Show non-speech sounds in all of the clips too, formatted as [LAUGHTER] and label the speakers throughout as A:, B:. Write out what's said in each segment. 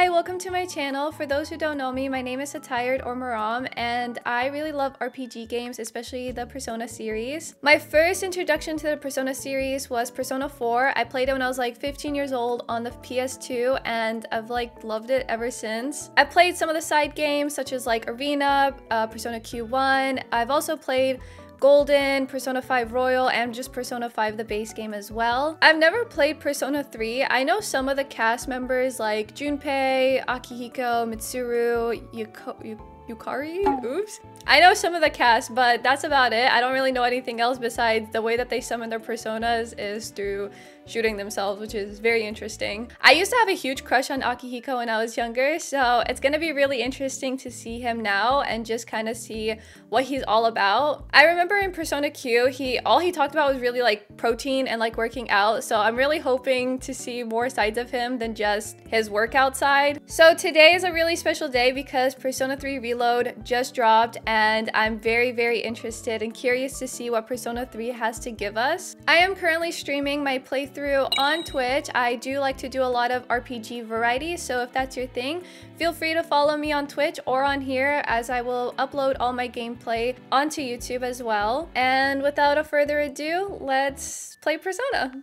A: Hi, welcome to my channel. For those who don't know me, my name is Suhtired or Maram, and I really love RPG games, especially the Persona series. My first introduction to the Persona series was Persona 4. I played it when I was like 15 years old on the PS2, and I've like loved it ever since. I played some of the side games, such as like Arena, uh, Persona Q1. I've also played Golden, Persona 5 Royal, and just Persona 5 the base game as well. I've never played Persona 3. I know some of the cast members like Junpei, Akihiko, Mitsuru, Yuko, Yukari? Oops. I know some of the cast, but that's about it. I don't really know anything else besides the way that they summon their personas is through shooting themselves, which is very interesting. I used to have a huge crush on Akihiko when I was younger, so it's gonna be really interesting to see him now and just kind of see what he's all about. I remember in Persona Q, he all he talked about was really like protein and like working out, so I'm really hoping to see more sides of him than just his workout side. So today is a really special day because Persona 3 Reload just dropped and I'm very, very interested and curious to see what Persona 3 has to give us. I am currently streaming my playthrough through on Twitch. I do like to do a lot of RPG variety, so if that's your thing, feel free to follow me on Twitch or on here as I will upload all my gameplay onto YouTube as well. And without a further ado, let's play Persona.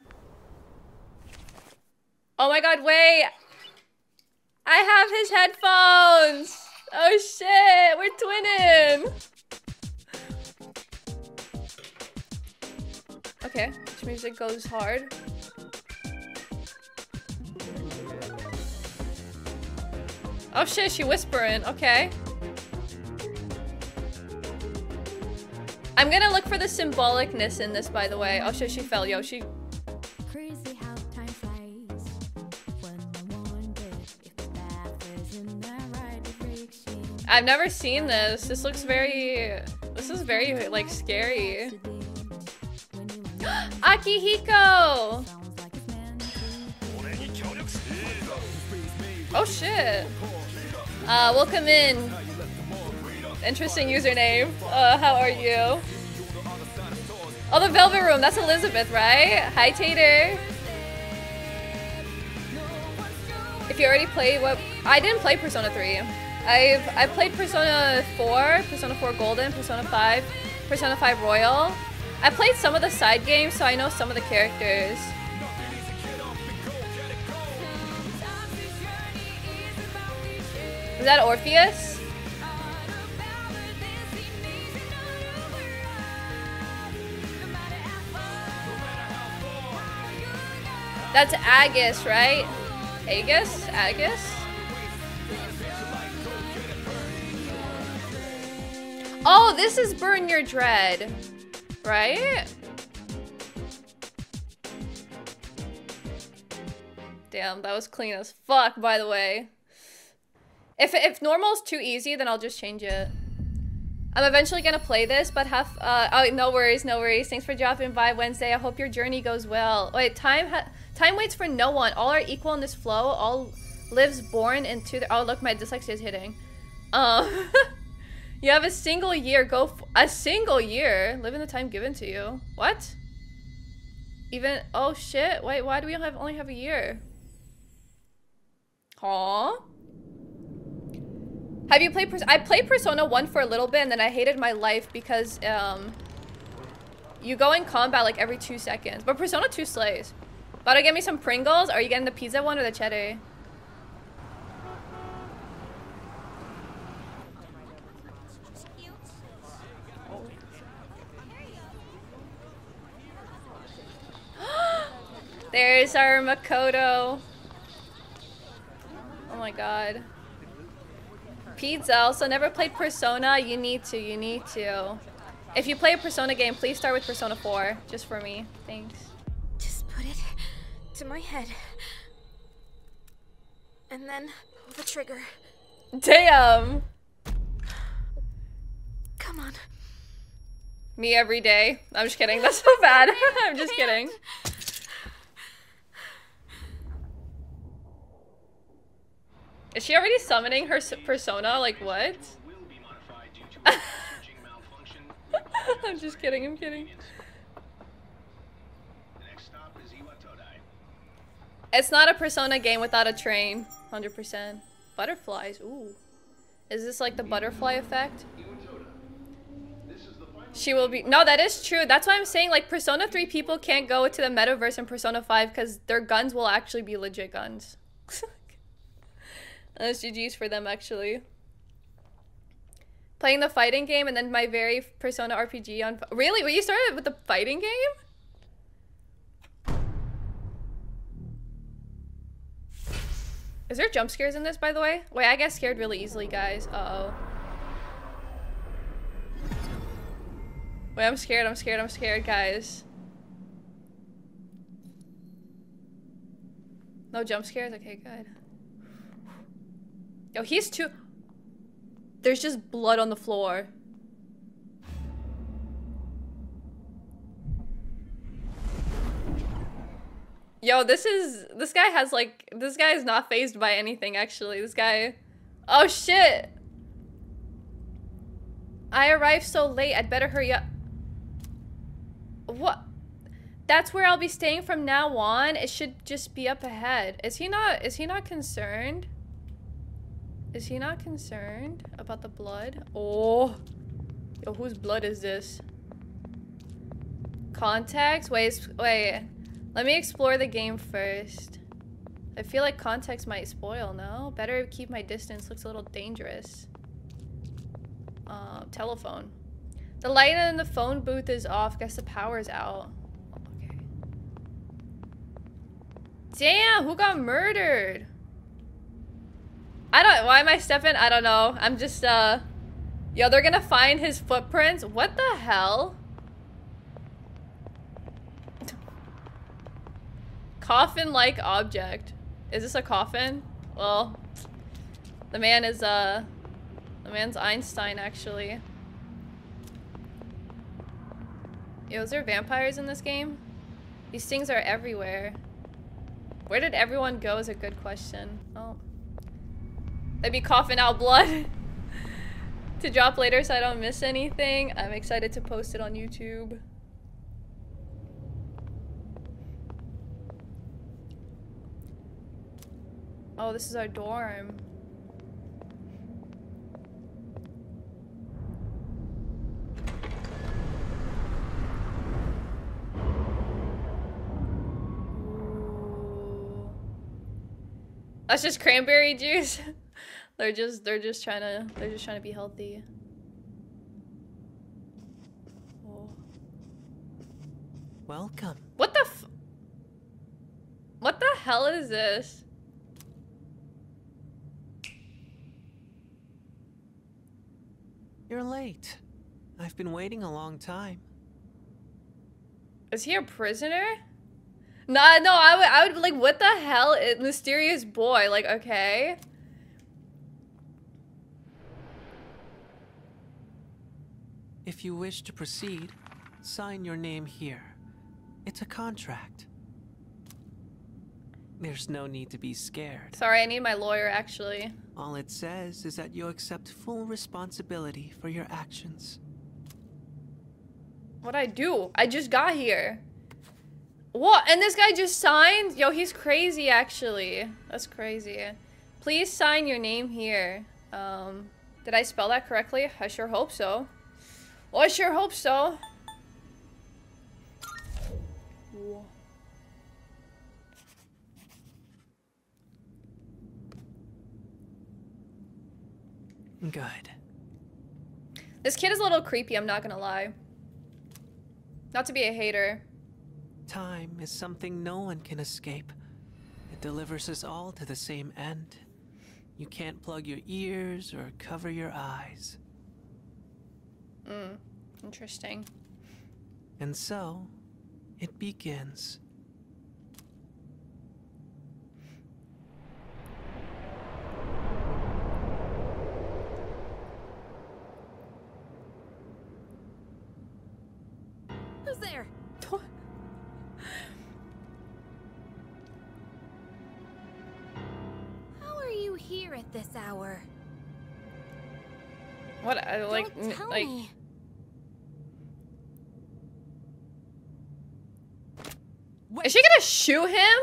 A: Oh my god, wait! I have his headphones! Oh shit, we're twinning! Okay, which music goes hard. Oh shit, she whispering. Okay. I'm gonna look for the symbolicness in this, by the way. Oh shit, she fell. Yo, she... crazy how time flies I've never seen this. This looks very... This is very, like, scary. [GASPS] Akihiko! Oh shit. Uh, welcome in. Interesting username. Uh, how are you? Oh, the Velvet Room. That's Elizabeth, right? Hi, Tater. If you already played what... I didn't play Persona 3. I've I played Persona 4, Persona 4 Golden, Persona 5, Persona 5 Royal. I played some of the side games, so I know some of the characters. That Orpheus? That's Aigis, right? Aigis? Aigis? Oh, this is Burn Your Dread, right? Damn, that was clean as fuck, by the way. If, if normal is too easy, then I'll just change it. I'm eventually gonna play this, but have, uh, oh, no worries, no worries. Thanks for dropping by Wednesday. I hope your journey goes well. Wait, time, time waits for no one. All are equal in this flow. All lives born into the, oh, look, my dyslexia is hitting. Um, [LAUGHS] you have a single year, go, a single year. Live in the time given to you. What? Even, oh shit, wait, why do we have, only have a year? Huh? Have you played? Pers I played Persona 1 for a little bit and then I hated my life because um, you go in combat like every two seconds. But Persona 2 slays. To get me some Pringles? Are you getting the pizza one or the cheddar? [GASPS] There's our Makoto. Oh my god. Pizza also never played Persona. You need to, you need to. If you play a Persona game, please start with Persona 4. Just for me. Thanks.
B: Just put it to my head. And then pull the trigger.
A: Damn!
B: Come on.
A: Me every day. I'm just kidding. That's so bad. [LAUGHS] I'm just kidding. [LAUGHS] Is she already summoning her persona? Like, what? [LAUGHS] I'm just kidding, I'm kidding. It's not a persona game without a train. 100%. Butterflies, ooh. Is this like the butterfly effect? She will be- No, that is true. That's why I'm saying like Persona 3 people can't go to the metaverse in Persona 5 because their guns will actually be legit guns. [LAUGHS] That's GG's for them actually. Playing the fighting game and then my very Persona RPG on- Really? Well, you started with the fighting game? Is there jump scares in this, by the way? Wait, I get scared really easily, guys. Uh-oh. Wait, I'm scared, I'm scared, I'm scared, guys. No jump scares? Okay, good. Yo, he's too- There's just blood on the floor. Yo, this is this guy has like this guy is not phased by anything actually. This guy Oh shit. I arrived so late. I'd better hurry up. What? That's where I'll be staying from now on. It should just be up ahead. Is he not is he not concerned? Is he not concerned about the blood? Oh. Yo, whose blood is this? Contacts? Wait, wait. Let me explore the game first. I feel like context might spoil, no? Better keep my distance. Looks a little dangerous. Uh, telephone. The light in the phone booth is off. Guess the power's out. Okay. Damn, who got murdered? I don't- why am I stepping? I don't know. I'm just, uh... Yo, they're gonna find his footprints? What the hell? Coffin-like object. Is this a coffin? Well, the man is, uh... The man's Einstein, actually. Yo, is there vampires in this game? These things are everywhere. Where did everyone go is a good question. Oh. They'd be coughing out blood. [LAUGHS] to drop later so I don't miss anything. I'm excited to post it on YouTube. Oh, this is our dorm. That's just cranberry juice. [LAUGHS] they're just they're just trying to they're just trying to be healthy. Oh.
C: Welcome.
A: What the f- What the hell is this?
C: You're late. I've been waiting a long time.
A: Is he a prisoner? Nah, no, I would, I would like, what the hell? It, mysterious boy, like, okay.
C: If you wish to proceed, sign your name here. It's a contract. There's no need to be scared.
A: Sorry, I need my lawyer, actually.
C: All it says is that you accept full responsibility for your actions.
A: What'd I do? I just got here. What? And this guy just signed? Yo, he's crazy, actually. That's crazy. Please sign your name here. Um, did I spell that correctly? I sure hope so. Well, I sure hope so. Whoa.
C: Good.
A: This kid is a little creepy, I'm not gonna lie. Not to be a hater.
C: Time is something no one can escape. It delivers us all to the same end. You can't plug your ears or cover your eyes.
A: Mm, interesting.
C: And so, it begins.
B: Who's there? How are you here at this hour?
A: What, uh, I like,
B: Don't tell
A: like,
B: me.
A: is she gonna shoot him?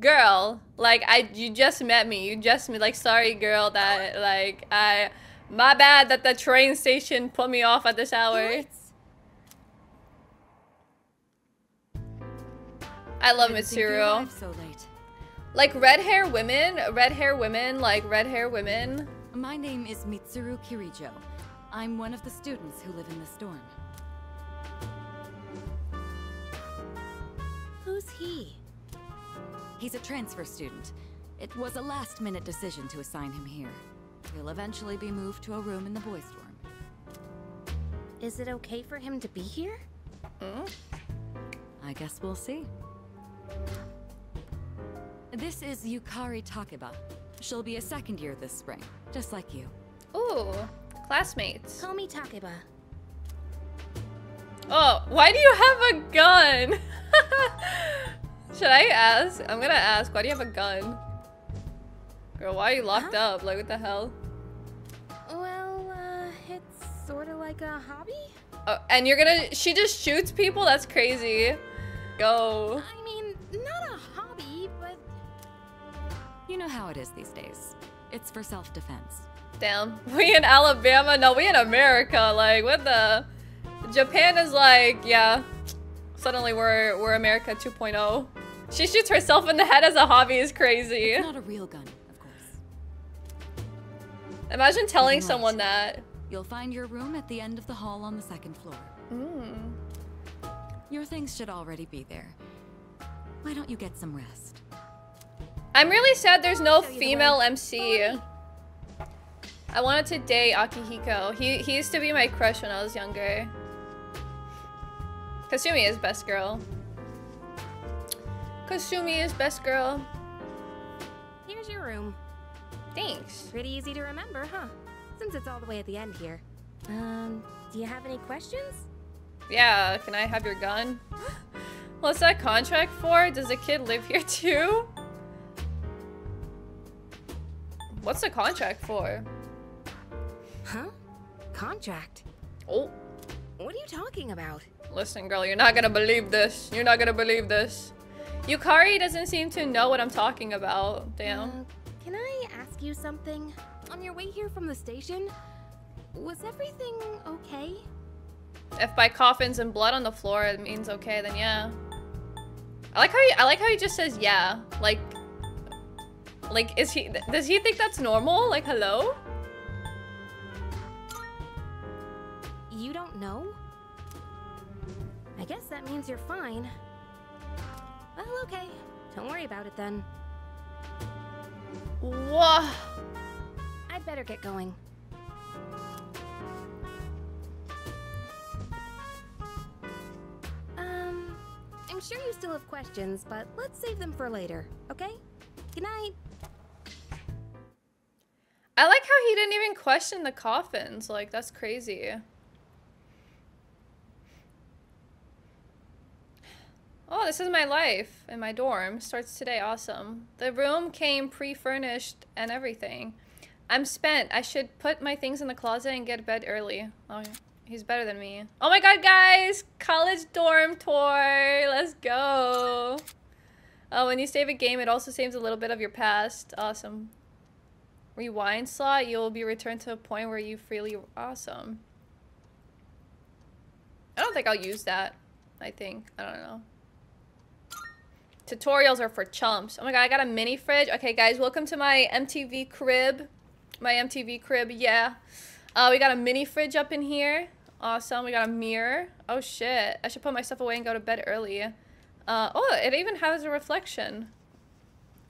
A: girl, like I you just met me. You just me like sorry girl that like I my bad that the train station put me off at this hour. I love
D: Didn't think you
A: Mitsuru.
D: arrived so late.
A: Like red hair women, red hair women, like red hair women.
D: My name is Mitsuru Kirijo. I'm one of the students who live in this dorm.
B: Who's he?
D: He's a transfer student. It was a last-minute decision to assign him here. He'll eventually be moved to a room in the boys' dorm.
B: Is it okay for him to be here? Hmm?
D: I guess we'll see. This is Yukari Takeba. She'll be a second year this spring, just like you.
A: Ooh, classmates.
B: Call me Takeba.
A: Oh, why do you have a gun? [LAUGHS] Should I ask? I'm gonna ask. Why do you have a gun? Girl, why are you locked
B: Huh?
A: up? Like, what the hell?
B: Well, uh, it's sort of like a hobby?
A: Oh, and you're gonna. She just shoots people? That's crazy. Go.
B: I mean,
D: You know how it is these days. It's for self-defense.
A: Damn. [LAUGHS] We in Alabama? No, we in America. Like, what the? Japan is like, yeah. Suddenly we're we're America 2.0. She shoots herself in the head as a hobby is crazy.
D: It's not a real gun, of course.
A: Imagine telling someone that.
D: You'll find your room at the end of the hall on the second floor.
A: Mm.
D: Your things should already be there. Why don't you get some rest?
A: I'm really sad there's no female. MC. I wanted to date Akihiko. He he used to be my crush when I was younger. Kasumi is best girl. Kasumi is best girl.
B: here's your room.
A: Thanks.
B: Pretty easy to remember, huh? Since it's all the way at the end here. Um, do you have any questions?
A: Yeah, can I have your gun? [GASPS] What's that contract for? Does the kid live here too? What's the contract for?
B: Huh? Contract?
A: Oh,
B: What are you talking about?
A: listen, girl, you're not gonna believe this. You're not gonna believe this. Yukari doesn't seem to know what I'm talking about. Damn.
B: Uh, can I ask you something? On your way here from the station, was everything okay?
A: If by coffins and blood on the floor it means okay, then yeah. I like how he, I like how he just says yeah. Like, like is he? Does he think that's normal? Like, hello?
B: You don't know? I guess that means you're fine. Well, okay. Don't worry about it then.
A: Whoa.
B: I'd better get going. Um, I'm sure you still have questions, but let's save them for later, okay? Good night.
A: I like how he didn't even question the coffins. Like, that's crazy. Oh, this is my life in my dorm. Starts today. Awesome. The room came pre-furnished and everything. I'm spent. I should put my things in the closet and get to bed early. Oh, he's better than me. Oh my god, guys! College dorm tour. Let's go. Oh, when you save a game, it also saves a little bit of your past. Awesome rewind slot, you'll be returned to a point where you freely awesome. I don't think I'll use that. I think. I don't know. Tutorials are for chumps. Oh my god, I got a mini fridge. Okay, guys, welcome to my MTV crib. My MTV crib, yeah. Uh, we got a mini fridge up in here. Awesome. We got a mirror. Oh shit. I should put my stuff away and go to bed early. Uh, oh, it even has a reflection.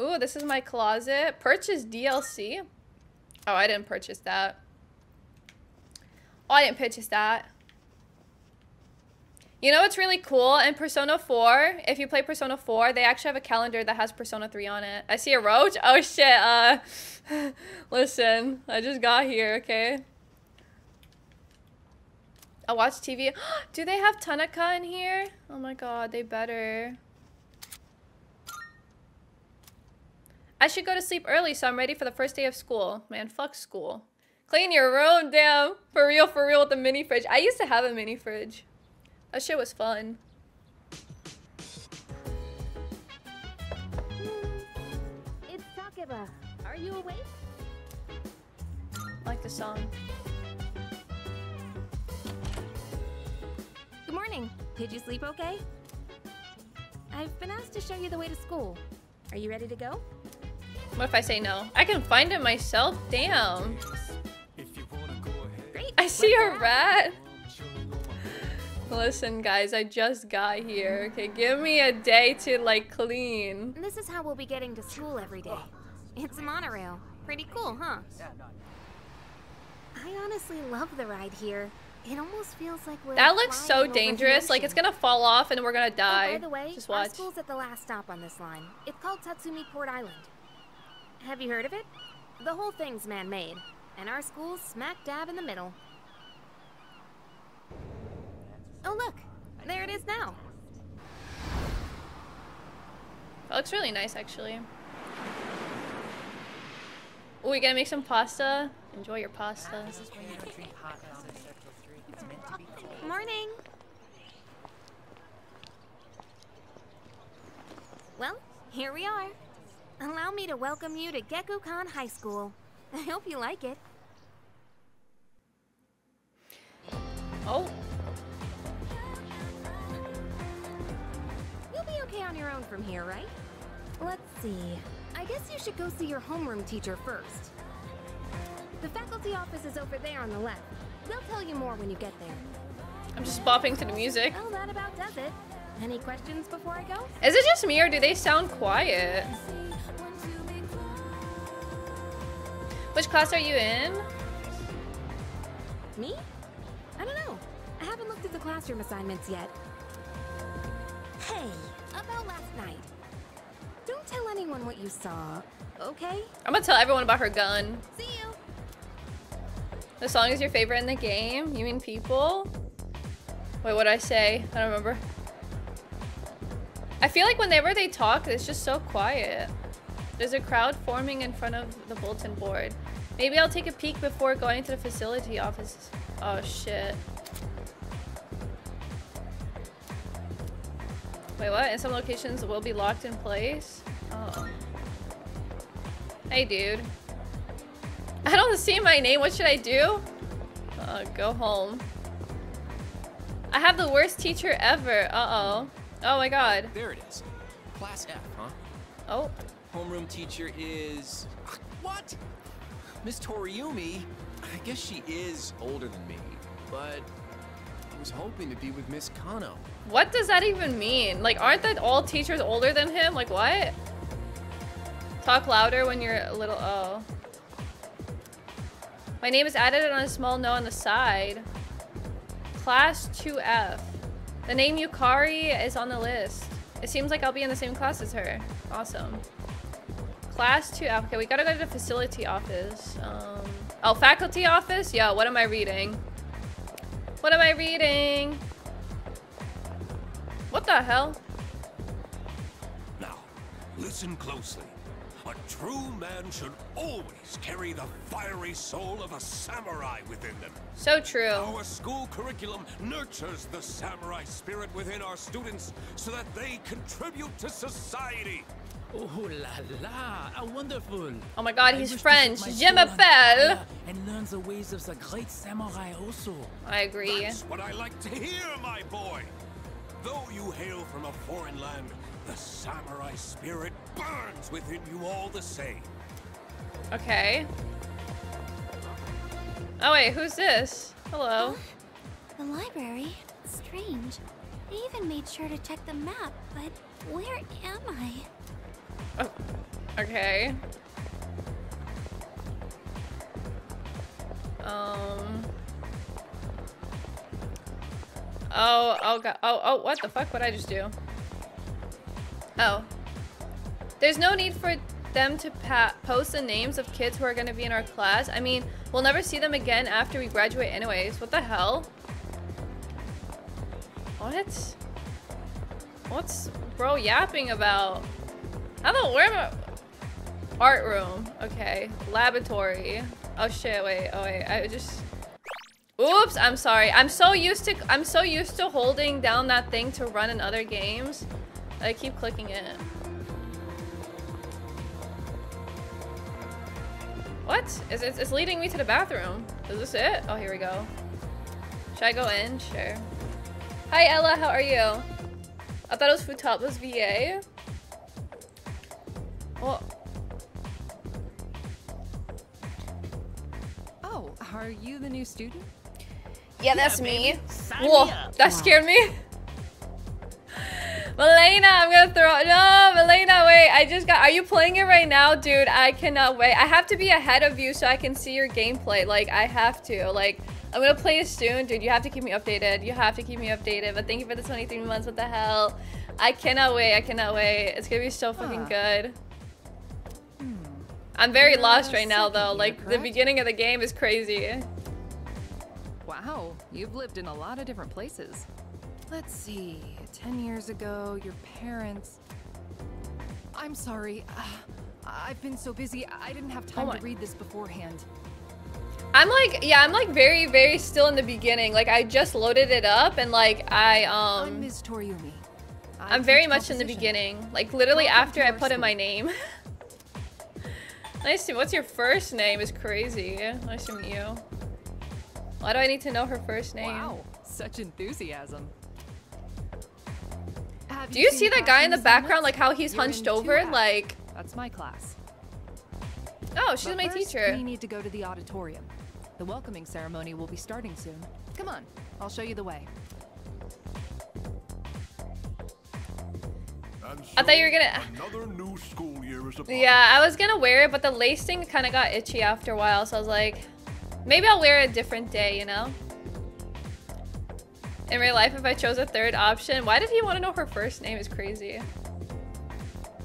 A: Ooh, this is my closet. Purchase DLC. Oh, I didn't purchase that. Oh, I didn't purchase that. You know what's really cool? In Persona 4, if you play Persona 4, they actually have a calendar that has Persona 3 on it. I see a roach? Oh shit, uh... [LAUGHS] Listen, I just got here, okay? I watch TV. [GASPS] Do they have Tanaka in here? Oh my god, they better. I should go to sleep early so I'm ready for the first day of school. Man, fuck school. Clean your room, damn. For real, for real with the mini fridge. I used to have a mini fridge. That shit was fun.
B: Akiba, are you awake?
A: I like the song.
B: Good morning. Did you sleep okay? I've been asked to show you the way to school. Are you ready to go?
A: What if I say no? I can find it myself. Damn.
B: Great.
A: I see a rat. Listen, guys, I just got here. Okay, give me a day to like clean.
B: This is how we'll be getting to school every day. It's a monorail. Pretty cool, huh? I honestly love the ride here. It almost feels like we're
A: That looks so dangerous. Like it's gonna fall off and we're gonna
B: oh,
A: die. Oh, die.
B: by the way,
A: just
B: our
A: watch.
B: school's at the last stop on this line. It's called Tatsumi Port Island. Have you heard of it? The whole thing's man-made, and our school's smack dab in the middle. Oh look, there it is now.
A: That looks really nice, actually. Oh, we gonna make some pasta? Enjoy your pasta.
B: Morning. Well, here we are. Allow me to welcome you to Gekkoukan High School. I hope you like it.
A: Oh,
B: You'll be okay on your own from here, right? Let's see. I guess you should go see your homeroom teacher first. The faculty office is over there on the left. They'll tell you more when you get there.
A: I'm just bopping to the music.
B: Well, that about does it. Any questions before I go?
A: Is it just me or do they sound quiet? Which class are you in?
B: Me? I don't know. I haven't looked at the classroom assignments yet. Hey, about last night. Don't tell anyone what you saw, okay?
A: I'm gonna tell everyone about her gun.
B: See you.
A: The song is your favorite in the game? You mean people? Wait, what did I say? I don't remember. I feel like whenever they talk, it's just so quiet. There's a crowd forming in front of the bulletin board. Maybe I'll take a peek before going to the facility office. Oh shit. Wait, what? In some locations will be locked in place? Oh. Hey, dude. I don't see my name. What should I do? Uh, go home. I have the worst teacher ever. Uh-oh. Oh my god.
E: There it is. Class F, huh?
A: Oh.
E: Homeroom teacher is. What? Miss Toriumi? I guess she is older than me, but I was hoping to be with Miss Kano.
A: What does that even mean? Like, aren't that all teachers older than him? Like, what? Talk louder when you're a little... Oh. My name is added on a small note on the side. Class 2F. The name Yukari is on the list. It seems like I'll be in the same class as her. Awesome. Class 2F. Okay, we gotta go to the facility office. Um, oh, faculty office? Yeah, what am I reading? What am I reading? What the hell?
F: Now, listen closely. A true man should always carry the fiery soul of a samurai within them.
A: So true.
F: Our school curriculum nurtures the samurai spirit within our students so that they contribute to society.
G: Oh la la, how wonderful!
A: Oh my god, he's French.
G: set
A: Je m'appelle.
G: Uh, and learn the ways of the great samurai also.
A: I agree.
F: That's what I like to hear, my boy. Though you hail from a foreign land, the samurai spirit burns within you all the same.
A: Okay. Oh wait, who's this? Hello.
H: The library? Strange. I even made sure to check the map, but where am I?
A: Oh, okay. Um. Oh, oh god. Oh, oh, what the fuck? What I just do? Oh. There's no need for them to post the names of kids who are gonna be in our class. I mean, we'll never see them again after we graduate anyways. What the hell? What? What's bro yapping about? How the where am I? Art room. Okay. Laboratory. Oh shit, wait, oh wait. I just Oops, I'm sorry. I'm so used to I'm so used to holding down that thing to run in other games. I keep clicking it. What? Is it, it's leading me to the bathroom. Is this it? Oh, here we go. Should I go in? Sure. Hi, Ella. How are you? I thought it was Futaba's VA. Well,
I: Oh, are you the new student?
A: yeah, that's me. Whoa, that scared me. Melena, I'm gonna throw. No, Melena, wait. I just got. Are you playing it right now, dude? I cannot wait. I have to be ahead of you so I can see your gameplay. Like, I have to. Like, I'm gonna play it soon, dude. You have to keep me updated. You have to keep me updated. But thank you for the 23 months. What the hell? I cannot wait. I cannot wait. It's gonna be so fucking good. Hmm. I'm very
I: You're,
A: lost right now, though.
I: year,
A: Like, the beginning of the game is crazy.
I: Wow, you've lived in a lot of different places. Let's see. Ten years ago, your parents. I'm sorry. Uh, I've been so busy. I didn't have time to read this beforehand.
A: I'm like, yeah, I'm like very, very still in the beginning. Like, I just loaded it up and like, I, um...
I: I'm Ms. Toriumi. I
A: I'm very much in the beginning. Like, literally
I: Welcome
A: after I put in my name. [LAUGHS] nice to, what's your first name is crazy. Nice to meet you. Why do I need to know her first name?
I: Wow, such enthusiasm. Have
A: Do you
I: seen
A: see that guy in the background, like how he's hunched over?
I: Fs.
A: Like,
I: That's my class.
A: oh, she's
I: But
A: my
I: first,
A: teacher.
I: We need to go to the auditorium. The welcoming ceremony will be starting soon. Come on, I'll show you the way.
F: And
A: I thought you were gonna-
F: Another new school year is upon
A: Yeah, I was gonna wear it, but the lacing kind of got itchy after a while, so I was like, maybe I'll wear it a different day, you know? In real life, if I chose a third option, why did he want to know her first name? Is crazy.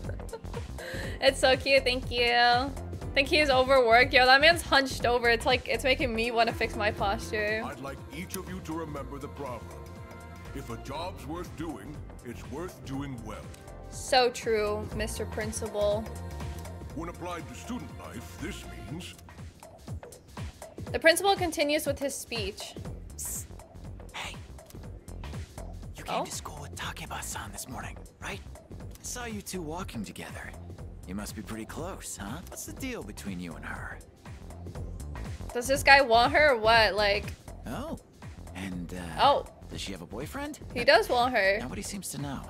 A: [LAUGHS] it's so cute, thank you. Think he's overworked? Yo, that man's hunched over. It's like, it's making me want to fix my posture.
F: I'd like each of you to remember the problem. If a job's worth doing, it's worth doing well.
A: So true, Mr. Principal.
F: When applied to student life, this means
A: The principal continues with his speech.
J: You came
A: Oh?
J: to school with Takeba-san this morning, right? I saw you two walking together. You must be pretty close, huh? What's the deal between you and her?
A: Does this guy want her or what? Like,
J: Oh, and uh,
A: oh,
J: does she have a boyfriend?
A: he does want her.
J: Nobody seems to know.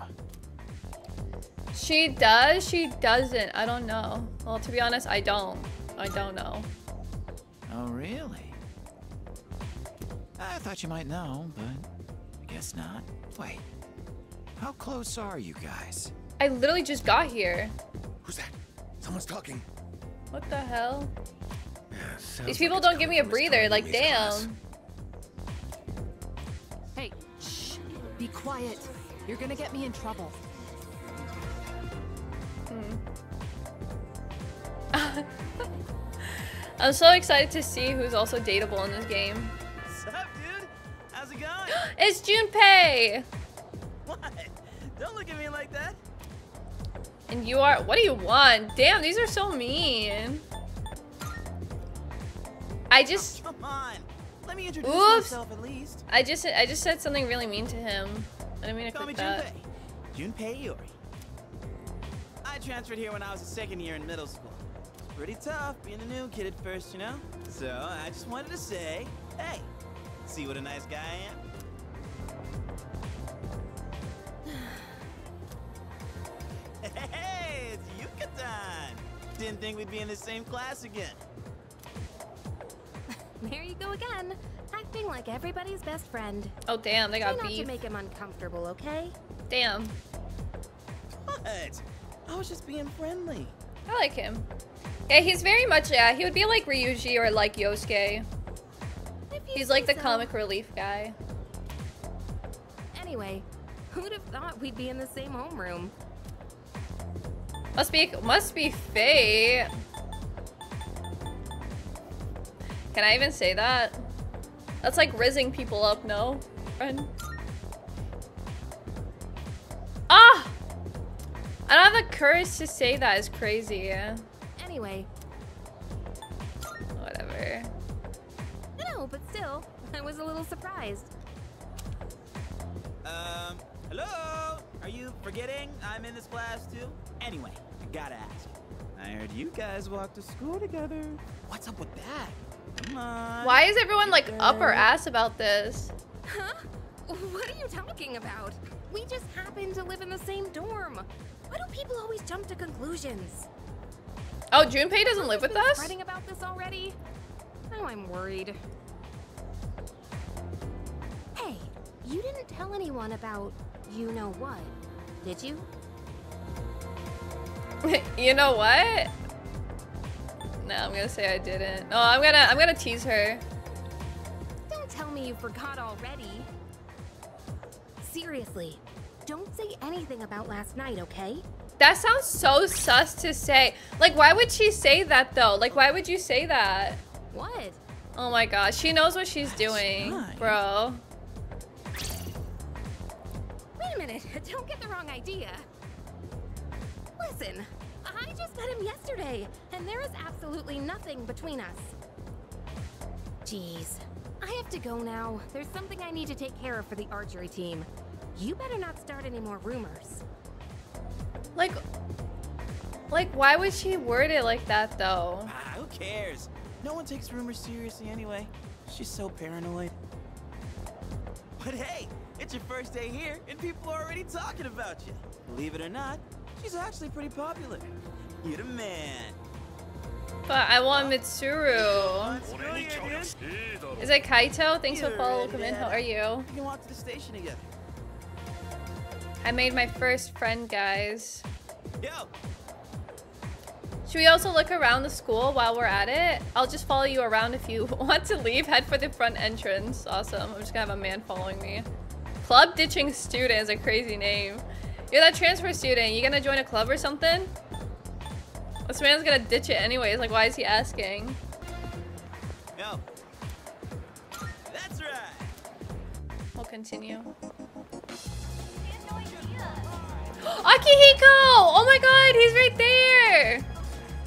A: She does, she doesn't. I don't know. Well, to be honest, I don't. I don't know.
J: Oh, really? I thought you might know, but I guess not. Wait, how close are you guys?
A: I literally just got here.
F: who's that? Someone's talking.
A: What the hell?
F: Sounds
A: These people
F: it's
A: don't give me a
F: coming from Miss
A: breather. Like,
F: Toriumi's class.
A: damn.
I: Hey, shh, be quiet. You're gonna get me in trouble. Hmm. [LAUGHS]
A: I'm so excited to see who's also dateable in this game.
K: What's up, dude? Going?
A: It's Junpei!
K: what? Don't look at me like that.
A: And you are. What do you want? Damn, these are so mean. I just.
K: Come on. Let me introduce
A: Oops.
K: myself at least.
A: I just. I just said something really mean to him. I didn't mean to
K: Call me
A: click that.
K: Junpei. Junpei Iori. I transferred here when I was a second year in middle school. It's pretty tough being the new kid at first, you know? So I just wanted to say, hey, see what a nice guy I am? [SIGHS] Hey, it's Yuka-tan! Didn't think we'd be in the same class again. [LAUGHS]
B: There you go again, acting like everybody's best friend.
A: Oh damn, they got
B: Try
A: got
B: not to make him uncomfortable, okay?
A: Damn.
K: What? I was just being friendly.
A: I like him. Yeah, he's very much. Yeah, he would be like Ryuji or like Yosuke. He's like the
B: so.
A: comic relief guy.
B: Anyway, who'd have thought we'd be in the same homeroom?
A: Must be must be fate. Can I even say that? That's like rizzing people up, no? Friend. Ah! I don't have the courage to say that is crazy. Yeah.
B: Anyway, but still, [LAUGHS] I was a little surprised.
K: Um, hello? Are you forgetting I'm in this class too? Anyway, I gotta ask. I heard you guys walk to school together. What's up with that? Come on.
A: Why is everyone like up her ass about this?
B: Huh? What are you talking about? We just happen to live in the same dorm. Why do people always jump to conclusions?
A: Oh, Junpei doesn't live with
B: Been
A: us?
B: Spreading about this already? Now I'm worried. Hey, you didn't tell anyone about you know what, did you? [LAUGHS]
A: you know what? No, I'm gonna say I didn't. No, I'm gonna I'm gonna tease her.
B: Don't tell me you forgot already. Seriously, don't say anything about last night, okay?
A: That sounds so sus to say. Like, why would she say that though? Like, why would you say that?
B: What?
A: Oh my gosh, she knows what she's doing,
K: fine.
A: bro.
B: Wait a minute, [LAUGHS] don't get the wrong idea. Listen, I just met him yesterday, and there is absolutely nothing between us. Jeez, I have to go now. There's something I need to take care of for the archery team. You better not start any more rumors.
A: Like, like, why would she word it like that though?
K: Ah, who cares? No one takes rumors seriously anyway. She's so paranoid. But hey, it's your first day here, and people are already talking about you. Believe it or not, she's actually pretty popular. You're the man.
A: But I want Mitsuru.
K: You.
A: Is it Kaito? Thanks for following.
K: ready,
A: in. How are you?
K: We can walk to the station together.
A: I made my first friend, guys.
K: Yo,
A: Should we also look around the school while we're at it? I'll just follow you around if you [LAUGHS] want to leave. Head for the front entrance. Awesome. I'm just gonna have a man following me. Club ditching student is a crazy name. You're that transfer student. You gonna join a club or something? This man's gonna ditch it anyways. Like, why is he asking?
K: yo. That's right.
A: We'll continue. [GASPS] Akihiko! Oh my god, he's right there!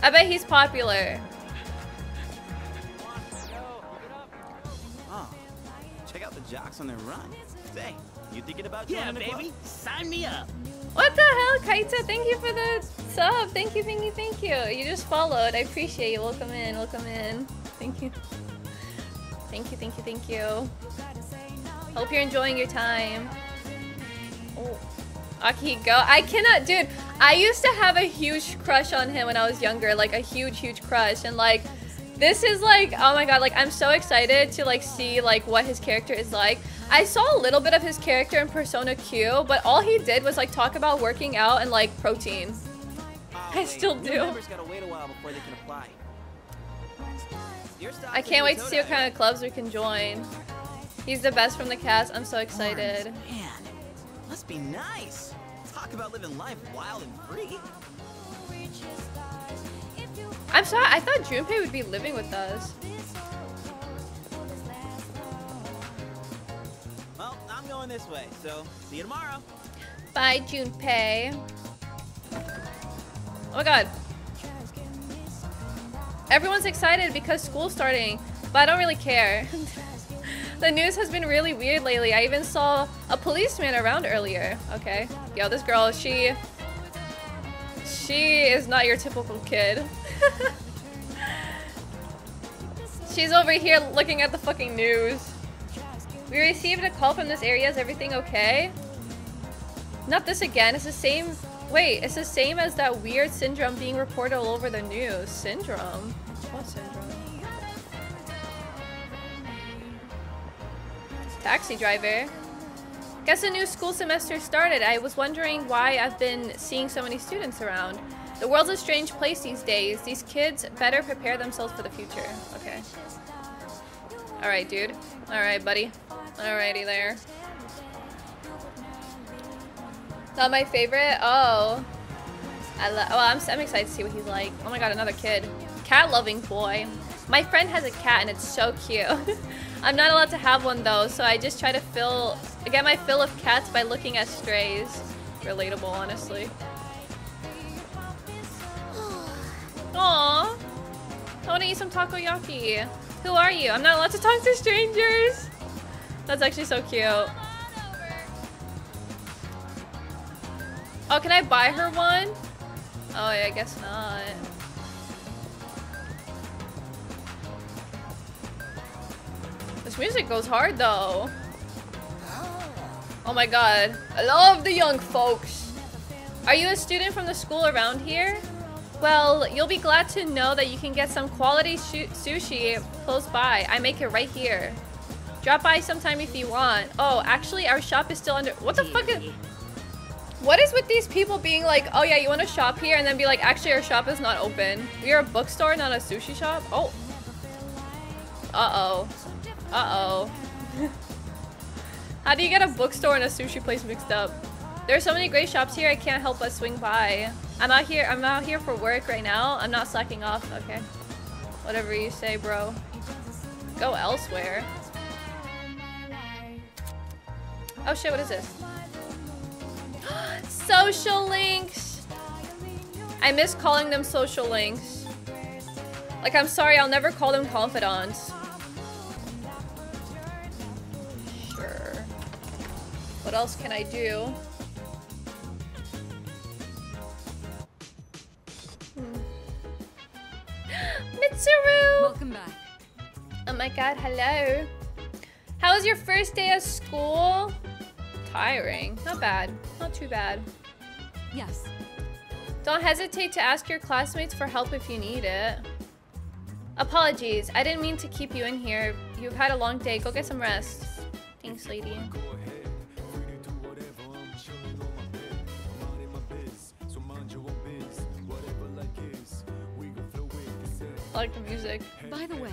A: I bet he's popular.
K: Oh, check out the jocks on their run. Say, you thinking about
L: Yeah,
K: joining
L: baby. Sign me up.
A: What the hell, Kaito? Thank you for the sub. Thank you, thank you, thank you. You just followed. I appreciate you. Welcome in, welcome in. Thank you. Thank you, thank you, thank you. Hope you're enjoying your time. Oh. Akihiko. I cannot, dude. I used to have a huge crush on him when I was younger. Like, a huge, huge crush. And, like, this is like, oh my god, like, I'm so excited to, like, see, like, what his character is like. I saw a little bit of his character in Persona Q, but all he did was, like, talk about working out and, like, protein.
K: Oh,
A: I still do.
K: members gotta wait a while before they can apply. Your stop
A: I can't wait to see what kind of clubs we can join. He's the best from the cast. I'm so excited.
K: Man, must be nice. Talk about living life wild and free.
A: I'm sorry, I thought Junpei would be living with us.
K: Going this way, so see you tomorrow.
A: Bye, Junpei. Oh my god. Everyone's excited because school's starting, but I don't really care. [LAUGHS] the news has been really weird lately. I even saw a policeman around earlier. Okay. Yo, this girl, she... She is not your typical kid. [LAUGHS] She's over here looking at the fucking news. We received a call from this area. Is everything okay? Not this again. It's the same. Wait, it's the same as that weird syndrome being reported all over the news. Syndrome? What syndrome? Taxi driver. Guess a new school semester started. I was wondering why I've been seeing so many students around. The world's a strange place these days. These kids better prepare themselves for the future. Okay. Alright, dude. Alright, buddy. Alrighty there. Not my favorite? Oh. I love. Well, I'm, I'm excited to see what he's like. Oh my god, another kid. Cat loving boy. My friend has a cat and it's so cute. [LAUGHS] I'm not allowed to have one though, so I just try to fill, get my fill of cats by looking at strays. Relatable, honestly. [SIGHS] Aww. I want to eat some takoyaki. Who are you? I'm not allowed to talk to strangers. That's actually so cute. Oh, can I buy her one? Oh, yeah, I guess not. This music goes hard though. Oh my god. I love the young folks. Are you a student from the school around here? Well, you'll be glad to know that you can get some quality sushi close by. I make it right here. Drop by sometime if you want. Oh, actually, our shop is still under- What the fuck is- What is with these people being like, oh yeah, you want to shop here? And then be like, actually, our shop is not open. We are a bookstore, not a sushi shop? Oh. Uh-oh. Uh-oh. [LAUGHS] How do you get a bookstore and a sushi place mixed up? There are so many great shops here, I can't help but swing by. I'm out here, I'm out here for work right now. I'm not slacking off, okay. Whatever you say, bro. Go elsewhere. Oh shit, what is this? [GASPS] social links! I miss calling them social links. Like, I'm sorry, I'll never call them confidants. Sure. What else can I do? Mitsuru!
D: Welcome back.
A: Oh my god, hello. How was your first day of school? Tiring. Not bad. Not too bad.
D: Yes.
A: Don't hesitate to ask your classmates for help if you need it. Apologies. I didn't mean to keep you in here. You've had a long day. Go get some rest. Thanks, lady. I like the music.
D: By the way,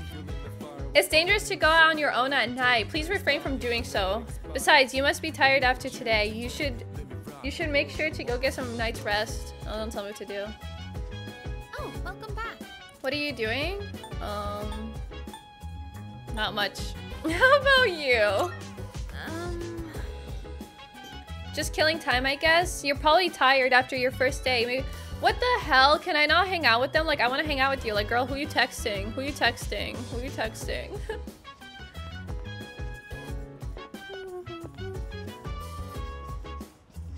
A: it's dangerous to go out on your own at night. Please refrain from doing so. Besides, you must be tired after today. You should you should make sure to go get some night's rest. Oh, don't tell me what to do.
B: Oh, welcome back.
A: What are you doing? Um not much. [LAUGHS] How about you?
B: Um
A: just killing time, I guess. You're probably tired after your first day. Maybe what the hell? Can I not hang out with them? Like, I want to hang out with you. Like, girl, who you texting? Who you texting? Who you texting? [LAUGHS]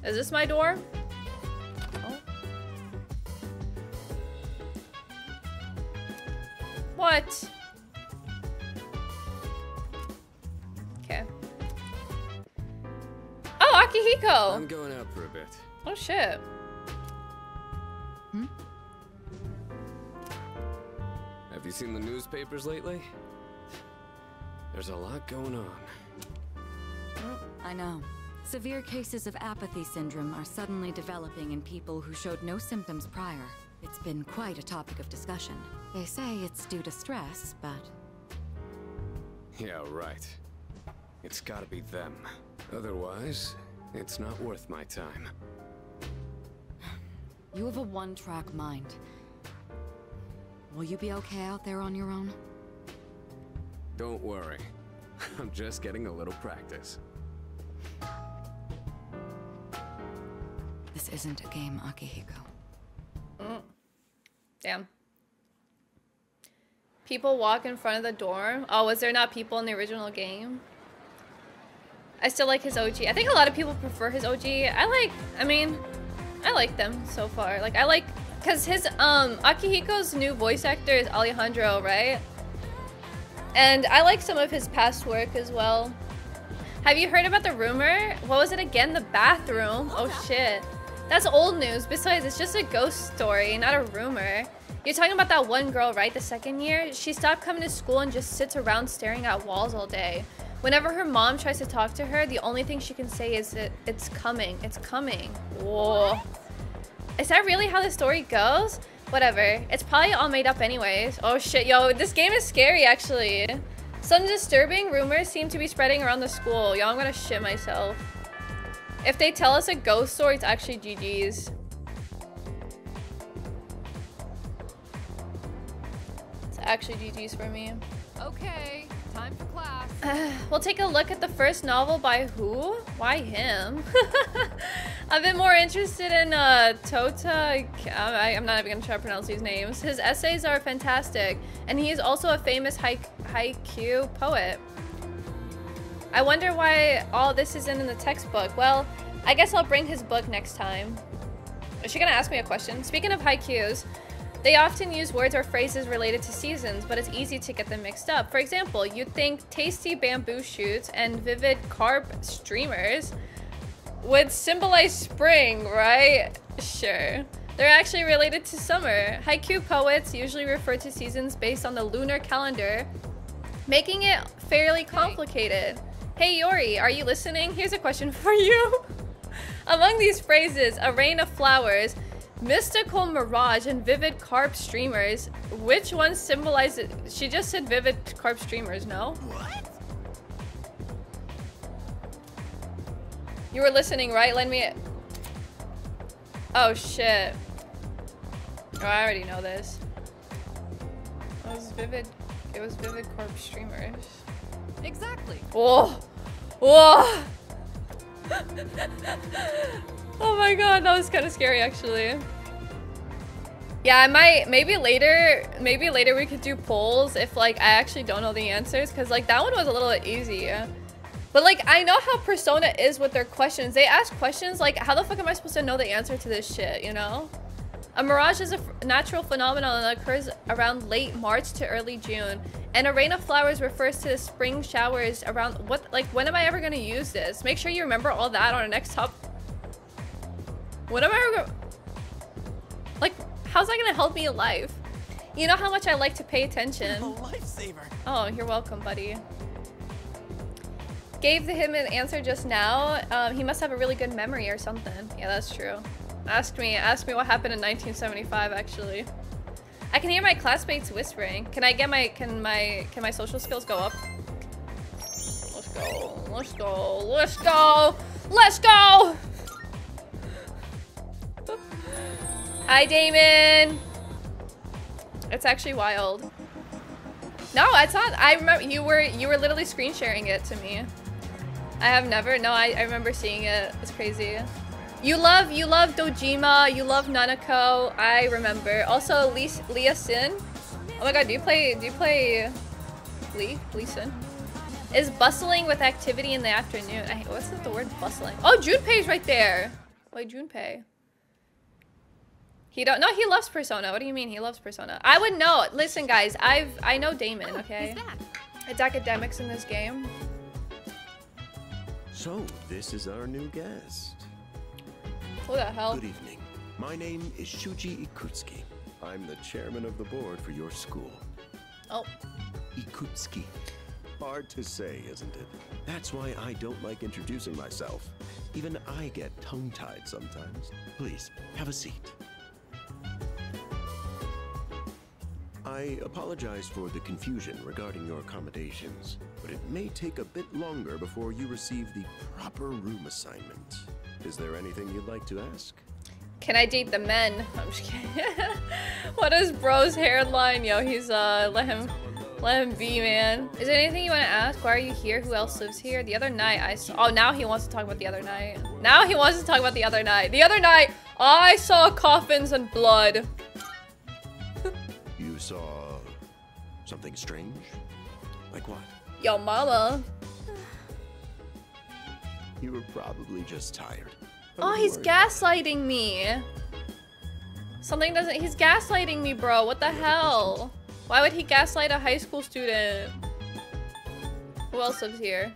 A: Is this my door? Oh. What? Akihiko!
E: I'm going out for a bit.
A: Oh, shit.
D: Hmm?
E: Have you seen the newspapers lately? There's a lot going on.
D: I know. Severe cases of apathy syndrome are suddenly developing in people who showed no symptoms prior. It's been quite a topic of discussion. They say it's due to stress, but...
E: Yeah, right. It's gotta be them. Otherwise, it's not worth my time.
D: You have a one-track mind. Will you be okay out there on your own?
E: Don't worry. [LAUGHS] I'm just getting a little practice.
D: This isn't a game, Akihiko.
A: Mm. Damn. People walk in front of the door. Oh, was there not people in the original game? I still like his OG. I think a lot of people prefer his OG. I like, I mean, I like them so far. Like, I like, because his, um, Akihiko's new voice actor is Alejandro, right? And I like some of his past work as well. Have you heard about the rumor? What was it again? The bathroom? Oh shit. That's old news. Besides, it's just a ghost story, not a rumor. You're talking about that one girl, right? The second year? She stopped coming to school and just sits around staring at walls all day. Whenever her mom tries to talk to her, the only thing she can say is that it's coming. It's coming. Whoa. Is that really how the story goes? Whatever. It's probably all made up anyways. Oh shit, yo, this game is scary actually. Some disturbing rumors seem to be spreading around the school. Yo, I'm gonna shit myself. If they tell us a ghost story, it's actually GG's. It's actually GG's for me.
I: Okay, time for class. [SIGHS]
A: we'll take a look at the first novel by who? Why him? [LAUGHS] I've been more interested in uh, Tota. I, am not even gonna try to pronounce these names. His essays are fantastic, and he is also a famous haiku poet. I wonder why all this isn't in the textbook. Well, I guess I'll bring his book next time. Is she gonna ask me a question? Speaking of haikus, They often use words or phrases related to seasons, but it's easy to get them mixed up. For example, you'd think tasty bamboo shoots and vivid carp streamers would symbolize spring, right? Sure. They're actually related to summer. Haiku poets usually refer to seasons based on the lunar calendar, making it fairly complicated. Hey Yori, are you listening? Here's a question [LAUGHS] for you. Among these phrases, a rain of flowers, mystical mirage, and vivid carp streamers, which one symbolizes... She just said vivid carp streamers, no?
K: What?
A: You were listening, right? Lend me... Oh, shit. Oh, I already know this. It was vivid... It was vivid carp streamers.
I: Exactly.
A: Whoa! Oh, oh. [LAUGHS] Whoa! Oh my god, that was kind of scary actually. Yeah, I might, maybe later, maybe later we could do polls if like I actually don't know the answers because like that one was a little bit easy. But like I know how Persona is with their questions. They ask questions like how the fuck am I supposed to know the answer to this shit, you know? A mirage is a natural phenomenon that occurs around late March to early June. And a rain of flowers refers to the spring showers around what like when am I ever gonna use this? Make sure you remember all that on our next top. When am I like how's that gonna help me in life? You know how much I like to pay attention. [LAUGHS] Oh, you're welcome, buddy. Gave him an answer just now. Um, he must have a really good memory or something. Yeah, that's true. Ask me, ask me what happened in 1975, actually. I can hear my classmates whispering. Can I get my, can my, can my social skills go up? Let's go, let's go, let's go, let's go! Hi, Damon! It's actually wild. No, I thought I remember you were, you were literally screen sharing it to me. I have never, no, I, I remember seeing it. It's crazy. You love, you love Dojima, you love Nanako, I remember. Also, Lee, Leah Sin. Oh my god, do you play, do you play Lee? Lee Sin? Is bustling with activity in the afternoon. I, what's the word bustling? Oh, Junpei's right there. Wait, Junpei. He don't, no, he loves Persona. What do you mean he loves Persona? I would know. Listen, guys, I've, I know Damon, oh, okay? It's academics in this game.
L: So, this is our new guest.
A: Who the hell?
L: Good evening. My name is Shuji Ikutsuki. I'm the chairman of the board for your school.
A: Oh.
L: Ikutsuki. Hard to say, isn't it? That's why I don't like introducing myself. Even I get tongue-tied sometimes. Please, have a seat. I apologize for the confusion regarding your accommodations, but it may take a bit longer before you receive the proper room assignment. Is there anything you'd like to ask?
A: Can I date the men? [LAUGHS] I'm just kidding. [LAUGHS] what is bro's hairline? Yo, he's uh let him let him be, man. Is there anything you want to ask? Why are you here? Who else lives here? The other night I saw Oh, now he wants to talk about the other night. Now he wants to talk about the other night. The other night I saw coffins and blood.
L: Saw something strange? Like what?
A: Yo, mama.
L: You were probably just tired.
A: Oh, he's gaslighting me. Something doesn't- he's gaslighting me, bro. What the hell? Why would he gaslight a high school student? Who else lives here?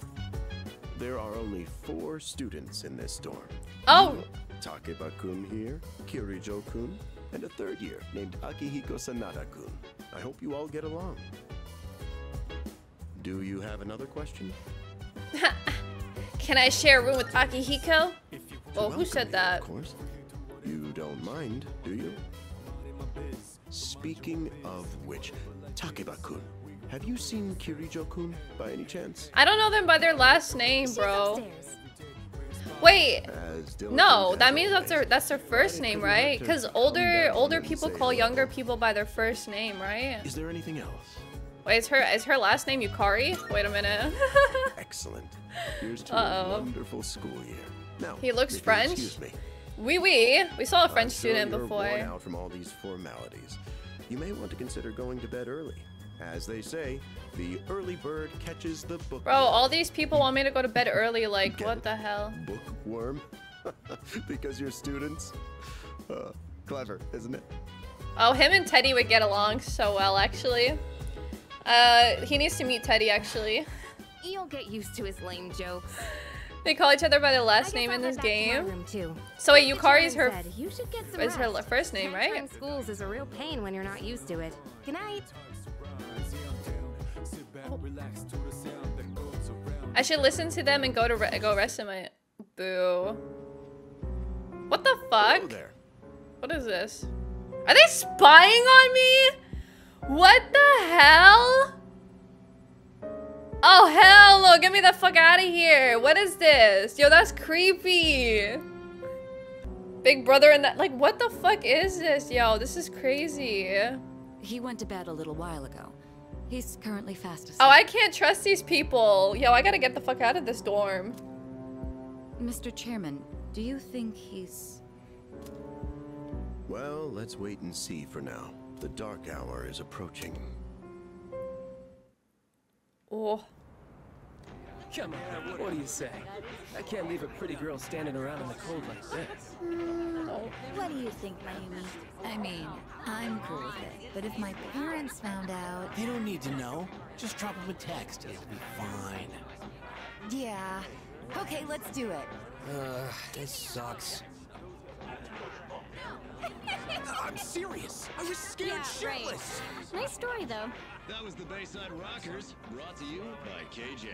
L: There are only four students in this dorm.
A: Oh!
L: Takeba-kun here, Kirijo-kun, and a third year named Akihiko Sanada-kun. I hope you all get along. Do you have another question? [LAUGHS]
A: Can I share a room with Akihiko? Oh, who said that?
L: Of course. You don't mind, do you? Speaking of which, Takeba-kun, have you seen Kirijo-kun by any chance?
A: I don't know them by their last name, bro. Wait, no, that means that's their that's their first name, right? Because older older people call younger people by their first name, right?
L: Is there anything else?
A: Wait, is her is her last name Yukari? Wait a minute. [LAUGHS]
L: Excellent. Here's to
A: Uh
L: a
A: oh.
L: wonderful school year. Now,
A: He looks French.
L: Excuse me.
A: Oui, oui. We saw a French student before.
L: Worn out from all these formalities. You may want to consider going to bed early. As they say, the early bird catches the book.
A: Bro, all these people want me to go to bed early. Like, what the hell?
L: bookworm. [LAUGHS] because you're students. Uh, clever, isn't it?
A: Oh, him and Teddy would get along so well, actually. Uh, he needs to meet Teddy, actually.
B: You'll get used to his lame jokes. [LAUGHS]
A: They call each other by their last name in this game. So wait, Yukari is her
B: Said, you should get some
A: is her first name, right?
B: Transferring schools is a real pain when you're not used to it. Good night.
A: I should listen to them and go to re go rest in my boo. What the fuck? What is this? Are they spying on me? What the hell? Oh hell no, get me the fuck out of here. What is this? Yo, that's creepy. Big brother and that like what the fuck is this? Yo, this is crazy.
D: He went to bed a little while ago. He's currently fast asleep.
A: Oh, I can't trust these people. Yo, I gotta get the fuck out of this dorm.
D: Mr. Chairman, do you think he's...
L: Well, let's wait and see for now. The dark hour is approaching.
A: Oh.
M: Come on, what do you say? I can't leave a pretty girl standing around in the cold like this.
N: What do you think, Mayumi? I mean, I'm cool with it, but if my parents found out...
J: They don't need to know. Just drop them a text. It'll be fine.
N: Yeah. Okay, let's do it.
J: Ugh, this sucks.
F: I'm serious. I was scared
H: Yeah, right. Nice story, though.
O: That was the Bayside Rockers, brought to you by KJ.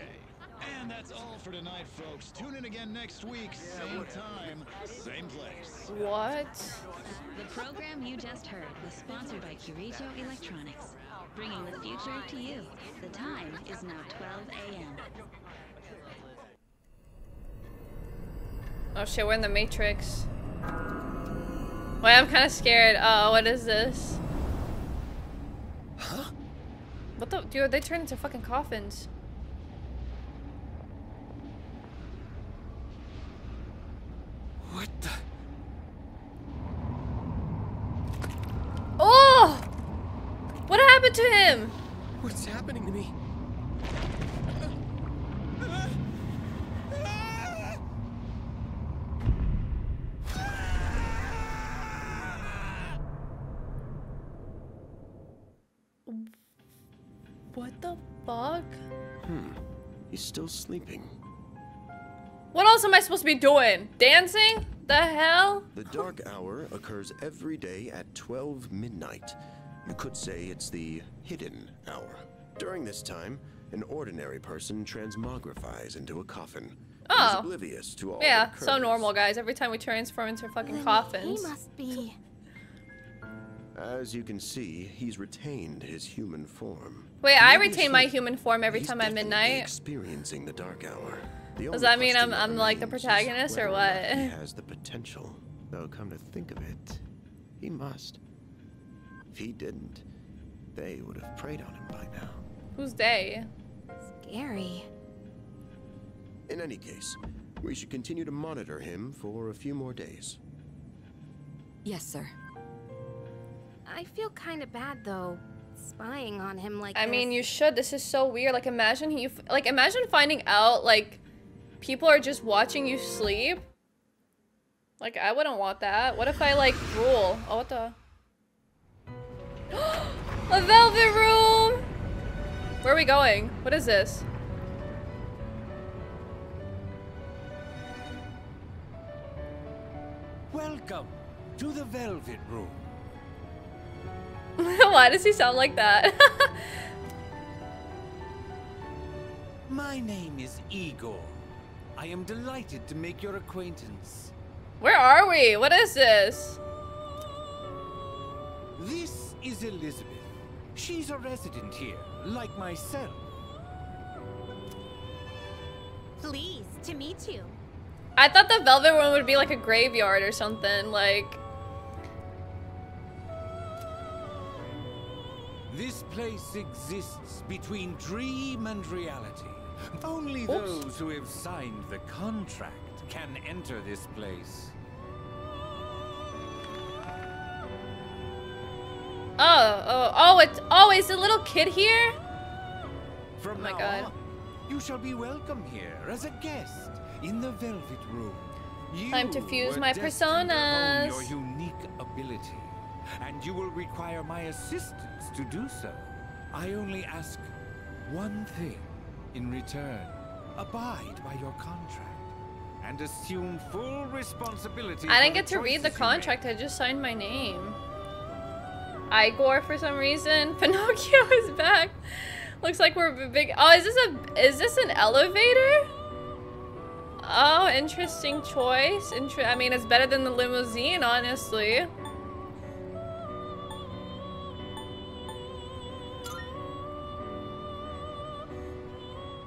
O: And that's all for tonight, folks. Tune in again next week, same time, same place.
A: What?
P: The program you just heard was sponsored by Kirijo Electronics, bringing the future to you. The time is now 12 a.m.
A: Oh shit, we're in the Matrix. Wait, I'm kind of scared. Oh, what is this?
J: Huh?
A: What the? Dude, they turn into fucking coffins.
J: What the?
A: Oh! What happened to him?
M: What's happening to me?
A: What the fuck?
L: Hmm. He's still sleeping.
A: What else am I supposed to be doing? Dancing? The hell?
L: The dark hour occurs every day at 12 midnight. You could say it's the hidden hour. During this time, an ordinary person transmogrifies into a coffin. He's
A: Oh.
L: oblivious to all
A: Yeah, so normal, guys. Every time we transform into fucking
H: Then
A: coffins.
H: He must be.
L: As you can see, he's retained his human form.
A: Wait, I retain my human form every time I'm midnight.
L: Experiencing the dark hour. The
A: Does that mean I'm, I'm like the protagonist or what?
L: He [LAUGHS] has the potential. Though, come to think of it, he must. If he didn't, they would have preyed on him by now.
A: Who's they?
H: Scary.
L: In any case, we should continue to monitor him for a few more days.
D: Yes, sir.
B: I feel kind of bad though, spying on him like
A: I
B: this.
A: mean, you should. This is so weird. Like, imagine you, like, imagine finding out, like, people are just watching you sleep. Like, I wouldn't want that. What if I, like, rule? Oh, what the? [GASPS] A velvet room! Where are we going? What is this?
Q: Welcome to the Velvet Room. [LAUGHS]
A: Why does he sound like that? [LAUGHS]
Q: My name is Igor. I am delighted to make your acquaintance.
A: Where are we? What is this?
Q: This is Elizabeth. She's a resident here, like myself.
H: Pleased to meet you.
A: I thought the velvet room would be like a graveyard or something. Like,
Q: This place exists between dream and reality. Only
A: Oops.
Q: those who have signed the contract can enter this place.
A: oh, oh, oh, it's, oh, is the little kid here?
Q: From
A: Oh my God.
Q: on, you shall be welcome here as a guest in the Velvet Room. You
A: Time to fuse my personas.
Q: Your unique ability. and you will require my assistance to do so. I only ask one thing in return. Abide by your contract and assume full responsibility.
A: I didn't get to read the
Q: choices you make.
A: contract, I just signed my name. Igor for some reason. [LAUGHS] Pinocchio is back. Looks like we're big. Oh, is this a is this an elevator? Oh, interesting choice. Inter I mean, it's better than the limousine, honestly.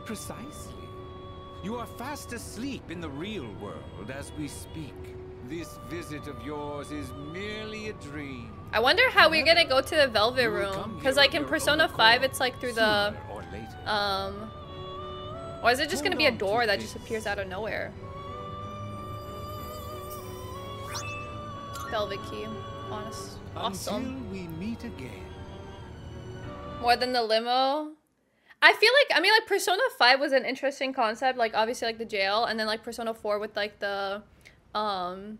Q: Precisely. You are fast asleep in the real world as we speak. This visit of yours is merely a dream.
A: I wonder how we're gonna go to the Velvet Room. Because, like, in Persona 5, it's like through the.
Q: Or later.
A: Um. Or is it just gonna be a door that just appears out of nowhere? Velvet key. Honest. Awesome.
Q: Until we meet again.
A: More than the limo. I feel like I mean like Persona 5 was an interesting concept, like obviously like the jail, and then like Persona 4 with like the um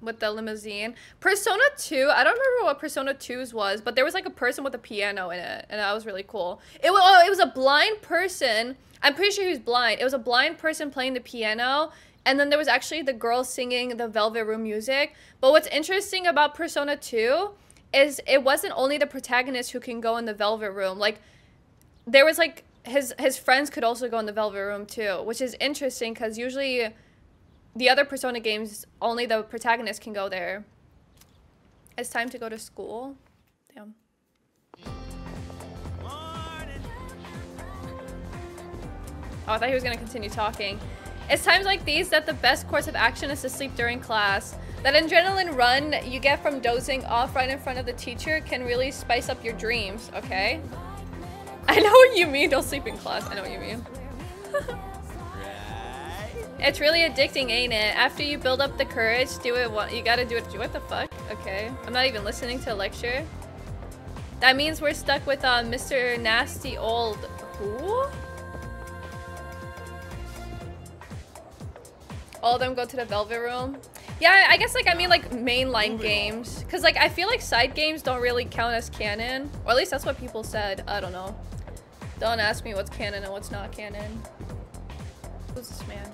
A: with the limousine. Persona 2, I don't remember what Persona 2's was, but there was like a person with a piano in it, and that was really cool. It was oh, it was a blind person. I'm pretty sure he was blind. It was a blind person playing the piano, and then there was actually the girl singing the Velvet Room music. But what's interesting about Persona 2 is it wasn't only the protagonist who can go in the Velvet Room. Like there was like his his friends could also go in the Velvet Room too, which is interesting because usually the other Persona games only the protagonist can go there. It's time to go to school. Damn. Oh, I thought he was gonna continue talking. It's times like these that the best course of action is to sleep during class. That adrenaline run you get from dozing off right in front of the teacher can really spice up your dreams, okay? [LAUGHS] I know what you mean, don't sleep in class. I know what you mean. It's really addicting, ain't it? After you build up the courage, do it. What you gotta do it. What the fuck? Okay, I'm not even listening to a lecture. That means we're stuck with uh, Mr. Nasty Old. Who? All of them go to the Velvet Room. Yeah, I guess like I mean like mainline games, cause like I feel like side games don't really count as canon, or at least that's what people said. I don't know. Don't ask me what's canon and what's not canon. Who's this man?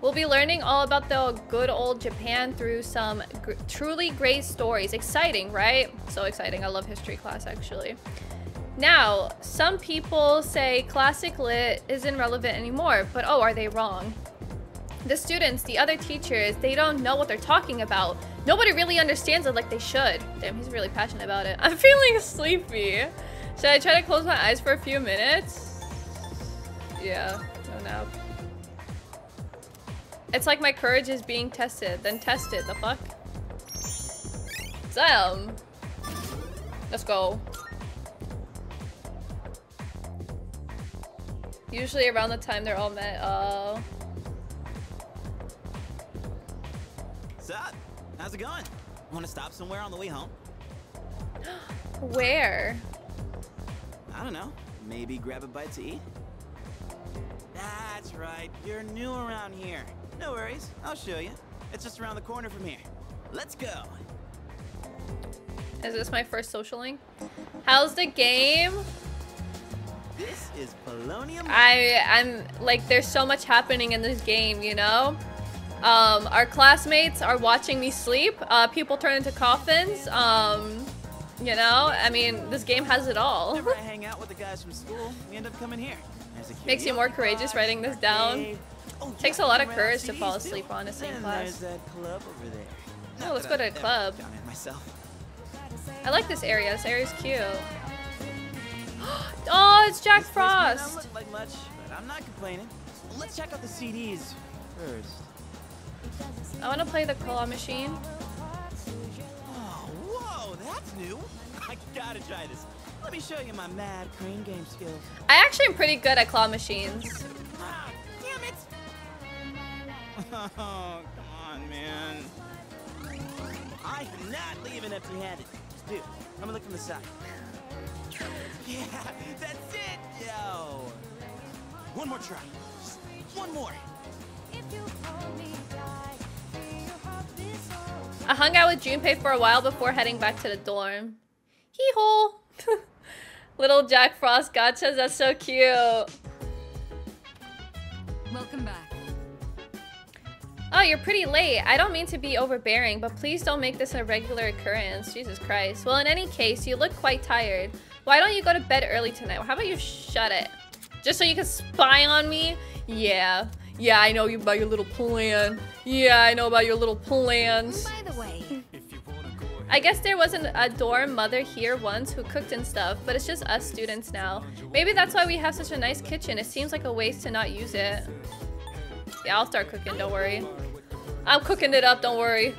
A: We'll be learning all about the good old Japan through some gr truly great stories. Exciting, right? So exciting. I love history class, actually. Now, some people say classic lit isn't relevant anymore, but oh, are they wrong? The students, the other teachers, they don't know what they're talking about. Nobody really understands it like they should. Damn, he's really passionate about it. [LAUGHS] I'm feeling sleepy. Should I try to close my eyes for a few minutes? Yeah, no nap. It's like my courage is being tested. Then tested. The fuck? Damn. Let's go. Usually around the time they're all met. Uh,
K: How's it going? Want to stop somewhere on the way home? [GASPS]
A: where?
K: I don't know. Maybe grab a bite to eat? That's right. You're new around here. No worries. I'll show you. It's just around the corner from here. Let's go.
A: Is this my first social link? How's the game?
K: This is Paulownia.
A: I I'm like there's so much happening in this game, you know? Um, our classmates are watching me sleep. Uh, people turn into coffins. Um, you know, I mean, this game has it all.
K: Whenever I hang out with the guys from school, we end up coming here.
A: Makes you more courageous writing this down.
K: Oh,
A: Takes a lot of courage to fall asleep, honestly, in
K: And
A: class.
K: there's that club over there.
A: Oh, let's go to the club.
K: myself.
A: I like this area. This area's cute. [GASPS] oh, it's Jack
K: This place may not
A: Frost.
K: look like much, but I'm not complaining. Let's check out the CDs first.
A: I want to play the claw machine.
K: Oh, whoa, that's new. I gotta try this. Let me show you my mad crane game skills.
A: I actually am pretty good at claw machines.
K: Ah, damn it! [LAUGHS] Oh, come on, man. I am not leaving empty-handed. Dude, let me look from the side. [LAUGHS] Yeah, that's it, yo. One more try. Just one more.
A: Uh hung out with Junpei for a while before heading back to the dorm. Hee-haw! [LAUGHS] Little Jack Frost gotchas, that's so cute.
D: Welcome back.
A: Oh, you're pretty late. I don't mean to be overbearing, but please don't make this a regular occurrence. Jesus Christ. Well, in any case, you look quite tired. Why don't you go to bed early tonight? How about you shut it? Just so you can spy on me? Yeah. Yeah, I know you about your little plan. Yeah, I know about your little plans.
B: By the way,
A: I guess there wasn't a dorm mother here once who cooked and stuff, but it's just us students now. Maybe that's why we have such a nice kitchen. It seems like a waste to not use it. Yeah, I'll start cooking, don't worry. I'm cooking it up, don't worry.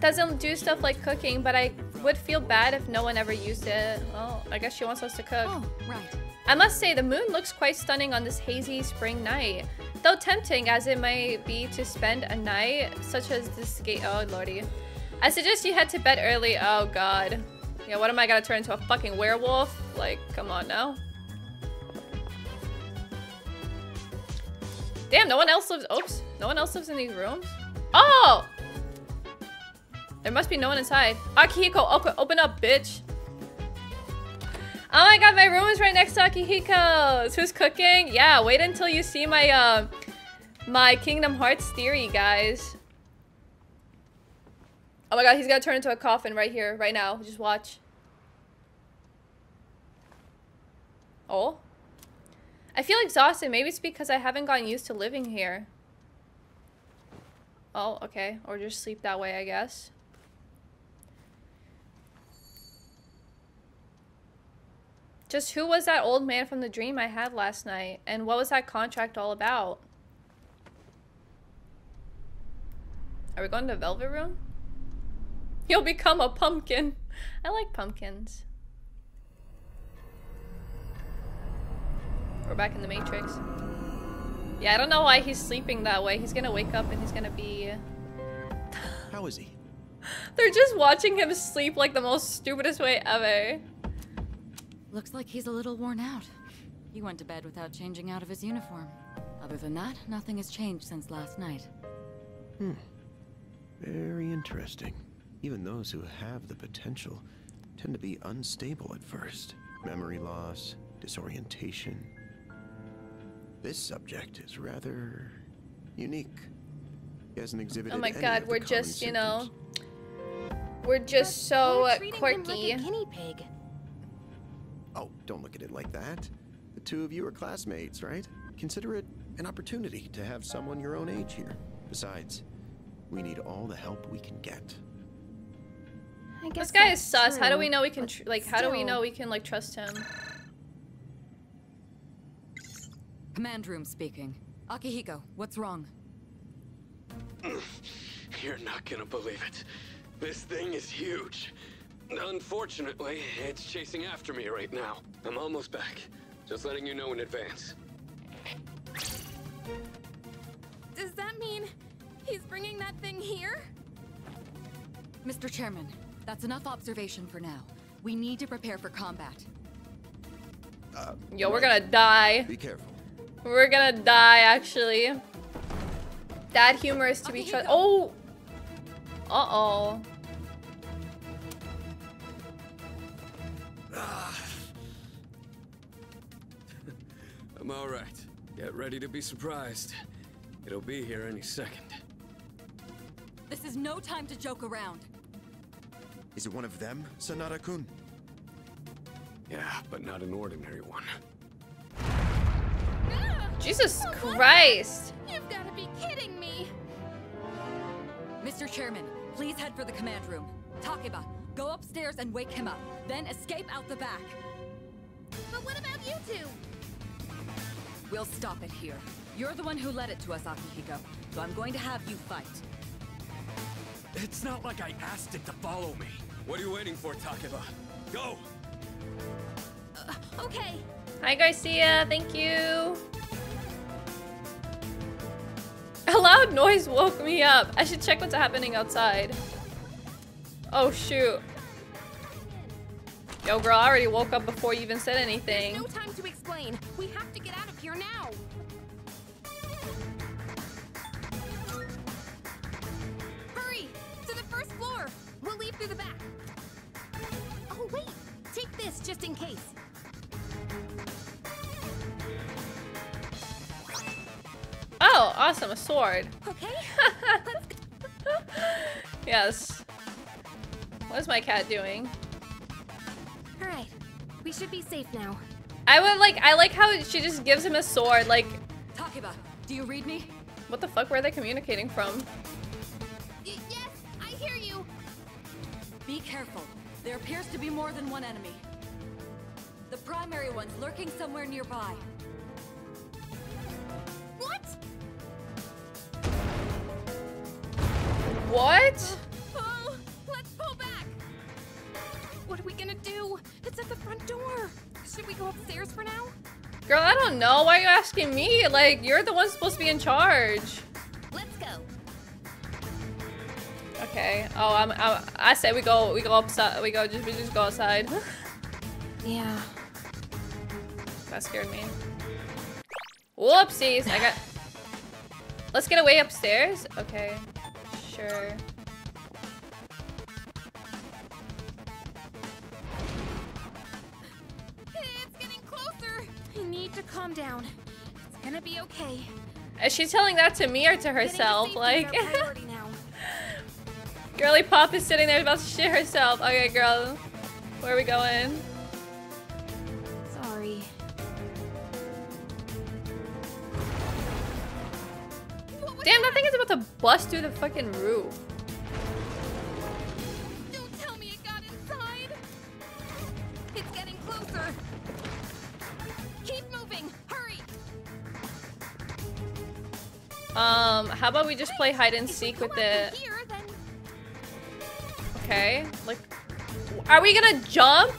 A: Doesn't do stuff like cooking, but I would feel bad if no one ever used it. Oh, I guess she wants us to cook.
D: Oh, right.
A: I must say, the moon looks quite stunning on this hazy spring night. Though tempting as it might be to spend a night such as this gate. Oh, lordy. I suggest you head to bed early. Oh, God. Yeah, what am I gonna turn into a fucking werewolf? Like, come on now. Damn, no one else lives- oops. No one else lives in these rooms? Oh! There must be no one inside. Akihiko, open, open up, bitch. Oh my god, my room is right next to Akihiko's. Who's cooking? Yeah, wait until you see my, uh, my Kingdom Hearts theory, guys. Oh my god, he's gonna turn into a coffin right here, right now. Just watch. Oh? I feel exhausted. Maybe it's because I haven't gotten used to living here. Oh, okay. Or just sleep that way, I guess. Just who was that old man from the dream I had last night? And what was that contract all about? Are we going to Velvet Room? You'll become a pumpkin. I like pumpkins. We're back in the Matrix. Yeah, I don't know why he's sleeping that way. He's gonna wake up and he's gonna be...
L: How is he? [LAUGHS]
A: They're just watching him sleep like the most stupidest way ever.
D: Looks like he's a little worn out. He went to bed without changing out of his uniform. Other than that, nothing has changed since last night.
L: Hmm. Very interesting. Even those who have the potential tend to be unstable at first. Memory loss, disorientation. This subject is rather unique. He hasn't exhibited
A: Oh my
L: any
A: god,
L: of
A: we're
L: common
A: just, you know... We're just so
B: we're
A: uh,
B: treating him
A: quirky.
B: like a guinea pig.
L: Oh, don't look at it like that. The two of you are classmates, right? Consider it an opportunity to have someone your own age here. Besides, we need all the help we can get.
B: I guess
A: This guy is
B: that's
A: sus. How do we know we can, tr like, how do we know we can, like, trust him?
D: Command room speaking. Akihiko, what's wrong?
M: You're not gonna believe it. This thing is huge. Unfortunately, it's chasing after me right now. I'm almost back. Just letting you know in advance.
B: Does that mean he's bringing that thing here?
D: Mr. Chairman, that's enough observation for now. We need to prepare for combat.
A: Uh, Yo, we're gonna die.
L: Be careful.
A: We're gonna die, actually. That humor is to be trusted. Oh! Uh-oh.
M: I'm all right. Get ready to be surprised. It'll be here any second.
D: This is no time to joke around.
L: Is it one of them, Sanada-kun?
M: Yeah, but not an ordinary one.
A: Jesus Christ.
B: You've got to be kidding me!
D: Mr. Chairman, please head for the command room. Takeba, go upstairs and wake him up. Then escape out the back.
B: But what about you two?
D: We'll stop it here. You're the one who led it to us, Akihiko, so I'm going to have you fight.
M: It's not like I asked it to follow me. What are you waiting for, Takeba? Go!
B: Uh, okay,
A: Hi, Garcia. Thank you. A loud noise woke me up. I should check what's happening outside. Oh, shoot. Yo, girl, I already woke up before you even said anything.
B: We have to get out of here now. Hurry! To the first floor! We'll leave through the back. Oh, wait. Take this just in case.
A: Oh, awesome, a sword.
B: Okay. [LAUGHS]
A: yes. What is my cat doing?
B: All right. We should be safe now.
A: I would like, I like how she just gives him a sword, like...
D: Takeba, do you read me?
A: What the fuck, were they communicating from?
B: Y yes, I hear you.
D: Be careful. There appears to be more than one enemy. The primary one's lurking somewhere nearby.
B: What?
A: What?
B: Oh, oh let's pull back. What are we gonna do? It's at the front door. Should we go upstairs for now?
A: Girl, I don't know. Why are you asking me? Like, you're the one supposed to be in charge.
B: Let's go.
A: Okay. Oh, I'm, I'm I say we go we go upside we go just we just go outside. [GASPS]
B: yeah.
A: That scared me. Whoopsies. I got [SIGHS] Let's get away upstairs. Okay. Sure.
B: Need to calm down. It's gonna be okay.
A: Is she telling that to me or to herself? Like
B: to safety is our priority now. [LAUGHS]
A: Girly Pop is sitting there about to shit herself. Okay, girl. Where are we going?
B: Sorry.
A: Damn, that thing is about to bust through the fucking roof. Um, how about we just play hide and seek with
B: it?
A: Okay, like... Are we gonna jump?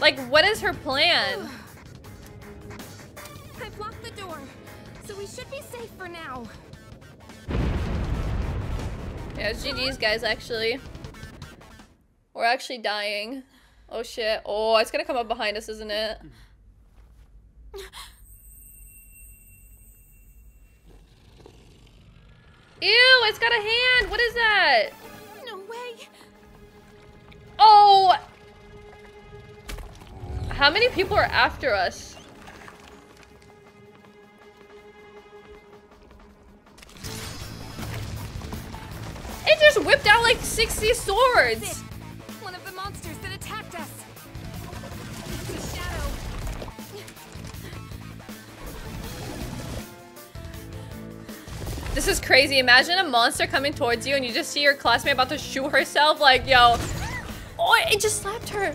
A: Like, what is her plan?
B: I blocked the door, so we should be safe for now.
A: Yeah, it's GG's, guys, actually. We're actually dying. Oh, shit. Oh, it's gonna come up behind us, isn't it? [LAUGHS] Ew, it's got a hand! What is that?
B: No way.
A: Oh! How many people are after us? It just whipped out like 60 swords! This is crazy. Imagine a monster coming towards you and you just see your classmate about to shoot herself. Like, yo. Oh, it just slapped her. [LAUGHS]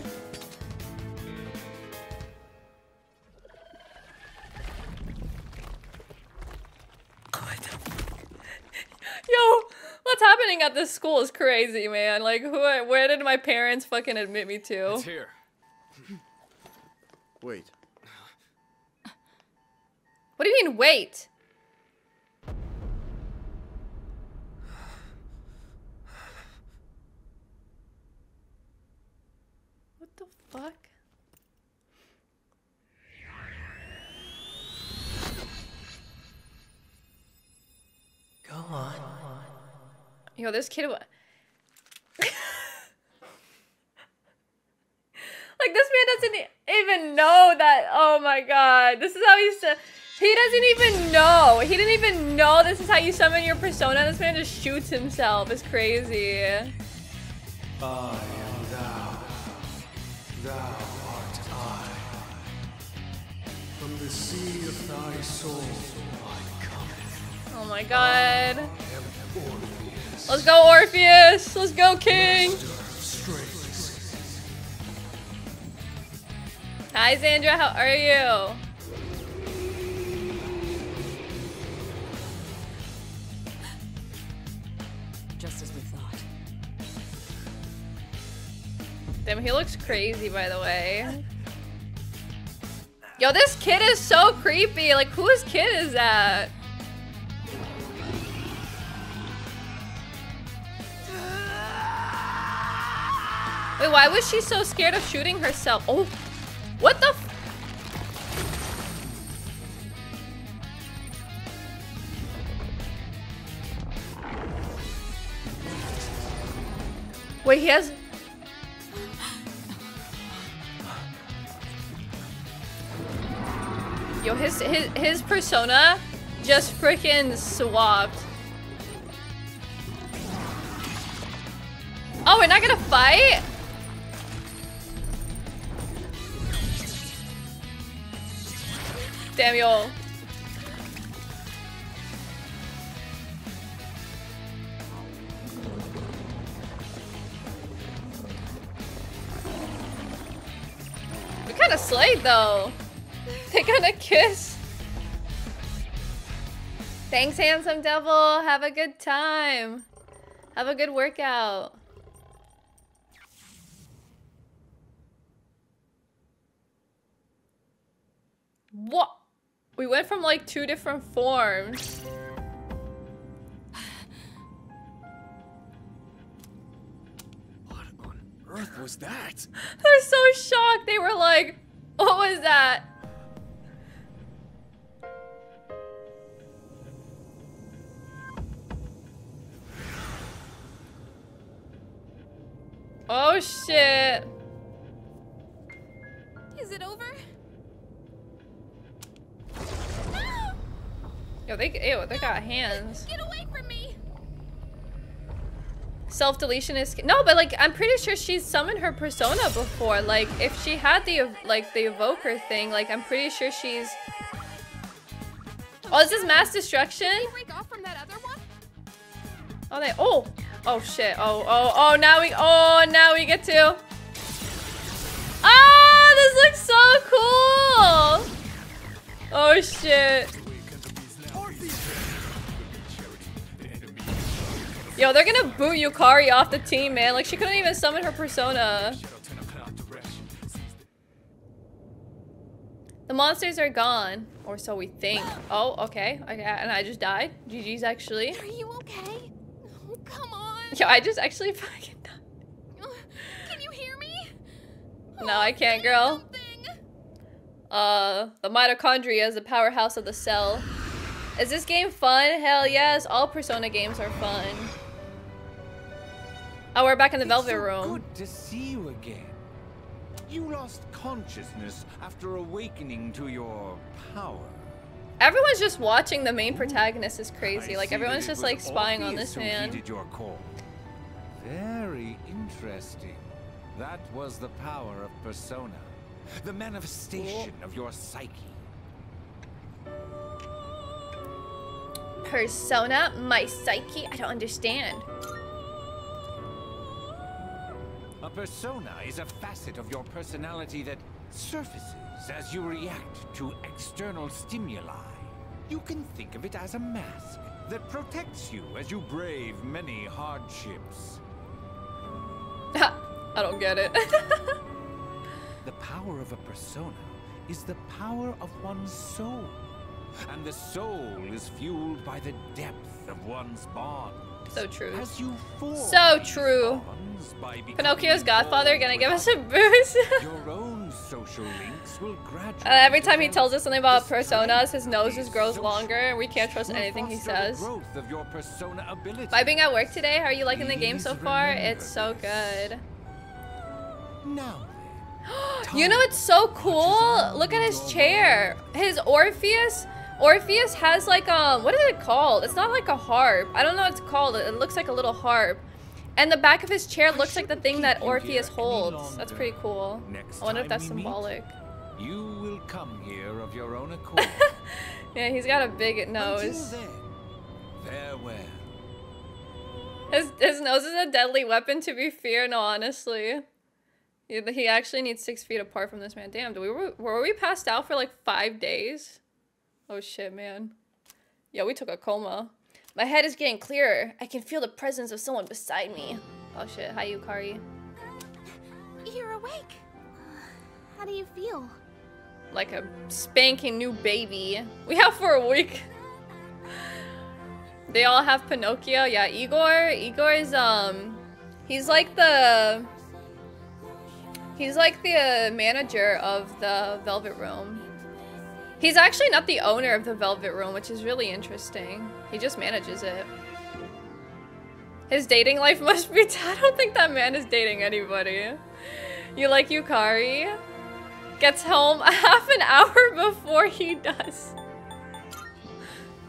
A: Yo, what's happening at this school is crazy, man. Like, who? Where did my parents fucking admit me to?
E: It's here.
L: Wait.
A: What do you mean, wait? What the fuck?
C: Go on.
A: Yo, this kid. wa- like this man doesn't even know that. Oh my god, this is how he said. He doesn't even know. He didn't even know this is how you summon your persona. This man just shoots himself. It's crazy.
R: I am thou. Thou art I. From the sea of thy soul I come.
A: Oh my god. Let's go, Orpheus. Let's go, King. Hi, Zandra. How are you? Damn, he looks crazy, by the way. Yo, this kid is so creepy. Like, whose kid is that? Wait, why was she so scared of shooting herself? Oh, what the? Wait, he has... Yo, his, his, his persona just freaking swapped. Oh, we're not gonna fight? Damn, yo. We kinda slayed though. [LAUGHS] They gonna kiss. Thanks, handsome devil. Have a good time. Have a good workout. What? We went from like two different forms.
E: What on earth was that? [LAUGHS]
A: They're so shocked. They were like, what was that? Oh shit.
B: Is it over? [GASPS]
A: Yo, they ew, they got hands.
B: Get away from me!
A: Self deletion is no, but like I'm pretty sure she's summoned her persona before. Like if she had the like the evoker thing, like I'm pretty sure she's. Oh, is this mass destruction?
B: break off from that other one?
A: Oh, they. Oh, oh shit. Oh, oh, oh. Now we. Oh, now we get to. Ah, this looks so cool. Oh shit. Yo, they're gonna boot Yukari off the team, man. Like, she couldn't even summon her persona. The monsters are gone. Or so we think. Oh, okay. Okay, and I just died. GG's actually.
B: Are you okay? Oh.
A: Yo, I just actually [LAUGHS] fucking
B: Can you hear me?
A: No, I can't, girl. Uh, the mitochondria is the powerhouse of the cell. Is this game fun? Hell yes. All Persona games are fun. Oh, we're back in the Velvet Room.
Q: Good to see you again. You lost consciousness after awakening to your power.
A: Everyone's just watching the main protagonist is crazy.
Q: I
A: Like everyone's just like spying on
Q: obvious
A: this
Q: who
A: man.
Q: heeded your call. Very interesting. That was the power of persona. The manifestation of your psyche.
A: Persona, my psyche. I don't understand.
Q: A persona is a facet of your personality that surfaces as you react to external stimuli. You can think of it as a mask that protects you as you brave many hardships. [LAUGHS]
A: I don't get it. [LAUGHS]
Q: The power of a persona is the power of one's soul. And the soul is fueled by the depth of one's bond.
A: So true.
Q: As you form
A: So true.
Q: bonds by becoming
A: Pinocchio's godfather gonna give us a boost.
Q: Your own [LAUGHS] social links will gradually
A: Uh, every time he tells us something about personas, his nose just grows longer, and we can't trust anything he says.
Q: growth of your persona ability.
A: By being at work today, how are you liking the game so far? It's so good.
Q: Now [GASPS]
A: You know it's so cool? Look at his chair. His Orpheus. Orpheus has like um, what is it called? It's not like a harp. I don't know what it's called. It looks like a little harp. And the back of his chair looks like the thing that Orpheus holds. That's pretty cool. I wonder if that's
Q: we meet,
A: symbolic.
Q: You will come here of your own [LAUGHS] accord.
A: Yeah, he's got a big nose.
Q: then, farewell.
A: His, his nose is a deadly weapon, to be feared, No, honestly. He, he actually needs six feet apart from this man. Damn, do we, were, were we passed out for like five days? Oh shit, man. Yeah, we took a coma. My head is getting clearer. I can feel the presence of someone beside me. Oh shit, hi Yukari.
B: You're awake. How do you feel?
A: Like a spanking new baby. We have for a week. They all have Pinocchio. Yeah, Igor. Igor is um, he's like the, he's like the uh, manager of the Velvet Room. He's actually not the owner of the Velvet Room, which is really interesting. He just manages it. His dating life [LAUGHS] must be. I don't think that man is dating anybody. You like Yukari? Gets home a [LAUGHS] half an hour before he does.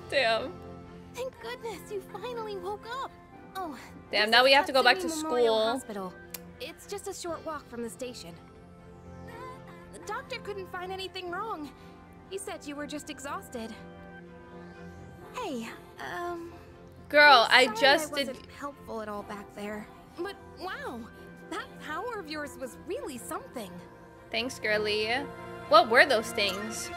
A: Damn.
B: Thank goodness you finally woke up. Oh.
A: Damn, now we have to go back to
B: Memorial
A: school.
B: Hospital. It's just a short walk from the station. Uh, the doctor couldn't find anything wrong. He said you were just exhausted. Hey, um.
A: Girl, I
B: sorry
A: just
B: I
A: did.
B: wasn't helpful at all back there. But wow, that power of yours was really something.
A: Thanks, girly. What were those things?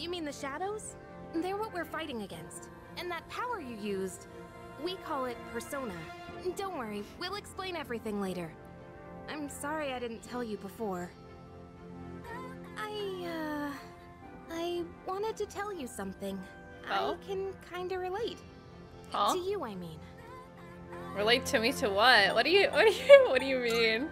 B: You mean the shadows? They're what we're fighting against. And that power you used, we call it persona. Don't worry, we'll explain everything later. I'm sorry I didn't tell you before. I, uh. I wanted to tell you something.
A: Oh?
B: I can kinda relate.
A: Huh?
B: To you, I mean.
A: Relate to me to what? What do you? What do you? What do you mean?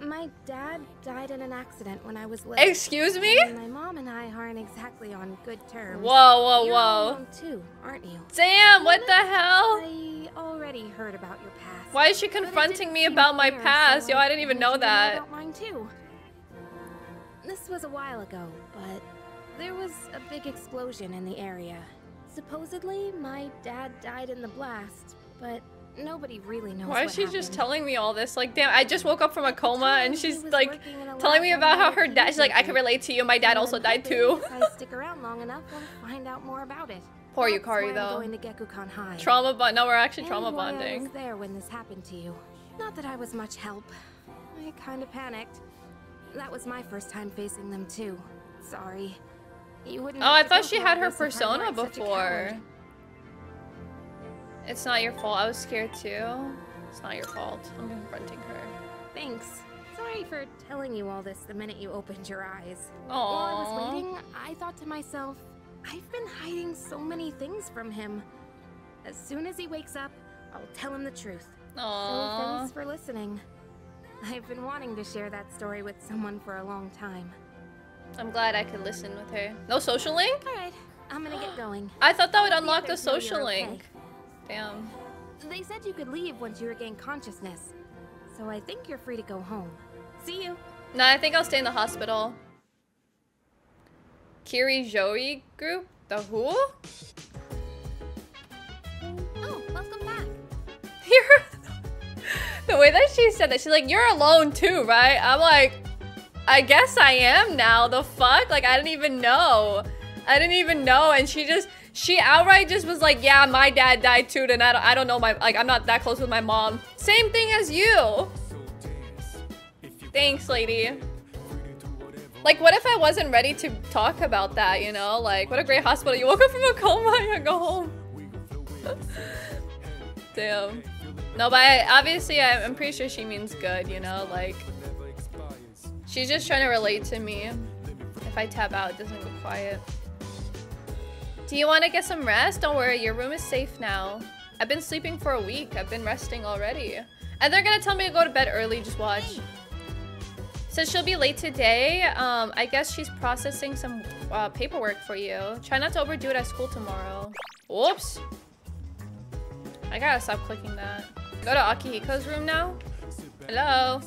B: My dad died in an accident when I was little.
A: Excuse me?
B: And my mom and I aren't exactly on good terms.
A: Whoa, whoa,
B: You're
A: whoa.
B: too, aren't you?
A: Damn! What the hell?
B: I already heard about your past.
A: Why is she confronting me about my past? Yo, I didn't even know
B: wanted you to
A: that.
B: about mine too. This was a while ago, but there was a big explosion in the area. Supposedly, my dad died in the blast, but nobody really knows
A: Why is she just telling me all this? Like, damn, I just woke up from a coma and she's like
B: working in a
A: telling me about how her dad. She's like, I can relate to you. My dad also died too.
B: If I stick around long enough, we'll find out more about it.
A: Poor
B: That's
A: Yukari though.
B: going to Gekkoukan High.
A: Trauma bond. No, we're actually
B: And
A: trauma
B: bonding. I was there when this happened to you. Not that I was much help. I kind of panicked. That was my first time facing them too. Sorry. You wouldn't.
A: Oh, I thought she had her
B: this if I
A: persona
B: weren't such a
A: before. It's not your fault. I was scared too. It's not your fault. I'm confronting her.
B: Thanks. Sorry for telling you all this the minute you opened your eyes.
A: Aww.
B: While I was waiting, I thought to myself, I've been hiding so many things from him. As soon as he wakes up, I'll tell him the truth. So thanks for listening. I've been wanting to share that story with someone for a long time.
A: I'm glad I could listen with her. No social link?
B: Alright, I'm gonna get going. [GASPS]
A: I thought that would unlock the social
B: okay.
A: link. Damn.
B: They said you could leave once you regain consciousness. So I think you're free to go home. See you.
A: No, I think I'll stay in the hospital. Kiri Joey group? The who?
B: Oh, welcome back. [LAUGHS]
A: You're the way that she said that, she's like, you're alone too, right? I'm like, I guess I am now. The fuck? Like, I didn't even know. I didn't even know. And she just, she outright just was like, yeah, my dad died too. And I don't, I don't know my, like, I'm not that close with my mom. Same thing as you. Thanks, lady. Like, what if I wasn't ready to talk about that, you know? Like, what a great hospital. You woke up from a coma, you go home. [LAUGHS] Damn. No, but I, obviously I, I'm pretty sure she means good, you know? Like, she's just trying to relate to me. If I tap out, it doesn't go quiet. Do you want to get some rest? Don't worry, your room is safe now. I've been sleeping for a week. I've been resting already. And they're gonna tell me to go to bed early, just watch. Since she'll be late today, um, I guess she's processing some uh, paperwork for you. Try not to overdo it at school tomorrow. Whoops. I gotta stop clicking that. Go to Akihiko's room now? Hello?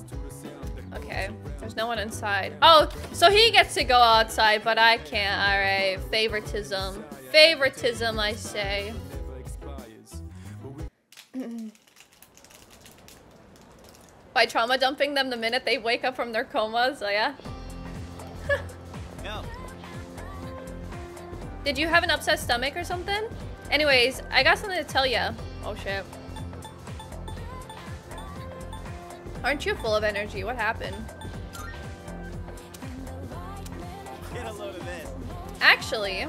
A: Okay, there's no one inside. Oh, so he gets to go outside, but I can't. Alright, favoritism. Favoritism, I say. [CLEARS THROAT] By trauma dumping them the minute they wake up from their comas, so yeah. [LAUGHS]
K: No.
A: Did you have an upset stomach or something? Anyways, I got something to tell you. Oh shit. Aren't you full of energy? What happened?
K: Get a load of this.
A: Actually.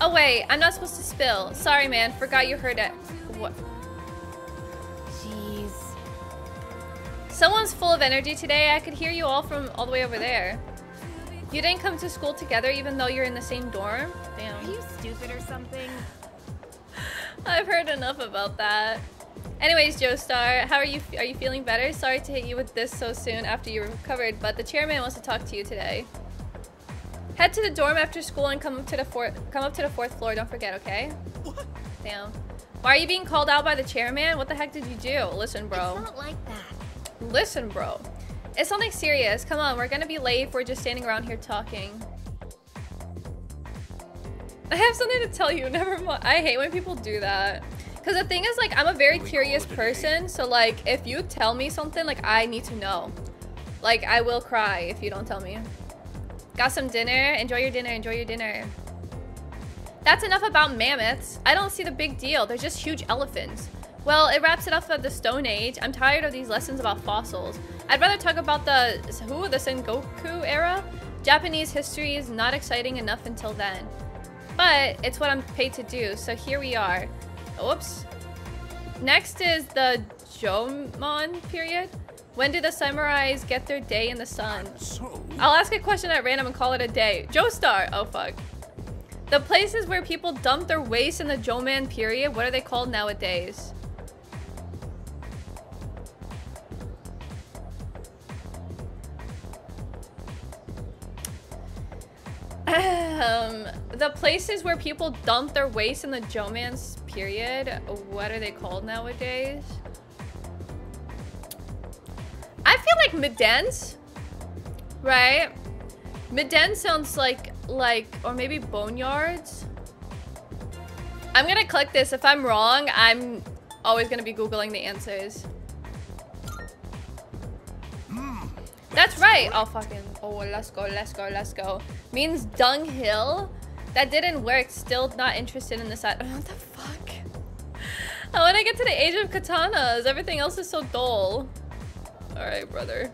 A: Oh wait, I'm not supposed to spill. Sorry man, forgot you heard it. What?
B: Jeez.
A: Someone's full of energy today. I could hear you all from all the way over there. You didn't come to school together even though you're in the same dorm? Damn.
B: Are you stupid or something?
A: I've heard enough about that. Anyways, Joestar, how are you? Are you feeling better? Sorry to hit you with this so soon after you recovered, but the chairman wants to talk to you today. Head to the dorm after school and come up to the fourth. Come up to the fourth floor. Don't forget, okay? What? Damn. Why are you being called out by the chairman? What the heck did you do? Listen, bro.
B: It's not like that.
A: Listen, bro. It's something serious. Come on, we're gonna be late if we're just standing around here talking. I have something to tell you. [LAUGHS] Never mind. I hate when people do that. Because the thing is, like, I'm a very curious person. So, like, if you tell me something, like, I need to know. Like, I will cry if you don't tell me. Got some dinner? Enjoy your dinner. Enjoy your dinner. That's enough about mammoths. I don't see the big deal. They're just huge elephants. Well, it wraps it up for the Stone Age. I'm tired of these lessons about fossils. I'd rather talk about the, who, the Sengoku era? Japanese history is not exciting enough until then. But it's what I'm paid to do, so here we are. Oops. Next is the Jomon period. When do the samurais get their day in the sun? I'll ask a question at random and call it a day. Joestar! Oh fuck. The places where people dump their waste in the Jomon period, what are they called nowadays? Um, the places where people dump their waste in the Jomon's period, what are they called nowadays? I feel like Middens, right? Midden sounds like, like, or maybe boneyards. I'm gonna click this. If I'm wrong, I'm always gonna be Googling the answers. Hmm. That's right. Oh, fucking. Oh, let's go, let's go, let's go. Means dunghill. That didn't work. Still not interested in the this. [LAUGHS] What the fuck? I want to get to the age of katanas. Everything else is so dull. Alright, brother.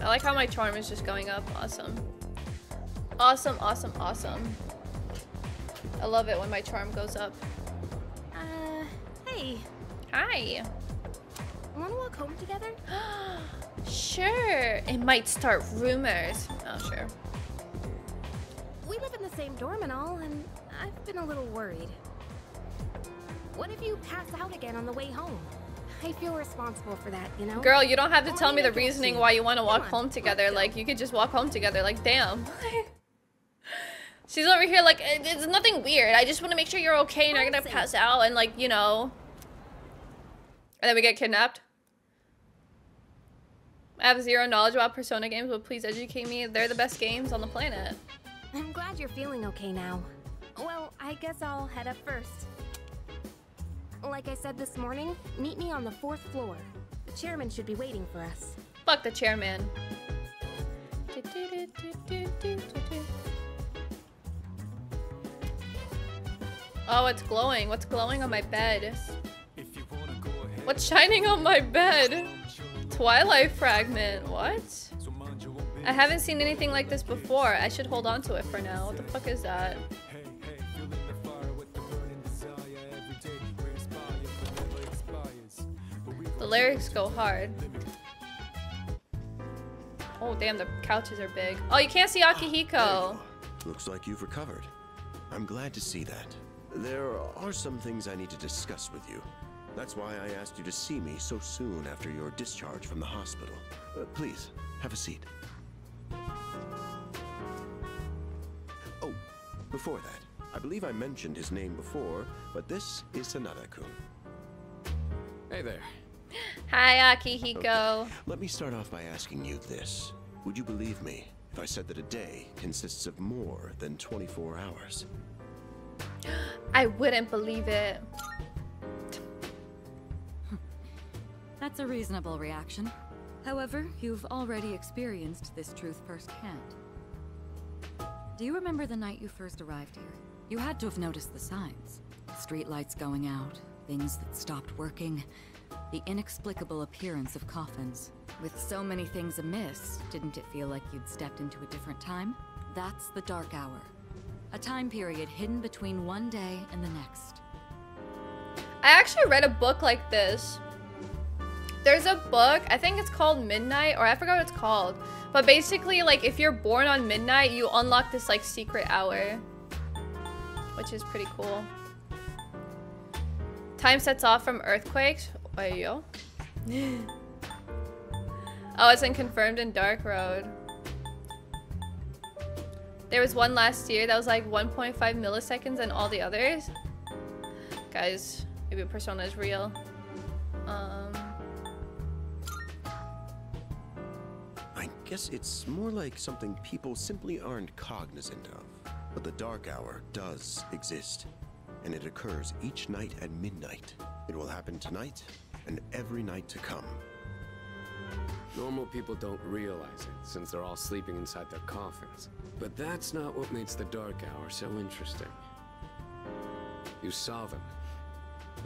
A: I like how my charm is just going up. Awesome. Awesome, awesome, awesome. I love it when my charm goes up.
B: Uh, hey.
A: Hi.
B: Wanna walk home together? [GASPS]
A: sure. It might start rumors. Oh, sure.
B: We live in the same dorm and all, and I've been a little worried. What if you pass out again on the way home? I feel responsible for that, you know?
A: Girl, you don't have to tell me the reasoning why you want to walk home together. Like, you could just walk home together. Like, damn. [LAUGHS] She's over here like, it's nothing weird. I just want to make sure you're okay and you're gonna pass out and like, you know. And then we get kidnapped. I have zero knowledge about Persona games, but please educate me. They're the best games on the planet.
B: I'm glad you're feeling okay now. Well, I guess I'll head up first. Like I said this morning, meet me on the fourth floor. The chairman should be waiting for us.
A: Fuck the chairman. Oh, it's glowing. What's glowing on my bed? What's shining on my bed? Twilight fragment. What? I haven't seen anything like this before. I should hold on to it for now. What the fuck is that? The lyrics go hard. Oh, damn, the couches are big. Oh, you can't see Akihiko.
L: Looks like you've recovered. I'm glad to see that. There are some things I need to discuss with you. That's why I asked you to see me so soon after your discharge from the hospital. Uh, please, have a seat. Oh, before that, I believe I mentioned his name before, but this is Sanada-kun.
E: Hey there.
A: Hi, Akihiko.
L: Okay. Let me start off by asking you this. Would you believe me if I said that a day consists of more than 24 hours? [GASPS]
A: I wouldn't believe it.
D: That's a reasonable reaction. However, you've already experienced this truth firsthand. Do you remember the night you first arrived here? You had to have noticed the signs. Streetlights going out, things that stopped working, the inexplicable appearance of coffins. With so many things amiss, didn't it feel like you'd stepped into a different time? That's the Dark Hour. A time period hidden between one day and the next.
A: I actually read a book like this. There's a book, I think it's called Midnight, or I forgot what it's called. But basically, like, if you're born on midnight, you unlock this, like, secret hour. Which is pretty cool. Time sets off from earthquakes. Ayo. [GASPS] oh, it's in confirmed in Dark Road. There was one last year that was like 1.5 milliseconds and all the others. Guys, maybe Persona is real. Um,
L: guess it's more like something people simply aren't cognizant of. But the Dark Hour does exist, and it occurs each night at midnight. It will happen tonight and every night to come.
M: Normal people don't realize it, since they're all sleeping inside their coffins. But that's not what makes the Dark Hour so interesting. You saw them.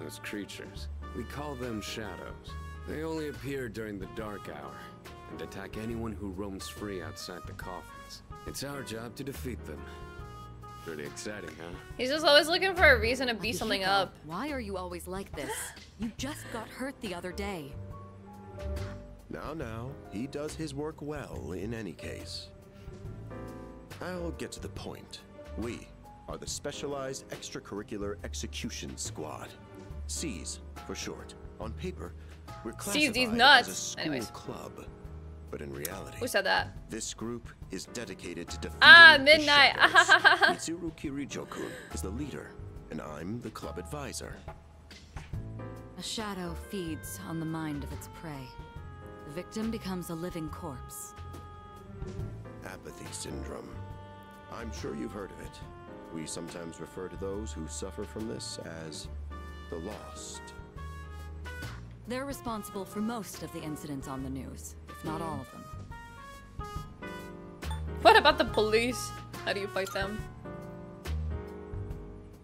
M: Those creatures. We call them shadows. They only appear during the Dark Hour, and attack anyone who roams free outside the coffins. It's our job to defeat them. Pretty exciting, huh?
A: he's just always looking for a reason to beat something up.
D: Why are you always like this? You just got hurt the other day.
L: Now, now, he does his work well in any case. I'll get to the point. We are the Specialized Extracurricular Execution Squad. SEES for short. On paper, we're
A: Sees
L: classified
A: these
L: as a school
A: Anyways.
L: club. But in reality,
A: Who said that?
L: this group is dedicated to defeating
A: Ah,
L: the
A: midnight. [LAUGHS]
L: Mitsuru Kirijo-kun is the leader, and I'm the club advisor.
D: A shadow feeds on the mind of its prey. The victim becomes a living corpse.
L: Apathy syndrome. I'm sure you've heard of it. We sometimes refer to those who suffer from this as the lost.
D: They're responsible for most of the incidents on the news, if not all of them.
A: What about the police? How do you fight them?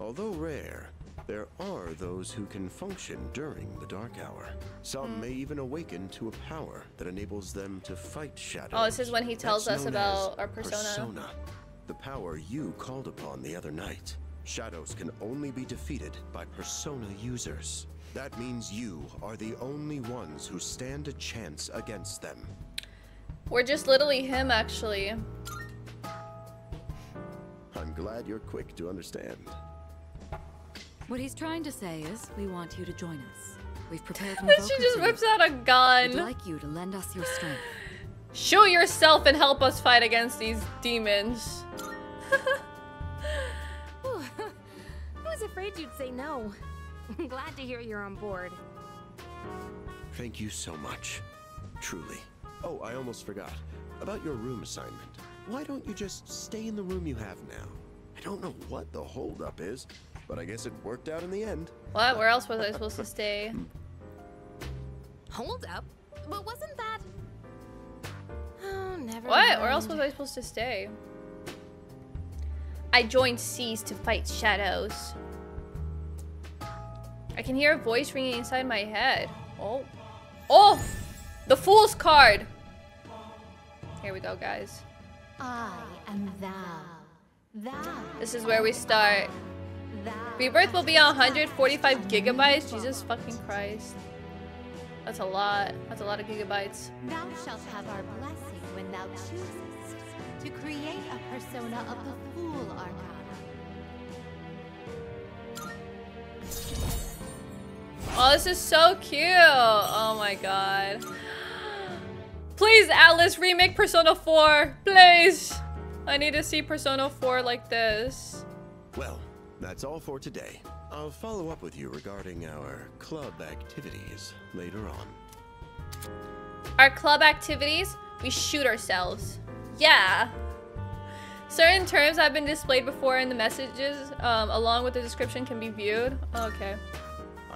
L: Although rare, there are those who can function during the dark hour. Some hmm. may even awaken to a power that enables them to fight shadows.
A: Oh, this is when he tells
L: That's
A: us about our persona. persona.
L: The power you called upon the other night. Shadows can only be defeated by persona users. That means you are the only ones who stand a chance against them.
A: We're just literally him, actually.
L: I'm glad you're quick to understand.
D: What he's trying to say is, we want you to join us. We've prepared [LAUGHS] an
A: she just whips out a gun.
D: We'd like you to lend us your strength.
A: Show yourself and help us fight against these demons. [LAUGHS]
B: Whew. I was afraid you'd say no. [LAUGHS] Glad to hear you're on board.
L: Thank you so much. Truly. Oh, I almost forgot. About your room assignment. Why don't you just stay in the room you have now? I don't know what the holdup is, but I guess it worked out in the end.
A: What? Where else was I supposed to stay? [LAUGHS]
B: Hold up. But wasn't that... Oh, never
A: What?
B: mind.
A: Where else was I supposed to stay? I joined SEES to fight shadows. I can hear a voice ringing inside my head. Oh. Oh! The Fool's card! Here we go, guys.
H: I am thou. Thou.
A: This is where we start. Rebirth will be 145 gigabytes. Jesus fucking Christ. That's a lot. That's a lot of gigabytes.
H: Thou shalt have our blessing when thou choosest to create a persona of the Fool Arcana.
A: Oh, this is so cute. Oh my god. Please, Atlus, remake Persona 4. Please. I need to see Persona 4 like this.
L: Well, that's all for today. I'll follow up with you regarding our club activities later on.
A: Our club activities, we shoot ourselves. Yeah. Certain terms have been displayed before in the messages, um, along with the description can be viewed. Okay.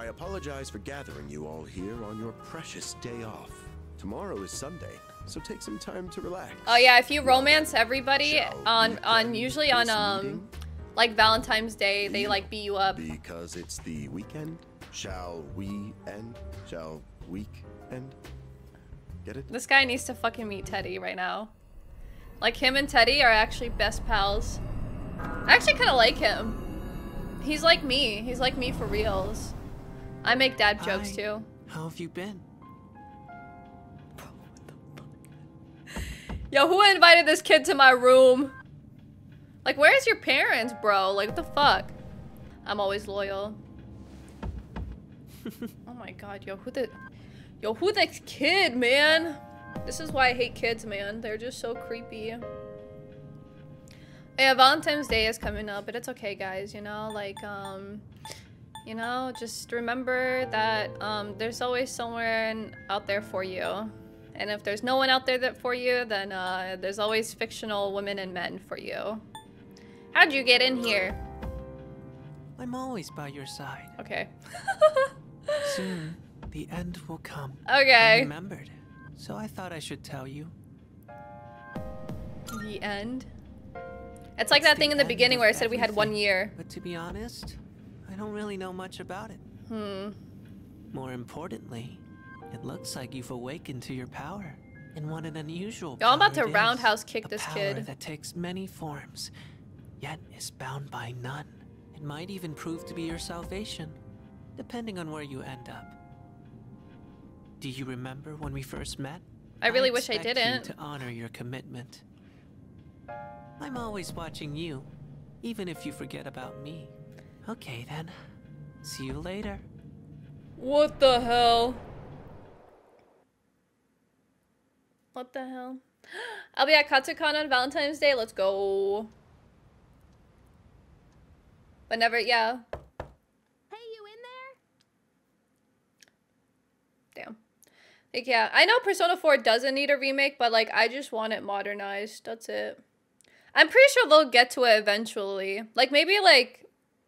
L: I apologize for gathering you all here on your precious day off. Tomorrow is Sunday, so take some time to relax.
A: Oh yeah, if you romance everybody on on usually on um like Valentine's Day, they like beat you up.
L: Because it's the weekend, shall we end? Shall week end? Get it?
A: This guy needs to fucking meet Teddy right now. Like him and Teddy are actually best pals. I actually kind of like him. He's like me. He's like me for reals. I make dad jokes
C: Hi.
A: too.
C: How have you been? [LAUGHS]
A: Yo, who invited this kid to my room? Like, where's your parents, bro? Like, what the fuck? I'm always loyal. [LAUGHS] oh my god, yo, who the... Yo, who the kid, man? This is why I hate kids, man. They're just so creepy. Yeah, Valentine's Day is coming up, but it's okay, guys. You know, like um, you know, just remember that um, there's always someone out there for you. And if there's no one out there that for you, then uh, there's always fictional women and men for you. How'd you get in here?
C: I'm always by your side.
A: Okay. [LAUGHS]
C: Soon, the end will come.
A: Okay.
C: I remembered, so I thought I should tell you.
A: The end? It's like that thing in the beginning where I said we had one year.
C: But to be honest, I don't really know much about it.
A: Hmm.
C: More importantly, it looks like you've awakened to your power. And what an unusual
A: Yo, I'm about to roundhouse kick this
C: power
A: kid.
C: that takes many forms, yet is bound by none. It might even prove to be your salvation, depending on where you end up. Do you remember when we first met?
A: I really wish I didn't.
C: To honor your commitment. I'm always watching you, even if you forget about me. Okay then. See you later.
A: What the hell? What the hell? [GASPS] I'll be at Katsucon on Valentine's Day. Let's go. But never, yeah.
B: Hey, you in there?
A: Damn. Like, yeah, I know Persona 4 doesn't need a remake, but like, I just want it modernized. That's it. I'm pretty sure they'll get to it eventually. Like, maybe like,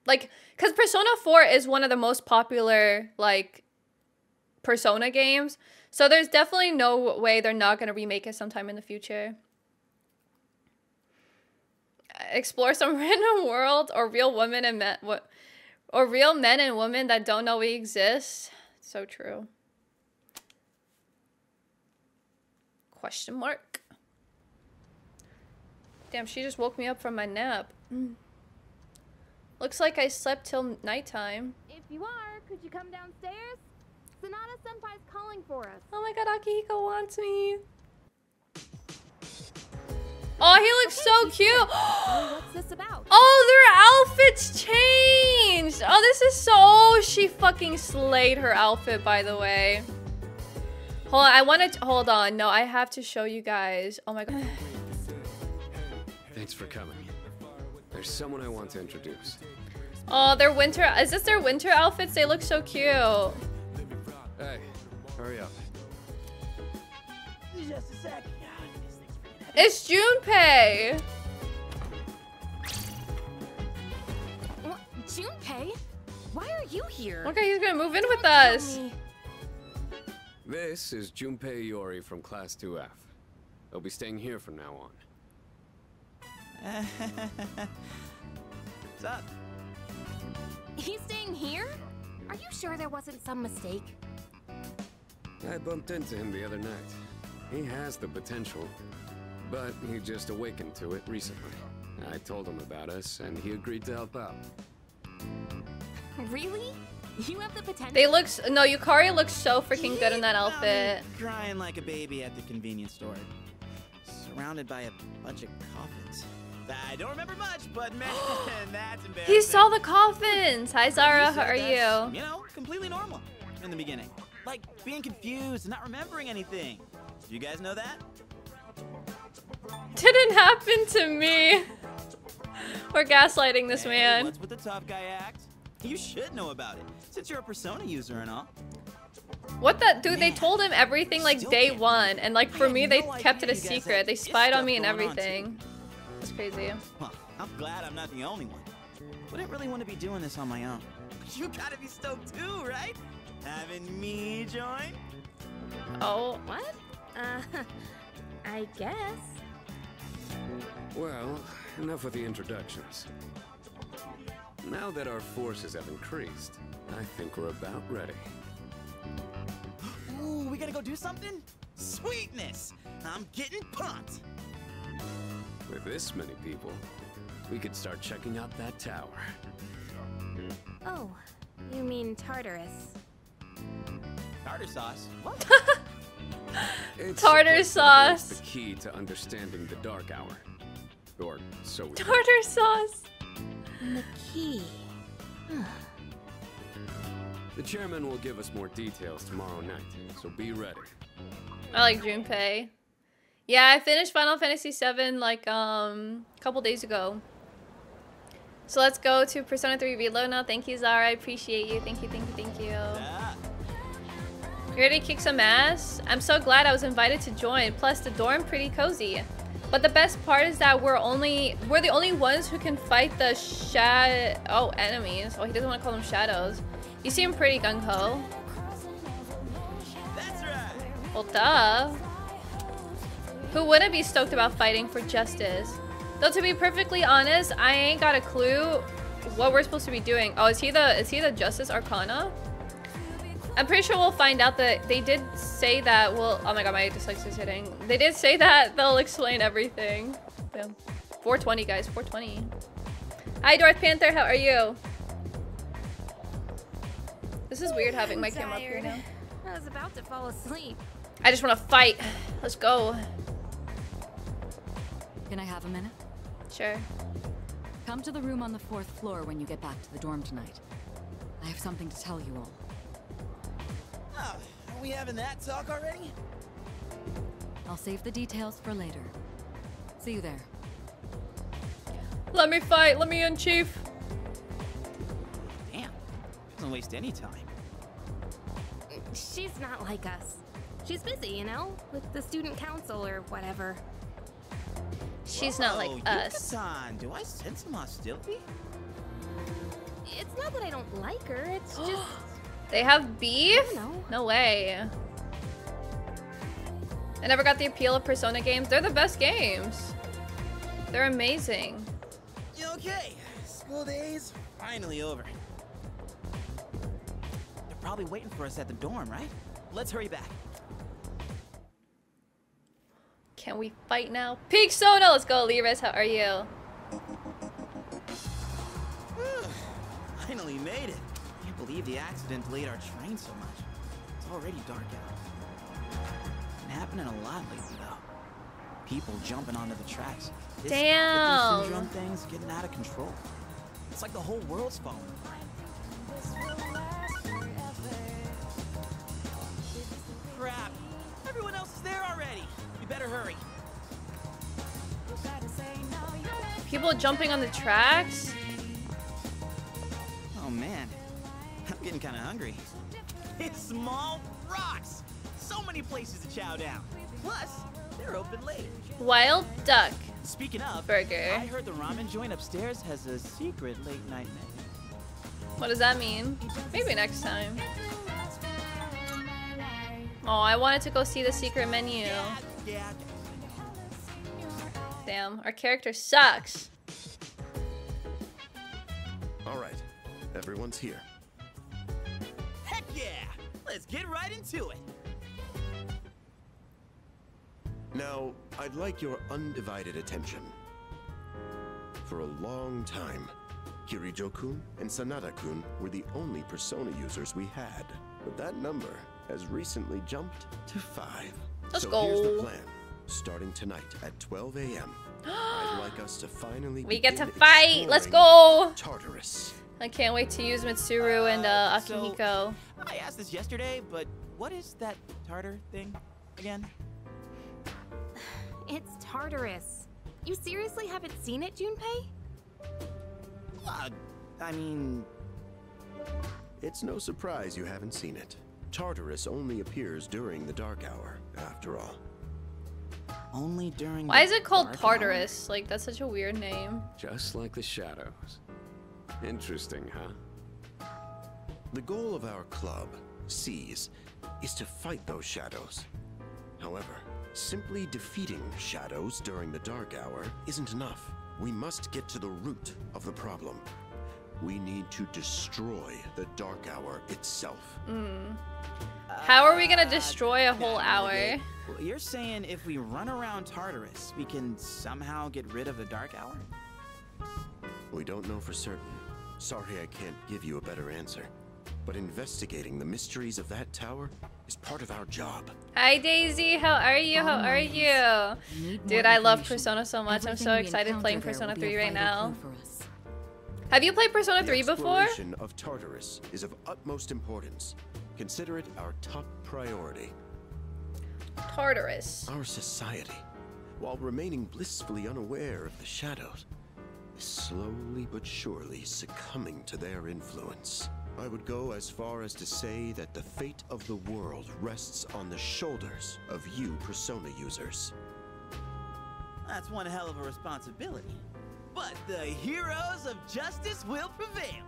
A: like, because Persona 4 is one of the most popular, like, Persona games. So there's definitely no way they're not going to remake it sometime in the future. Explore some [LAUGHS] random world or real women and men, what, or real men and women that don't know we exist. So true. Question mark. Damn, she just woke me up from my nap. Mm. Looks like I slept till nighttime.
B: If you are, could you come downstairs? Sanada Senpai's calling for us.
A: Oh my god, Akihiko wants me. Oh, he looks so cute. [GASPS]
B: What's this about?
A: Oh, their outfits changed. Oh, this is so. Oh, she fucking slayed her outfit, by the way. Hold on, I want to. Hold on. No, I have to show you guys. Oh my god.
M: Thanks for coming. There's someone I want to introduce.
A: Oh, their winter. Is this their winter outfits? They look so cute.
M: Hey, hurry up.
K: Just a sec.
A: It's Junpei.
B: What? Junpei? Why are you here?
A: Okay, he's gonna move in with us.
M: This is Junpei Iori from Class 2F. They'll be staying here from now on. [LAUGHS]
K: What's up?
B: He's staying here? Are you sure there wasn't some mistake?
M: I bumped into him the other night. He has the potential, but he just awakened to it recently. I told him about us, and he agreed to help out.
B: Really? You have the potential.
A: They look. s- No, Yukari looks so freaking good in that outfit.
K: Crying like a baby at the convenience store. Surrounded by a bunch of coffins. I don't remember much, but man, [GASPS] [LAUGHS] that's embarrassing.
A: He saw the coffins. Hi Zara, how are you?
K: You know, completely normal in the beginning. Like being confused and not remembering anything. Do you guys know that?
A: Didn't happen to me. We're gaslighting this
K: Hey,
A: man.
K: What's with the tough guy act? You should know about it, since you're a Persona user and all.
A: What the dude? They told him everything like day one, and like for me, they kept it a secret. They spied on me and everything. It's crazy.
K: Well, I'm glad I'm not the only one. Wouldn't really want to be doing this on my own. [LAUGHS] You gotta be stoked too, right? Having me join?
A: Oh.
B: What? Uh, [LAUGHS] I guess.
M: Well, enough with the introductions. Now that our forces have increased, I think we're about ready. [GASPS]
K: Ooh, we gotta go do something? Sweetness! I'm getting pumped!
M: With this many people, we could start checking out that tower.
B: Oh, you mean Tartarus.
K: Tartar sauce? What? [LAUGHS]
M: It's
A: Tartar
M: supposed to hold
A: sauce.
M: The key to understanding the Dark Hour. Or so we
A: Tartar sauce.
B: The key.
M: The chairman will give us more details tomorrow night, so be ready.
A: I like Junpei. Yeah, I finished Final Fantasy VII like um a couple days ago. So let's go to Persona 3 Reload now. Thank you, Zara. I appreciate you. Thank you, thank you, thank you. You ready to kick some ass? I'm so glad I was invited to join. Plus, the dorm pretty cozy. But the best part is that we're only we're the only ones who can fight the shad oh enemies. Oh, he doesn't want to call them shadows. You seem pretty gung ho.
K: That's right.
A: Well, duh. Who wouldn't be stoked about fighting for justice? Though to be perfectly honest, I ain't got a clue what we're supposed to be doing. Oh, is he the is he the Justice Arcana? I'm pretty sure we'll find out that they did say that well oh my god my dyslexia is hitting. They did say that [LAUGHS] they'll explain everything. Yeah. 420 guys, 420. Hi Darth Panther, how are you? This is weird having my camera up here now.
B: I was about to fall asleep.
A: I just want to fight. Let's go.
D: Can I have a minute?
A: Sure.
D: Come to the room on the fourth floor when you get back to the dorm tonight. I have something to tell you all.
K: Oh, are we having that talk already?
D: I'll save the details for later. See you there.
A: Let me fight. Let me in, Chief.
K: Damn. Doesn't waste any time.
B: She's not like us. She's busy, you know, with the student council or whatever.
A: She's not like
K: oh,
A: us.
K: Yuka-tan, do I sense some hostility?
B: It's not that I don't like her, it's [GASPS] just
A: They have beef? No way. I never got the appeal of Persona games. They're the best games. They're amazing.
K: Okay? School days finally over. They're probably waiting for us at the dorm, right? Let's hurry back.
A: Can we fight now? Peak Soda! Let's go, Liris. How are you? [SIGHS]
K: Finally made it. I Can't believe the accident delayed our train so much. It's already dark out. Been happening a lot lately, though. People jumping onto the tracks. This
A: Damn.
K: apathy syndrome thing's getting out of control. It's like the whole world's falling Crap. Everyone else is there already. You better hurry.
A: People jumping on the tracks?
K: Oh man, I'm getting kind of hungry. It's small rocks. So many places to chow down. Plus, they're open late.
A: Wild Duck.
K: Speaking of,
A: Burger.
K: I heard the ramen joint upstairs has a secret late night menu.
A: What does that mean? Maybe next time. Oh, I wanted to go see the secret menu.
K: Yeah.
A: Damn, our character sucks.
L: All right, everyone's here.
K: Heck yeah! Let's get right into it.
L: Now, I'd like your undivided attention. For a long time, Kirijo-kun and Sanada-kun were the only Persona users we had. But that number has recently jumped to five.
A: Let's
L: so here's the
A: go.
L: plan. Starting tonight at 12 a.m., [GASPS] I'd like us to finally
A: We get to fight. Let's go.
L: Tartarus.
A: I can't wait to use Mitsuru and uh,
K: so- I asked this yesterday, but what is that tartar thing again? [SIGHS]
B: it's Tartarus. You seriously haven't seen it, Junpei?
K: Uh, I mean,
L: It's no surprise you haven't seen it. Tartarus only appears during the dark hour, after all.
K: only during.
A: Why is it called
K: dark hour?
A: Tartarus? Like, that's such a weird name.
M: Just like the shadows. Interesting, huh?
L: The goal of our club, SEES, is to fight those shadows. However, simply defeating shadows during the dark hour isn't enough. We must get to the root of the problem. We need to destroy the dark hour itself.
A: Mm. How are we gonna destroy a whole hour?
K: Well, you're saying if we run around Tartarus, we can somehow get rid of the dark hour?
L: We don't know for certain. Sorry I can't give you a better answer. But investigating the mysteries of that tower is part of our job.
A: Hi Daisy, how are you? How are you? Dude, I love Persona so much. I'm so excited playing Persona
D: will be a
A: 3 right now.
D: clue for us.
A: Have you played Persona 3 before?
L: The exploration of Tartarus is of utmost importance. Consider it our top priority.
A: Tartarus.
L: Our society while remaining blissfully unaware of the shadows, is slowly but surely succumbing to their influence. I would go as far as to say that the fate of the world rests on the shoulders of you Persona users.
K: That's one hell of a responsibility. But the heroes of justice will prevail.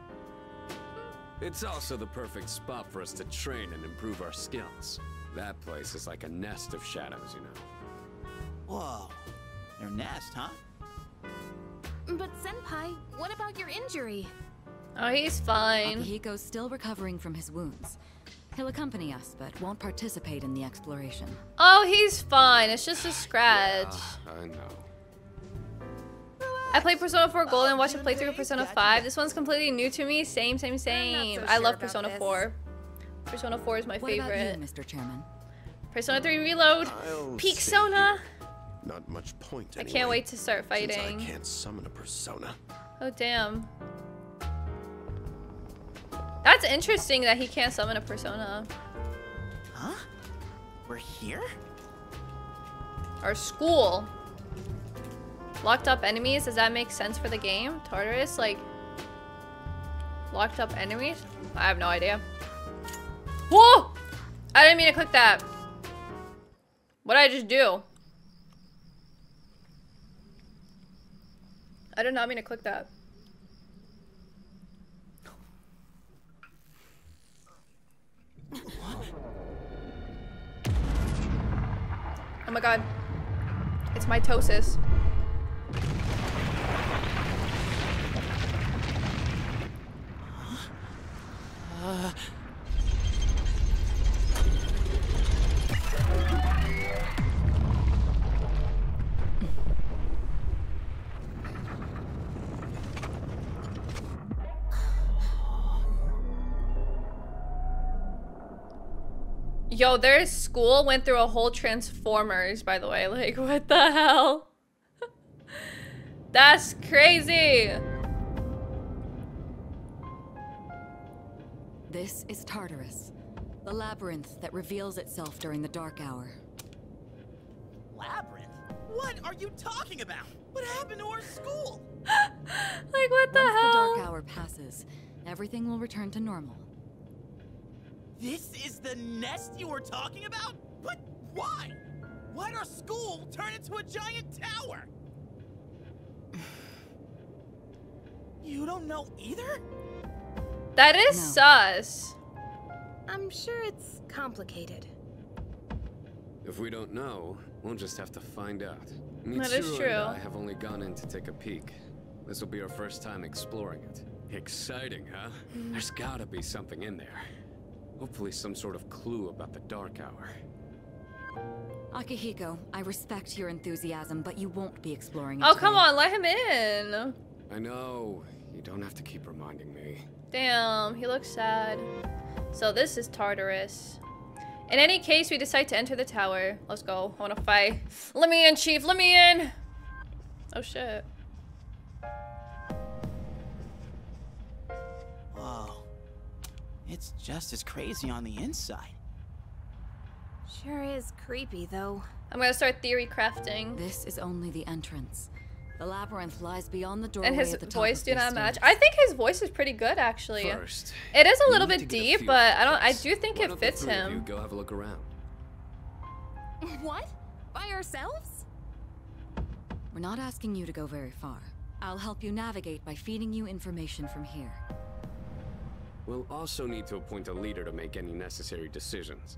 M: It's also the perfect spot for us to train and improve our skills. That place is like a nest of shadows, you know.
K: Whoa. Their nest, huh?
B: But Senpai, what about your injury?
A: Oh, he's fine.
D: Akihiko's still recovering from his wounds. He'll accompany us, but won't participate in the exploration.
A: Oh, he's fine. It's just a scratch.
M: Yeah, I know.
A: I played Persona 4 Gold and watched a playthrough of Persona 5. This one's completely new to me. Same, same, same.
B: so
A: I love
B: about
A: Persona
B: this.
A: 4. Persona 4 is my
D: What
A: favorite.
D: about you, Mr. Chairman?
A: Persona 3 Reload.
L: I'll
A: Peak
L: say
A: Sona.
L: Not much point
A: I can't wait to start
L: since I can't summon a persona.
A: Oh, damn. That's interesting that he can't summon a persona.
K: Huh? We're here?
A: Our school. Locked up enemies, does that make sense for the game? Tartarus, like... Locked up enemies? I have no idea. Whoa! I didn't mean to click that. What did I just do? I did not mean to click that. Oh my god. It's mitosis. Yo, their school went through a whole Transformers, by the way. Like, what the hell? [LAUGHS] That's crazy.
D: This is Tartarus, the labyrinth that reveals itself during the dark hour.
K: Labyrinth? What are you talking about? What happened to our school? [GASPS]
A: like, what the
D: Once
A: hell?
D: the dark hour passes, everything will return to normal.
K: This is the nest you were talking about? But why? Why'd our school turn into a giant tower? [SIGHS] You don't know either?
A: That is
B: No.
A: sus.
B: I'm sure it's complicated.
M: If we don't know, we'll just have to find out.
A: That is true.
M: and I have only gone in to take a peek. This will be our first time exploring it. Exciting, huh?
A: Mm.
M: There's gotta be something in there. Hopefully some sort of clue about the Dark Hour.
D: Akihiko, I respect your enthusiasm, but you won't be exploring it
A: Oh, come
D: today.
A: on, let him in.
M: I know. You don't have to keep reminding me.
A: Damn, he looks sad. So this is Tartarus. In any case, we decide to enter the tower. Let's go. I want to fight. Let me in, Chief. Let me in. Oh, shit.
K: Whoa. It's just as crazy on the inside.
B: Sure is creepy, though.
A: I'm gonna start theory crafting.
D: This is only the entrance. The labyrinth lies beyond the doorway
A: And his
D: at the top
A: voice do not match. I think his voice is pretty good, actually.
M: First,
A: it is a little bit
M: to get a
A: deep, but I don't. I do think
M: Why
A: it
M: don't the
A: fits
M: three of You go have a look around. [LAUGHS]
B: What? By ourselves?
D: We're not asking you to go very far. I'll help you navigate by feeding you information from here.
M: We'll also need to appoint a leader to make any necessary decisions.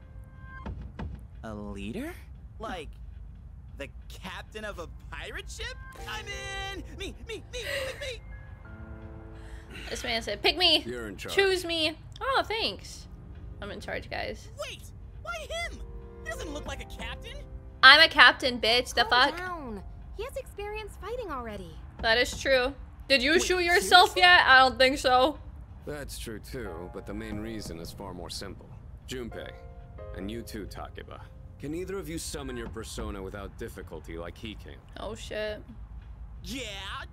K: A leader? Like, the captain of a pirate ship? I'm in! Me, me, me, me, me!
A: This man said, "Pick me.
M: You're in charge.
A: Choose me." Oh, thanks. I'm in charge, guys.
K: Wait! Why him? He doesn't look like a captain.
A: I'm a captain, bitch. The
B: Calm
A: fuck?
B: down. He has experience fighting already.
A: That is true. Did you shoot yourself yet? I don't think so.
M: That's true too, but the main reason is far more simple. Junpei, and you too, Takeba. Can either of you summon your persona without difficulty like he can?
A: Oh shit.
K: Yeah,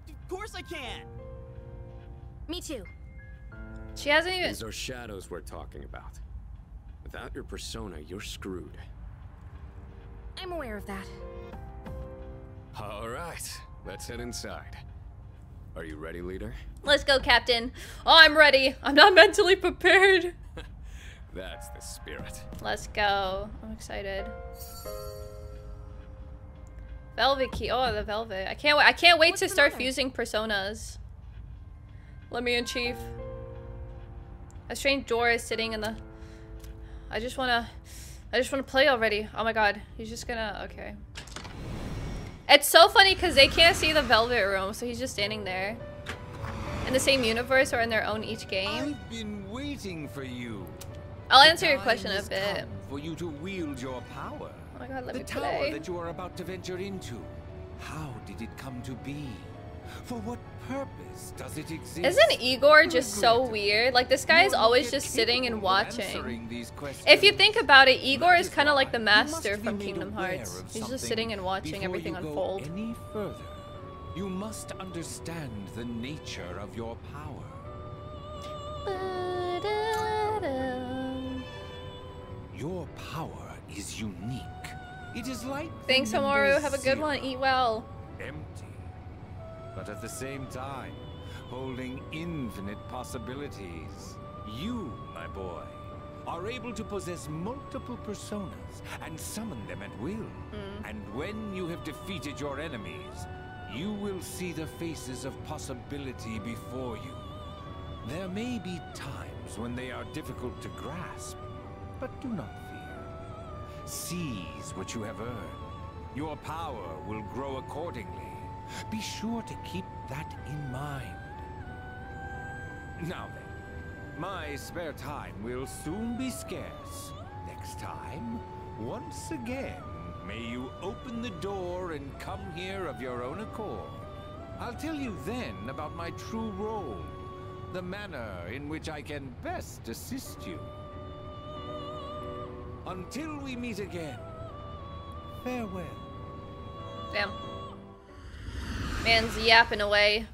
K: of course I can.
B: Me too.
A: She hasn't even.
M: These are shadows we're talking about. Without your persona, you're screwed.
B: I'm aware of that.
M: All right, let's head inside. Are you ready, leader?
A: Let's go, Captain. Oh, I'm ready. I'm not mentally prepared.
M: That's the spirit.
A: Let's go. I'm excited. Velvet key. Oh, the velvet. I can't wait. I can't wait to start fusing personas. Let me in, Chief. A strange door is sitting in the. I just wanna. I just wanna play already. Oh my god. He's just gonna. Okay. It's so funny because they can't see the velvet room, so he's just standing there. In the same universe or in their own each game.
Q: I've been waiting for you.
A: I'll answer your question a bit.
Q: For you to wield your power.
A: Oh my god, let
Q: the
A: me
Q: tower
A: play.
Q: that you are about to venture into. How did it come to be? For what purpose does it exist?
A: Isn't Igor just so weird? Like this guy is always just sitting and watching. If you think about it, Igor is kind of like the master from Kingdom Hearts. He's just sitting and watching everything
Q: you go
A: unfold.
Q: Any further, you must understand the nature of your power. Your power is unique. It is like
A: Thanks, Homaru. Have a good one. Eat well.
Q: Empty, but at the same time, holding infinite possibilities. You, my boy, are able to possess multiple personas and summon them at will. Hmm. And when you have defeated your enemies, you will see the faces of possibility before you. There may be times when they are difficult to grasp, but do not fear. Seize what you have earned. Your power will grow accordingly. Be sure to keep that in mind. Now then, my spare time will soon be scarce. Next time, once again, may you open the door and come here of your own accord. I'll tell you then about my true role, the manner in which I can best assist you. Until we meet again, farewell.
A: Damn. Man's yapping away.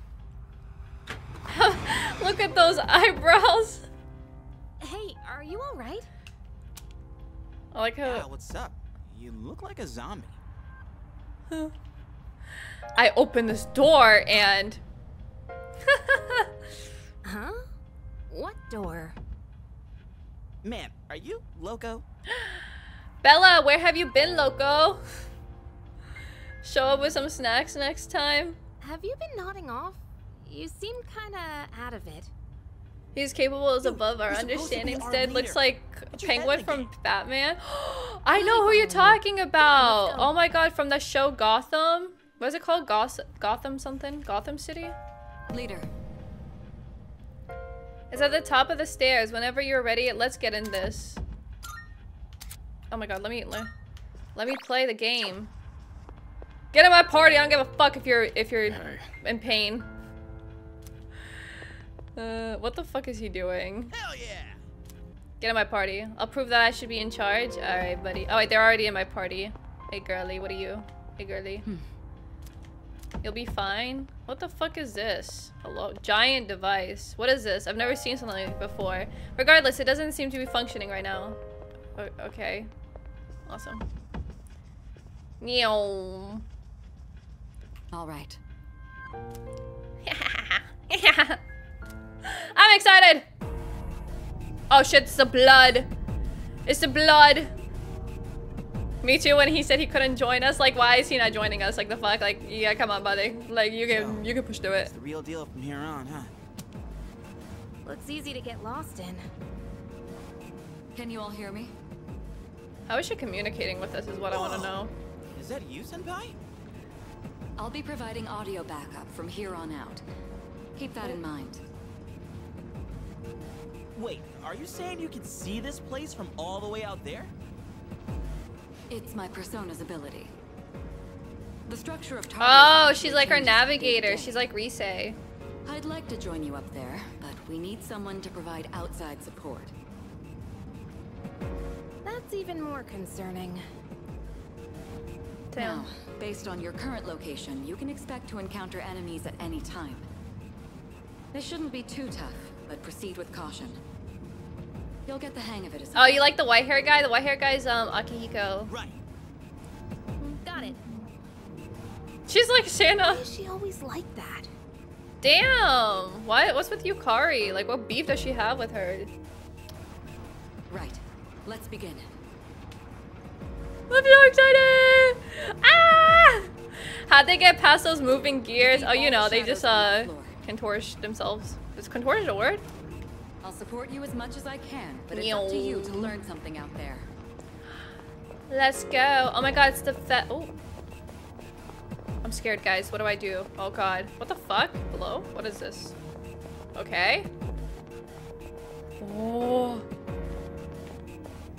A: [LAUGHS] Look at those eyebrows.
B: Hey, are you alright?
A: I like how
K: Yeah, what's up? You look like a zombie.
A: I open this door and [LAUGHS]
B: Huh? What door?
K: Man, are you loco? [GASPS]
A: Bella, where have you been, loco? Show up with some snacks next time.
B: Have you been nodding off? You seem kinda out of it.
A: He's capable is above our
B: you're supposed to be
A: understanding.
B: our
A: Instead, looks like
B: Put your head in
A: Penguin from Batman. [GASPS] I know who you're talking about. Oh my god, from the show Gotham. What is it called? Goth Gotham something? Gotham City?
D: Leader.
A: It's at the top of the stairs. Whenever you're ready, let's get in this. Oh my god, let me let, let me play the game. Get in my party. I don't give a fuck if you're if you're in pain. Uh, what the fuck is he doing?
K: Hell yeah!
A: Get in my party. I'll prove that I should be in charge. Alright, buddy. Oh, wait, they're already in my party. Hey, girly, what are you? Hey, girly. You'll be fine. What the fuck is this? Hello? Giant device. What is this? I've never seen something like this before. Regardless, it doesn't seem to be functioning right now. O- okay. Awesome. Meow.
D: All right. yeah. [LAUGHS] [LAUGHS]
A: I'm excited! Oh shit, it's the blood. It's the blood. Me too when he said he couldn't join us. Like, why is he not joining us? Like, the fuck? Like, yeah, come on, buddy. Like, you can, you can push through it.
K: It's the real deal from here on, huh?
B: Looks easy to get lost in.
D: Can you all hear me?
A: How is she communicating with us is what I want to know.
K: Is that you, Senpai?
D: I'll be providing audio backup from here on out. Keep that in mind.
K: Wait, are you saying you can see this place from all the way out there?
D: It's my persona's ability. The structure of Tartarus
A: Oh, she's like our
D: changes day to
A: navigator. She's like Rise.
D: I'd like to join you up there, but we need someone to provide outside support.
B: That's even more concerning.
D: Now, based on your current location, you can expect to encounter enemies at any time. This shouldn't be too tough, but proceed with caution. You'll get the hang of it as
A: Oh, you like the white hair guy? The white hair guy's um Akihiko.
K: Right.
B: Got it.
A: She's like Santa.
B: Why is she always like that?
A: Damn. What? What's with Yukari? Like, what beef does she have with her?
D: Right. Let's begin.
A: I'm so excited! Ah! How'd they get past those moving gears? Oh, you know, they just uh contort themselves. Is contort a word?
D: I'll support you as much as I can, but it's up to you to learn something out there.
A: Let's go. Oh my god, it's the fet. Oh. I'm scared, guys. What do I do? Oh god. What the fuck? Hello? What is this? Okay. Oh.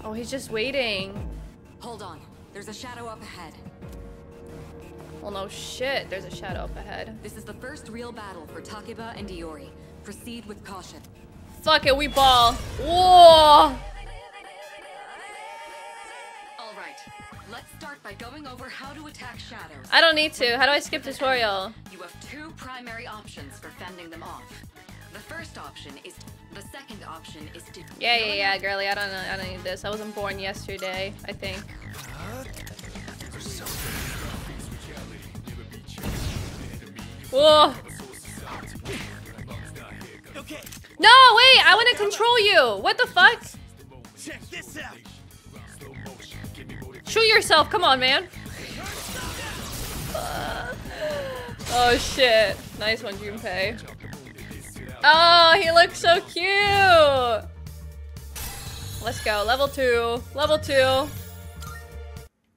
A: Oh, he's just waiting.
D: Hold on. There's a shadow up ahead.
A: Well, no shit. There's a shadow up ahead.
D: This is the first real battle for Takeba and Iori. Proceed with caution.
A: Fuck it, we ball. Whoa!
D: All right. Let's start by going over how to attack shadows.
A: I don't need to. How do I skip tutorial?
D: You have two primary options for fending them off. The first option is the second option is to
A: Yeah, yeah, yeah, girly. I don't know. I don't need this. I wasn't born yesterday. I think. Whoa!
K: Okay.
A: No, wait! I want to control you. What the fuck?
K: Check this out.
A: Shoot yourself. Come on, man. Uh, oh shit! Nice one, Junpei. Oh, he looks so cute. Let's go. Level two. Level two.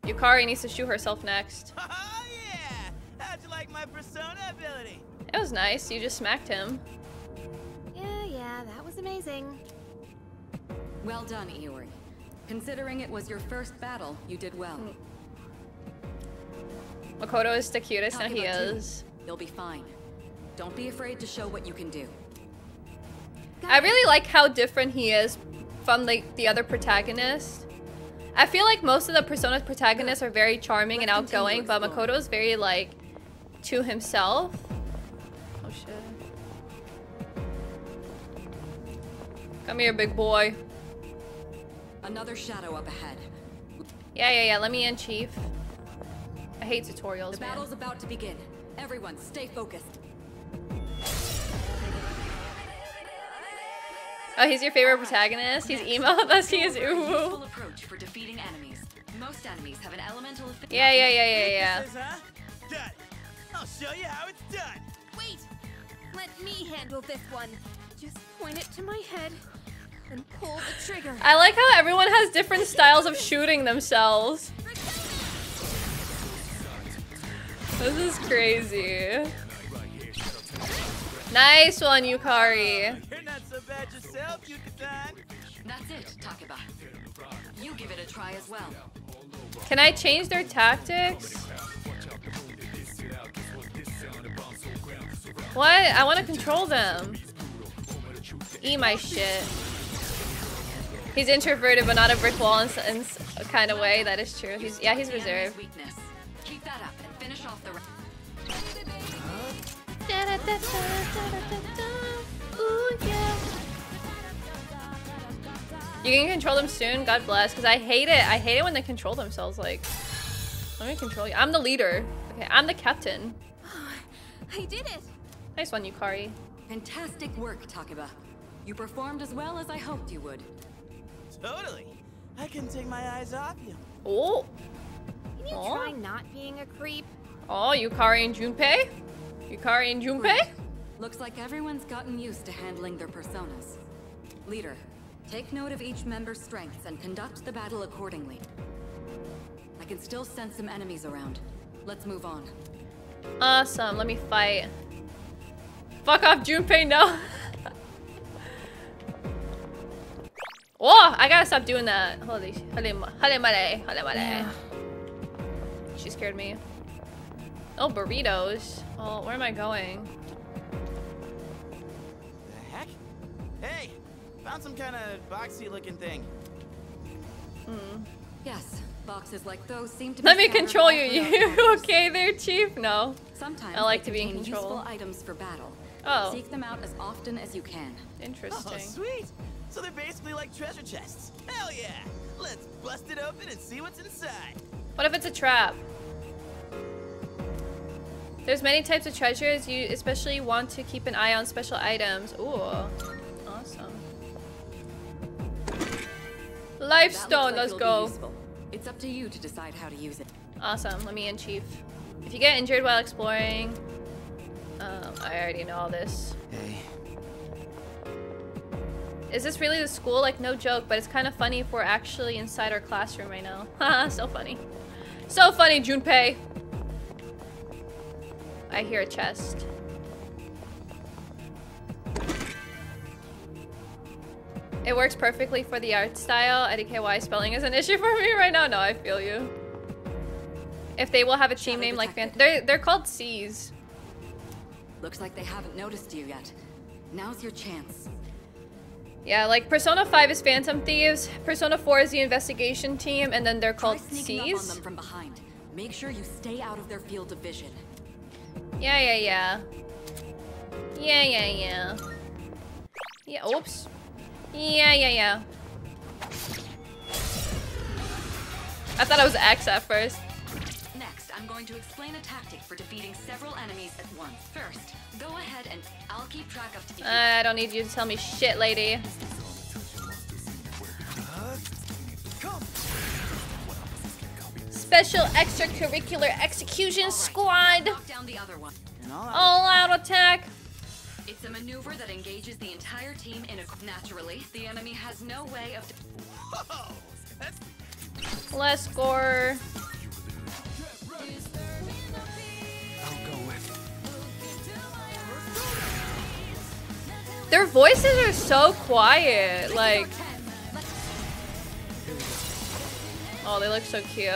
A: Yukari needs to shoot herself next. [LAUGHS]
K: Oh yeah! How'd you like my persona ability?
A: It was nice. You just smacked him.
B: Yeah, yeah, that was amazing.
D: Well done, Iori. Considering it was your first battle, you did well. Mm.
A: Makoto is the cutest. Now
D: Talk
A: he
D: about two.
A: is.
D: You'll be fine. Don't be afraid to show what you can do.
A: I really like how different he is from like the other protagonists. I feel like most of the Persona protagonists are very charming and outgoing, but Makoto is very like to himself. Oh shit. Come here, big boy.
D: Another shadow up ahead.
A: Yeah, yeah, yeah. Let me in, chief. I hate tutorials,
D: The
A: man.
D: battle's about to begin. Everyone, stay focused.
A: Oh, he's your favorite protagonist? He's emo? [LAUGHS] Thus he is
D: Useful
A: uwu.
D: approach for defeating enemies. Most enemies have an elemental.
A: Yeah, yeah, yeah, yeah, yeah.
K: This is, huh? Got it. I'll show you how it's done.
B: Wait! Let me handle this one. Just point it to my head and pull the trigger.
A: I like how everyone has different styles of shooting themselves. This is crazy. Nice one, Yukari.
K: You're not so bad yourself, Yuka-tan.
D: That's it, Takeba. You give it a try as well.
A: Can I change their tactics? What? I want to control them. Eat my shit. He's introverted, but not a brick wall in, in a kind of way. That is true. He's yeah, he's reserved.
D: Weakness.
A: Ooh, yeah. You can control them soon. God bless. Because I hate it. I hate it when they control themselves. Like, let me control you. I'm the leader. Okay, I'm the captain. [SIGHS]
B: I did it!
A: Nice one, Yukari.
D: Fantastic work, Takeba. You performed as well as I hoped you would.
K: Totally. I couldn't take my eyes off you.
A: Oh.
B: Can you
A: Aw.
B: try oh. not being a creep?
A: Oh, Yukari and Junpei? Yukari and Junpei?
D: Looks like everyone's gotten used to handling their personas. Leader, take note of each member's strengths and conduct the battle accordingly. I can still sense some enemies around. Let's move on.
A: Awesome. Let me fight. Fuck off, Junpei. No. [LAUGHS] oh, I gotta stop doing that. Holy, holy, holy male, holy. She scared me. Oh, burritos. Oh, where am I going?
K: The heck? Hey, found some kind of boxy looking thing.
A: Hmm.
D: Yes, boxes like those seem to be
A: Let me control you. You [LAUGHS] okay there, Chief? No.
D: Sometimes
A: I like to be in control.
D: useful items for battle.
A: Oh.
D: Seek them out as often as you can.
A: Interesting.
K: Oh, sweet. So they're basically like treasure chests. Hell yeah. Let's bust it open and see what's inside.
A: What if it's a trap? There's many types of treasures. You especially want to keep an eye on special items. Ooh, awesome. Lifestone, let's go.
D: It's up to you to decide how to use it.
A: Awesome, let me in, Chief. If you get injured while exploring, um, I already know all this.
J: Hey.
A: Is this really the school? Like, no joke, but it's kind of funny if we're actually inside our classroom right now. [LAUGHS] Haha, so funny. So funny, Junpei. I hear a chest. It works perfectly for the art style. IDKY spelling is an issue for me right now. No, I feel you. If they will have a team name like Fan- they're they're called SEES.
D: Looks like they haven't noticed you yet. Now's your chance.
A: Yeah, like Persona 5 is Phantom Thieves, Persona 4 is the investigation team, and then they're called
D: Try sneaking up on them from behind. Make sure you stay out of their field of vision.
A: Yeah, yeah, yeah. Yeah, yeah, yeah. Yeah, oops. Yeah, yeah, yeah. I thought it was X at first.
D: Next, I'm going to explain a tactic for defeating several enemies at once. First, go ahead and I'll keep track of.
A: I don't need you to tell me shit, lady. Special extracurricular execution squad.
D: The other one.
A: All out attack.
D: It's a maneuver that engages the entire team in a. Naturally, the enemy has no way of.
A: Let's score. Their voices are so quiet. Like. Oh, they look so cute.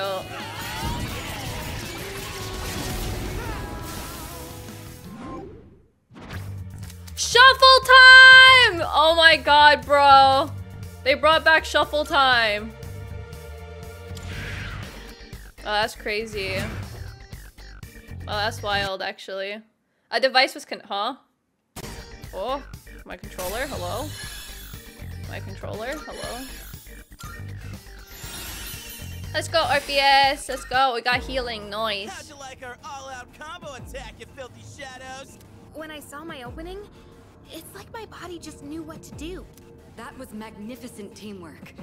A: Shuffle time! Oh my god, bro. They brought back shuffle time. Oh, that's crazy. Oh, that's wild, actually. A device was con- huh? Oh, my controller, hello? My controller, hello? Let's go, RPS. Let's go. We got healing. Nice.
K: How'd you like our all-out combo attack, you filthy shadows?
B: When I saw my opening, it's like my body just knew what to do.
D: That was magnificent teamwork.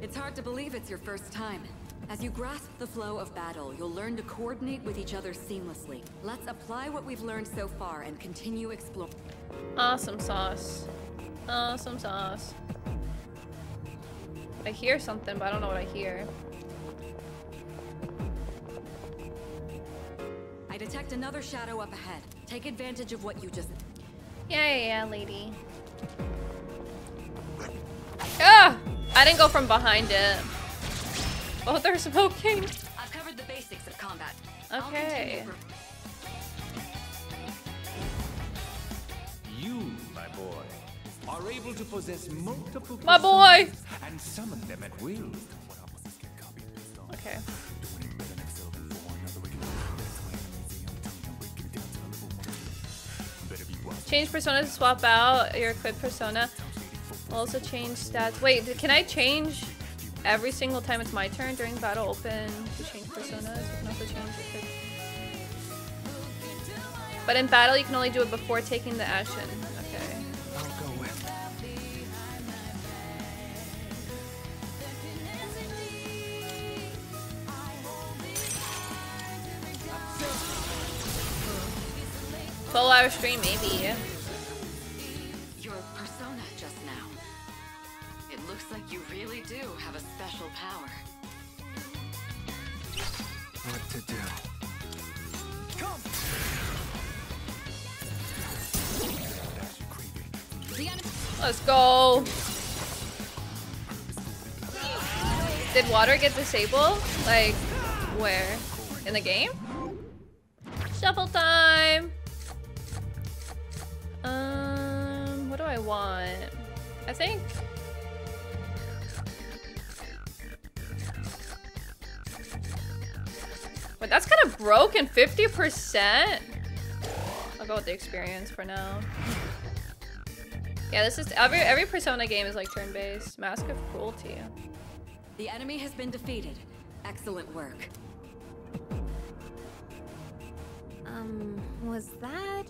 D: It's hard to believe it's your first time. As you grasp the flow of battle, you'll learn to coordinate with each other seamlessly. Let's apply what we've learned so far and continue exploring.
A: Awesome sauce. Awesome sauce. I hear something, but I don't know what I hear.
D: I detect another shadow up ahead. Take advantage of what you just...
A: Yeah, yeah, yeah, lady. Ah! I didn't go from behind it. Oh, they're smoking.
D: I've covered the basics of combat.
A: Okay.
Q: You, my boy, are able to possess multiple
A: My boy!
Q: and summon them at will.
A: Okay. Change persona to swap out your equipped persona. Also change stats. Wait, can I change every single time it's my turn during battle open to change personas? You can also change. But in battle, you can only do it before taking the action. Twelve hour stream, maybe.
D: Your persona just now. It looks like you really do have a special power.
J: What to do? Come!
A: Let's go. Did water get disabled? Like, where? In the game? Shuffle time! Um, what do I want? I think... But that's kind of broken, 50%? I'll go with the experience for now. Yeah, this is every every Persona game is like turn-based. Mask of Cruelty.
D: The enemy has been defeated. Excellent work.
H: Um,
B: was that?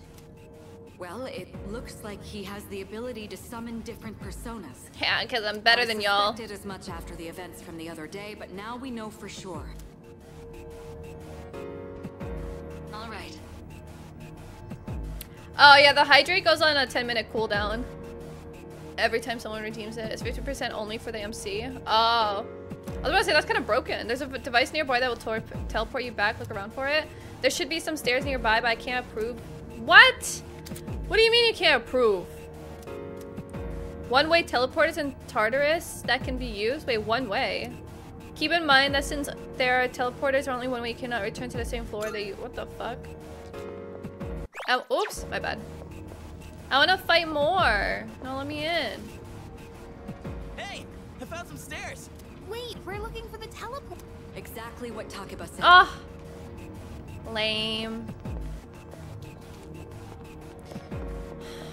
D: Well, it looks like he has the ability to summon different personas.
A: Yeah, because I'm better
D: I
A: than y'all.
D: suspected as much after the events from the other day, but now we know for sure. All right.
A: Oh yeah, the hydrate goes on a 10 minute cooldown. Every time someone redeems it. It's 50% only for the MC. Oh. I was about to say, that's kind of broken. There's a device nearby that will teleport you back. Look around for it. There should be some stairs nearby, but I can't approve. What? What do you mean you can't approve? One-way teleporters in Tartarus that can be used? Wait, one way? Keep in mind that since there are teleporters only one way, you cannot return to the same floor that you- What the fuck? Oh, oops, my bad. I want to fight more. No, let me in.
K: Hey, I found some stairs.
B: Wait, we're looking for the teleport.
D: Exactly what Takeba said.
A: Ah, lame.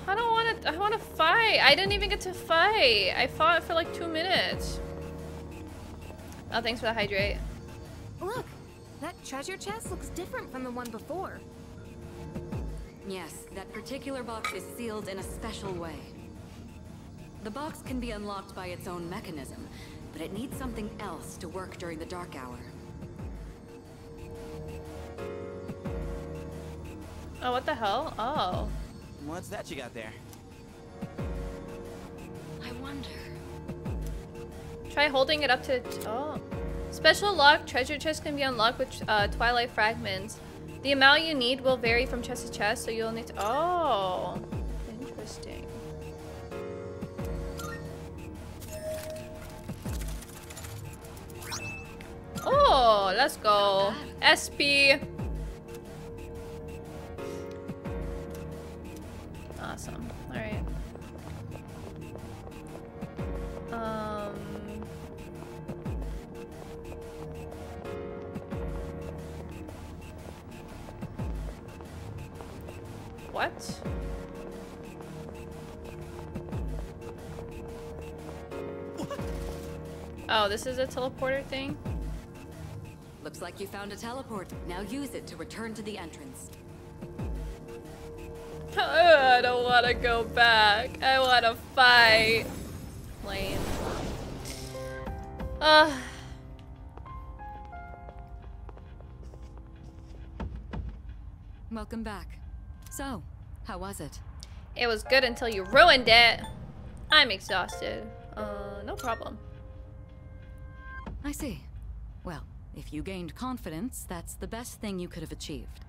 A: I don't want to. I want to fight. I didn't even get to fight. I fought for like two minutes. Oh, thanks for the hydrate.
B: Look, that treasure chest looks different from the one before.
D: Yes, that particular box is sealed in a special way. The box can be unlocked by its own mechanism, but it needs something else to work during the dark hour.
A: Oh, what the hell? Oh.
K: What's that you got there?
D: I wonder.
A: Try holding it up to. Oh. Special lock treasure chest can be unlocked with uh, twilight fragments. The amount you need will vary from chest to chest, so you'll need to. Oh. Interesting. Oh, let's go. SP. Awesome. Alright. Um. What? Oh, this is a teleporter thing?
D: Looks like you found a teleport. Now use it to return to the entrance. [LAUGHS]
A: I don't want to go back. I want to fight. Lame. Ugh.
D: Welcome back. So, how was it?
A: It was good until you ruined it. I'm exhausted. Uh, no problem.
D: I see. Well, if you gained confidence, that's the best thing you could have achieved.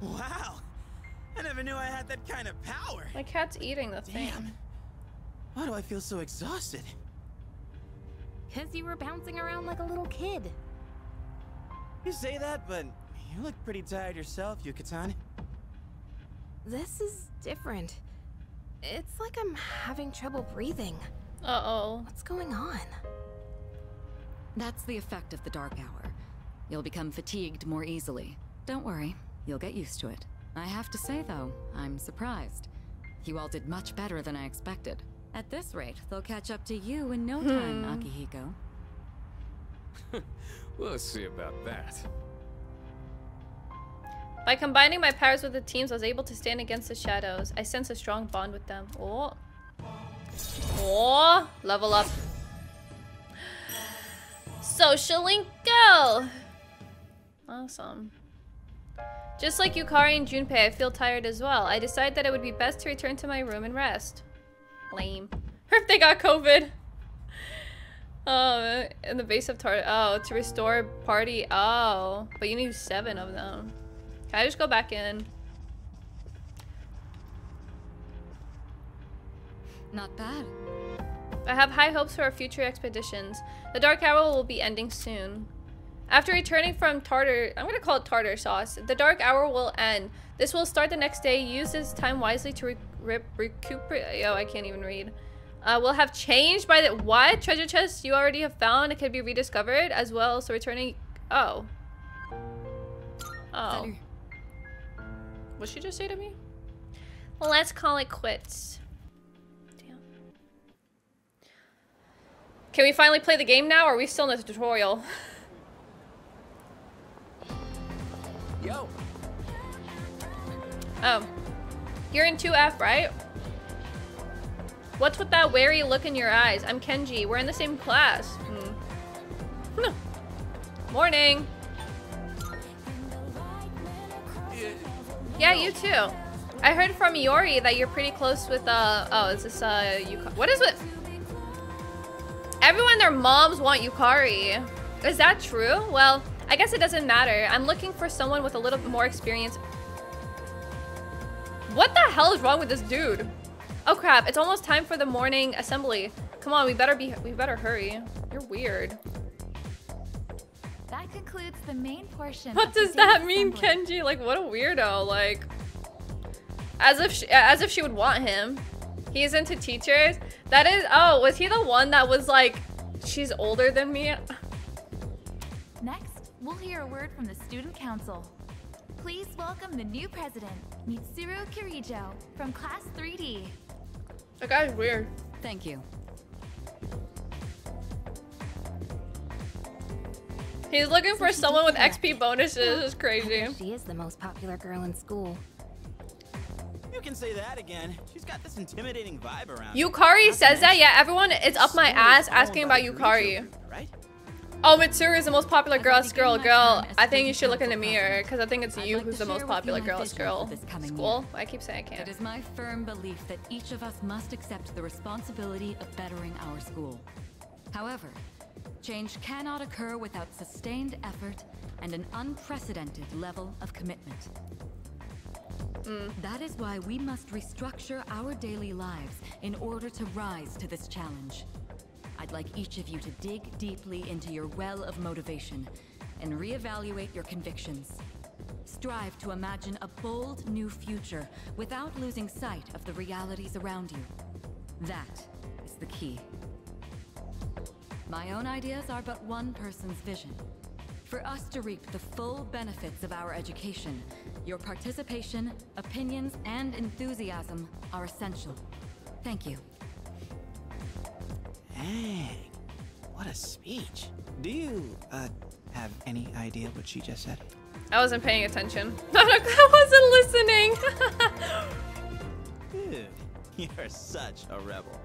K: Wow! I never knew I had that kind of power.
A: My cat's eating the thing.
K: Damn. Why do I feel so exhausted?
B: Cause you were bouncing around like a little kid.
K: You say that, but you look pretty tired yourself, Yuka-tan.
B: This is different. It's like I'm having trouble breathing.
A: Uh-oh.
B: What's going on?
D: That's the effect of the dark hour. You'll become fatigued more easily. Don't worry, you'll get used to it. I have to say, though, I'm surprised. You all did much better than I expected. At this rate, they'll catch up to you in no time,
M: Hmm.
D: Akihiko. [LAUGHS]
M: We'll see about that.
A: By combining my powers with the teams, I was able to stand against the shadows. I sense a strong bond with them. Oh. Oh. Level up. Social link go. Awesome. Just like Yukari and Junpei, I feel tired as well. I decide that it would be best to return to my room and rest. Lame. [LAUGHS] If they got COVID. [LAUGHS] Oh, in the base of Tar- Oh, to restore party. Oh, but you need seven of them. Can I just go back in?
D: Not bad.
A: I have high hopes for our future expeditions. The Dark Hour will be ending soon. After returning from Tartar, I'm gonna call it Tartar sauce. The Dark Hour will end. This will start the next day. Use this time wisely to re re recuperate. Oh, I can't even read. Uh, will have changed by the what treasure chests you already have found. It can be rediscovered as well. So returning. Oh. Oh. What she just say to me? Let's call it quits. Damn. Can we finally play the game now, or are we still in the tutorial? [LAUGHS]
E: Yo,
A: Oh. You're in 2F, right? What's with that wary look in your eyes? I'm Kenji. We're in the same class. Hmm. Morning. Yeah, you too. I heard from Iori that you're pretty close with, uh, oh, is this, uh, Yukari? What is it? Everyone, their moms want Yukari. Is that true? Well, I guess it doesn't matter. I'm looking for someone with a little bit more experience. What the hell is wrong with this dude? Oh crap, it's almost time for the morning assembly. Come on, we better be, we better hurry. You're weird.
S: That concludes the main portion.
A: What does that mean, Kenji? Like, what a weirdo. Like, as if she, as if she would want him. He's into teachers. That is. Oh, was he the one that was like, she's older than me? [LAUGHS]
S: Next, we'll hear a word from the student council. Please welcome the new president, Mitsuru Kirijo, from Class 3D.
A: That guy's weird.
D: Thank you.
A: He's looking for someone with XP bonuses. It's crazy.
B: She is the most popular girl in school.
K: You can say that again. She's got this intimidating vibe around.
A: Yukari says that? Yeah, everyone is up my ass asking about Yukari.
K: Right?
A: Oh, Mitsuru is the most popular girl girl. Girl, I think you should look in the mirror because I think it's you who's the most popular girl girl. School? I keep saying I can't.
D: It is my firm belief that each of us must accept the responsibility of bettering our school. However, change cannot occur without sustained effort and an unprecedented level of commitment.
A: Mm.
D: That is why we must restructure our daily lives in order to rise to this challenge. I'd like each of you to dig deeply into your well of motivation and reevaluate your convictions. Strive to imagine a bold new future without losing sight of the realities around you. That is the key. My own ideas are but one person's vision. For us to reap the full benefits of our education, your participation, opinions, and enthusiasm are essential. Thank you.
K: Dang. What a speech. Do you, uh, have any idea what she just said?
A: I wasn't paying attention. [LAUGHS] I wasn't listening. [LAUGHS]
K: Dude, you're such a rebel.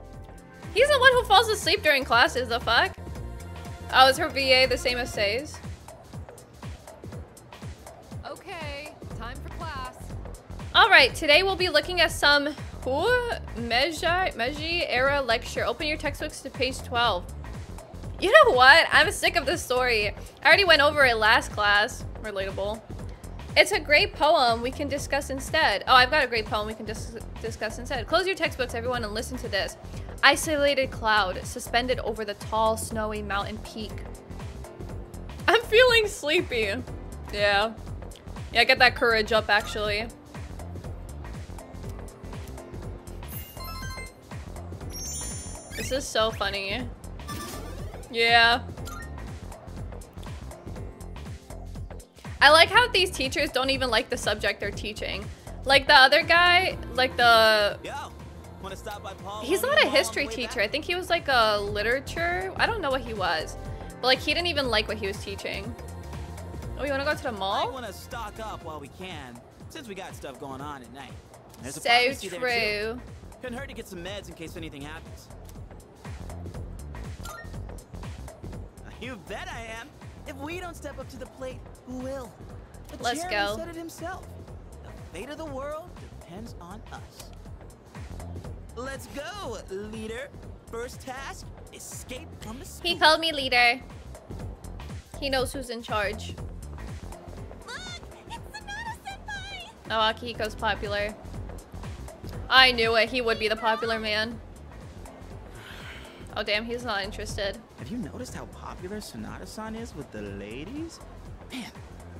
A: He's the one who falls asleep during classes, the fuck? Oh, is her VA the same as Say's?
I: Okay, time for class.
A: Alright, today we'll be looking at some Meiji, Meiji era lecture. Open your textbooks to page 12. You know what? I'm sick of this story. I already went over it last class. Relatable. It's a great poem we can discuss instead. Oh, I've got a great poem we can dis discuss instead. Close your textbooks, everyone, and listen to this. Isolated cloud suspended over the tall, snowy mountain peak. I'm feeling sleepy. Yeah. Yeah, get that courage up, actually. This is so funny. Yeah. I like how these teachers don't even like the subject they're teaching. Like the other guy, like the... He's not a history teacher. I think he was like a literature. I don't know what he was. But like he didn't even like what he was teaching. Oh, you want to go to the mall?
K: I want to stock up while we can, since we got stuff going on at night. There's a
A: So true.
K: Couldn't hurt to get some meds in case anything happens. You bet I am. If we don't step up to the plate, who will? The
A: Let's
K: chairman
A: go.
K: said it himself. The fate of the world depends on us. Let's go, leader. First task, escape from the school.
A: He called me leader. He knows who's in charge. Oh, Akihiko's popular. I knew it. He would be the popular man. Oh, damn. He's not interested.
K: Have you noticed how popular Sanada-san is with the ladies? Man,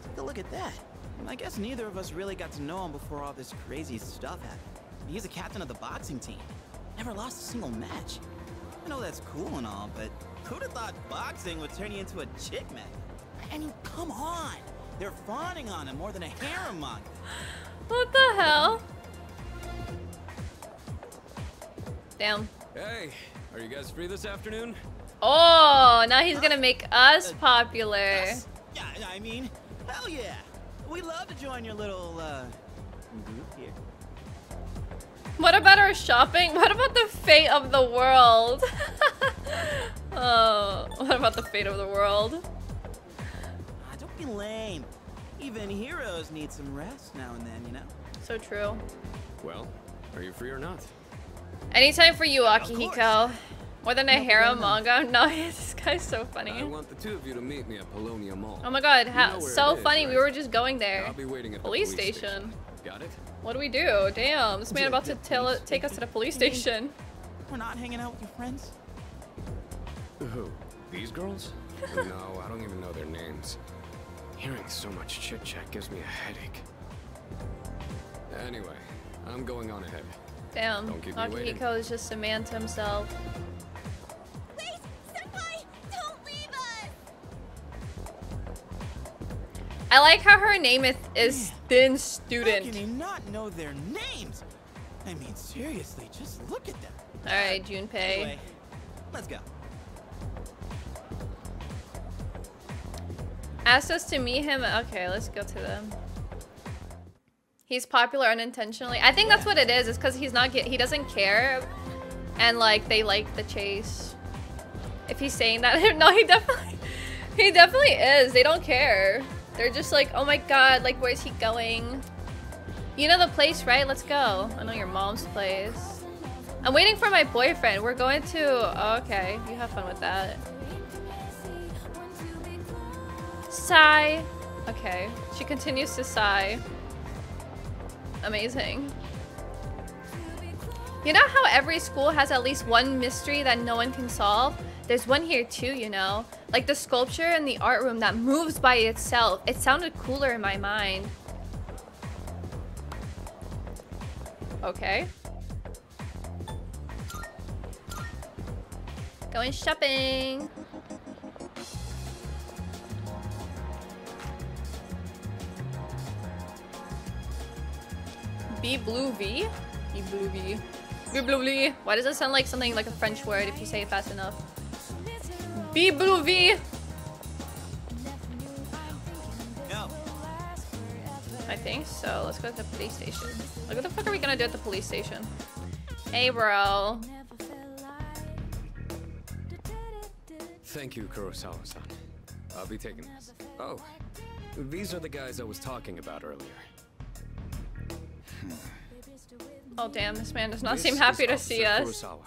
K: take a look at that. I guess neither of us really got to know him before all this crazy stuff happened. He's a captain of the boxing team. Never lost a single match. I know that's cool and all, but who'd have thought boxing would turn you into a chick mag? I mean, come on! They're fawning on him more than a harem manga. [GASPS]
A: What the hell? Damn.
M: Hey, are you guys free this afternoon?
A: Oh, now he's gonna make us [LAUGHS] popular.
K: Yeah, I mean, hell yeah! We'd love to join your little, uh, group here.
A: What about our shopping? What about the fate of the world? [LAUGHS] oh, what about the fate of the world?
K: Ah, don't be lame. Even heroes need some rest now and then, you know?
A: So true.
M: Well, are you free or not?
A: Anytime for you, Akihiko. More than a harem manga? [LAUGHS] No, this guy's so funny.
M: I want the two of you to meet me at Paulownia Mall.
A: Oh my god,
M: You
A: how,
M: know
A: so
M: it is,
A: funny. We
M: right?
A: were just going there.
M: I'll be waiting at the
A: police,
M: police
A: station.
M: Got it?
A: What do we do? Damn, this man about to tell take us to the police station.
K: We're not hanging out with your friends?
M: Who? These girls? [LAUGHS] no, I don't even know their names. Hearing so much chit chat gives me a headache. Anyway, I'm going on ahead.
A: Damn,
M: Don't keep me waiting.
A: Akihiko is just a man to himself. I like how her name is, is Thin
K: How
A: Student.
K: can he not know their names? I mean, seriously, just look at them.
A: Alright, Junpei.
K: Anyway, let's go.
A: Asked us to meet him. Okay, let's go to them. He's popular unintentionally. I think that's what it is. It's because he's not get. He doesn't care, and like they like the chase. If he's saying that, [LAUGHS] no, he definitely, he definitely is. They don't care. They're just like, oh my god, like where's he going? You know the place, right? Let's go. I know your mom's place. I'm waiting for my boyfriend. We're going to. Oh, okay, you have fun with that. Sigh. Okay. She continues to sigh. Amazing. You know how every school has at least one mystery that no one can solve? There's one here too, you know? Like the sculpture in the art room that moves by itself. It sounded cooler in my mind. Okay. Going shopping. B blue V? B blue V. B blue V. Why does it sound like something like a French word if you say it fast enough? B blue V. I think so. Let's go to the police station. Like, what the fuck are we gonna do at the police station? Hey, bro.
M: Thank you, Kurosawa-san. I'll be taking this. Oh, these are the guys I was talking about earlier.
A: Oh, damn. This man does not
M: This
A: seem happy to
M: Officer
A: see us.
M: Kurosawa.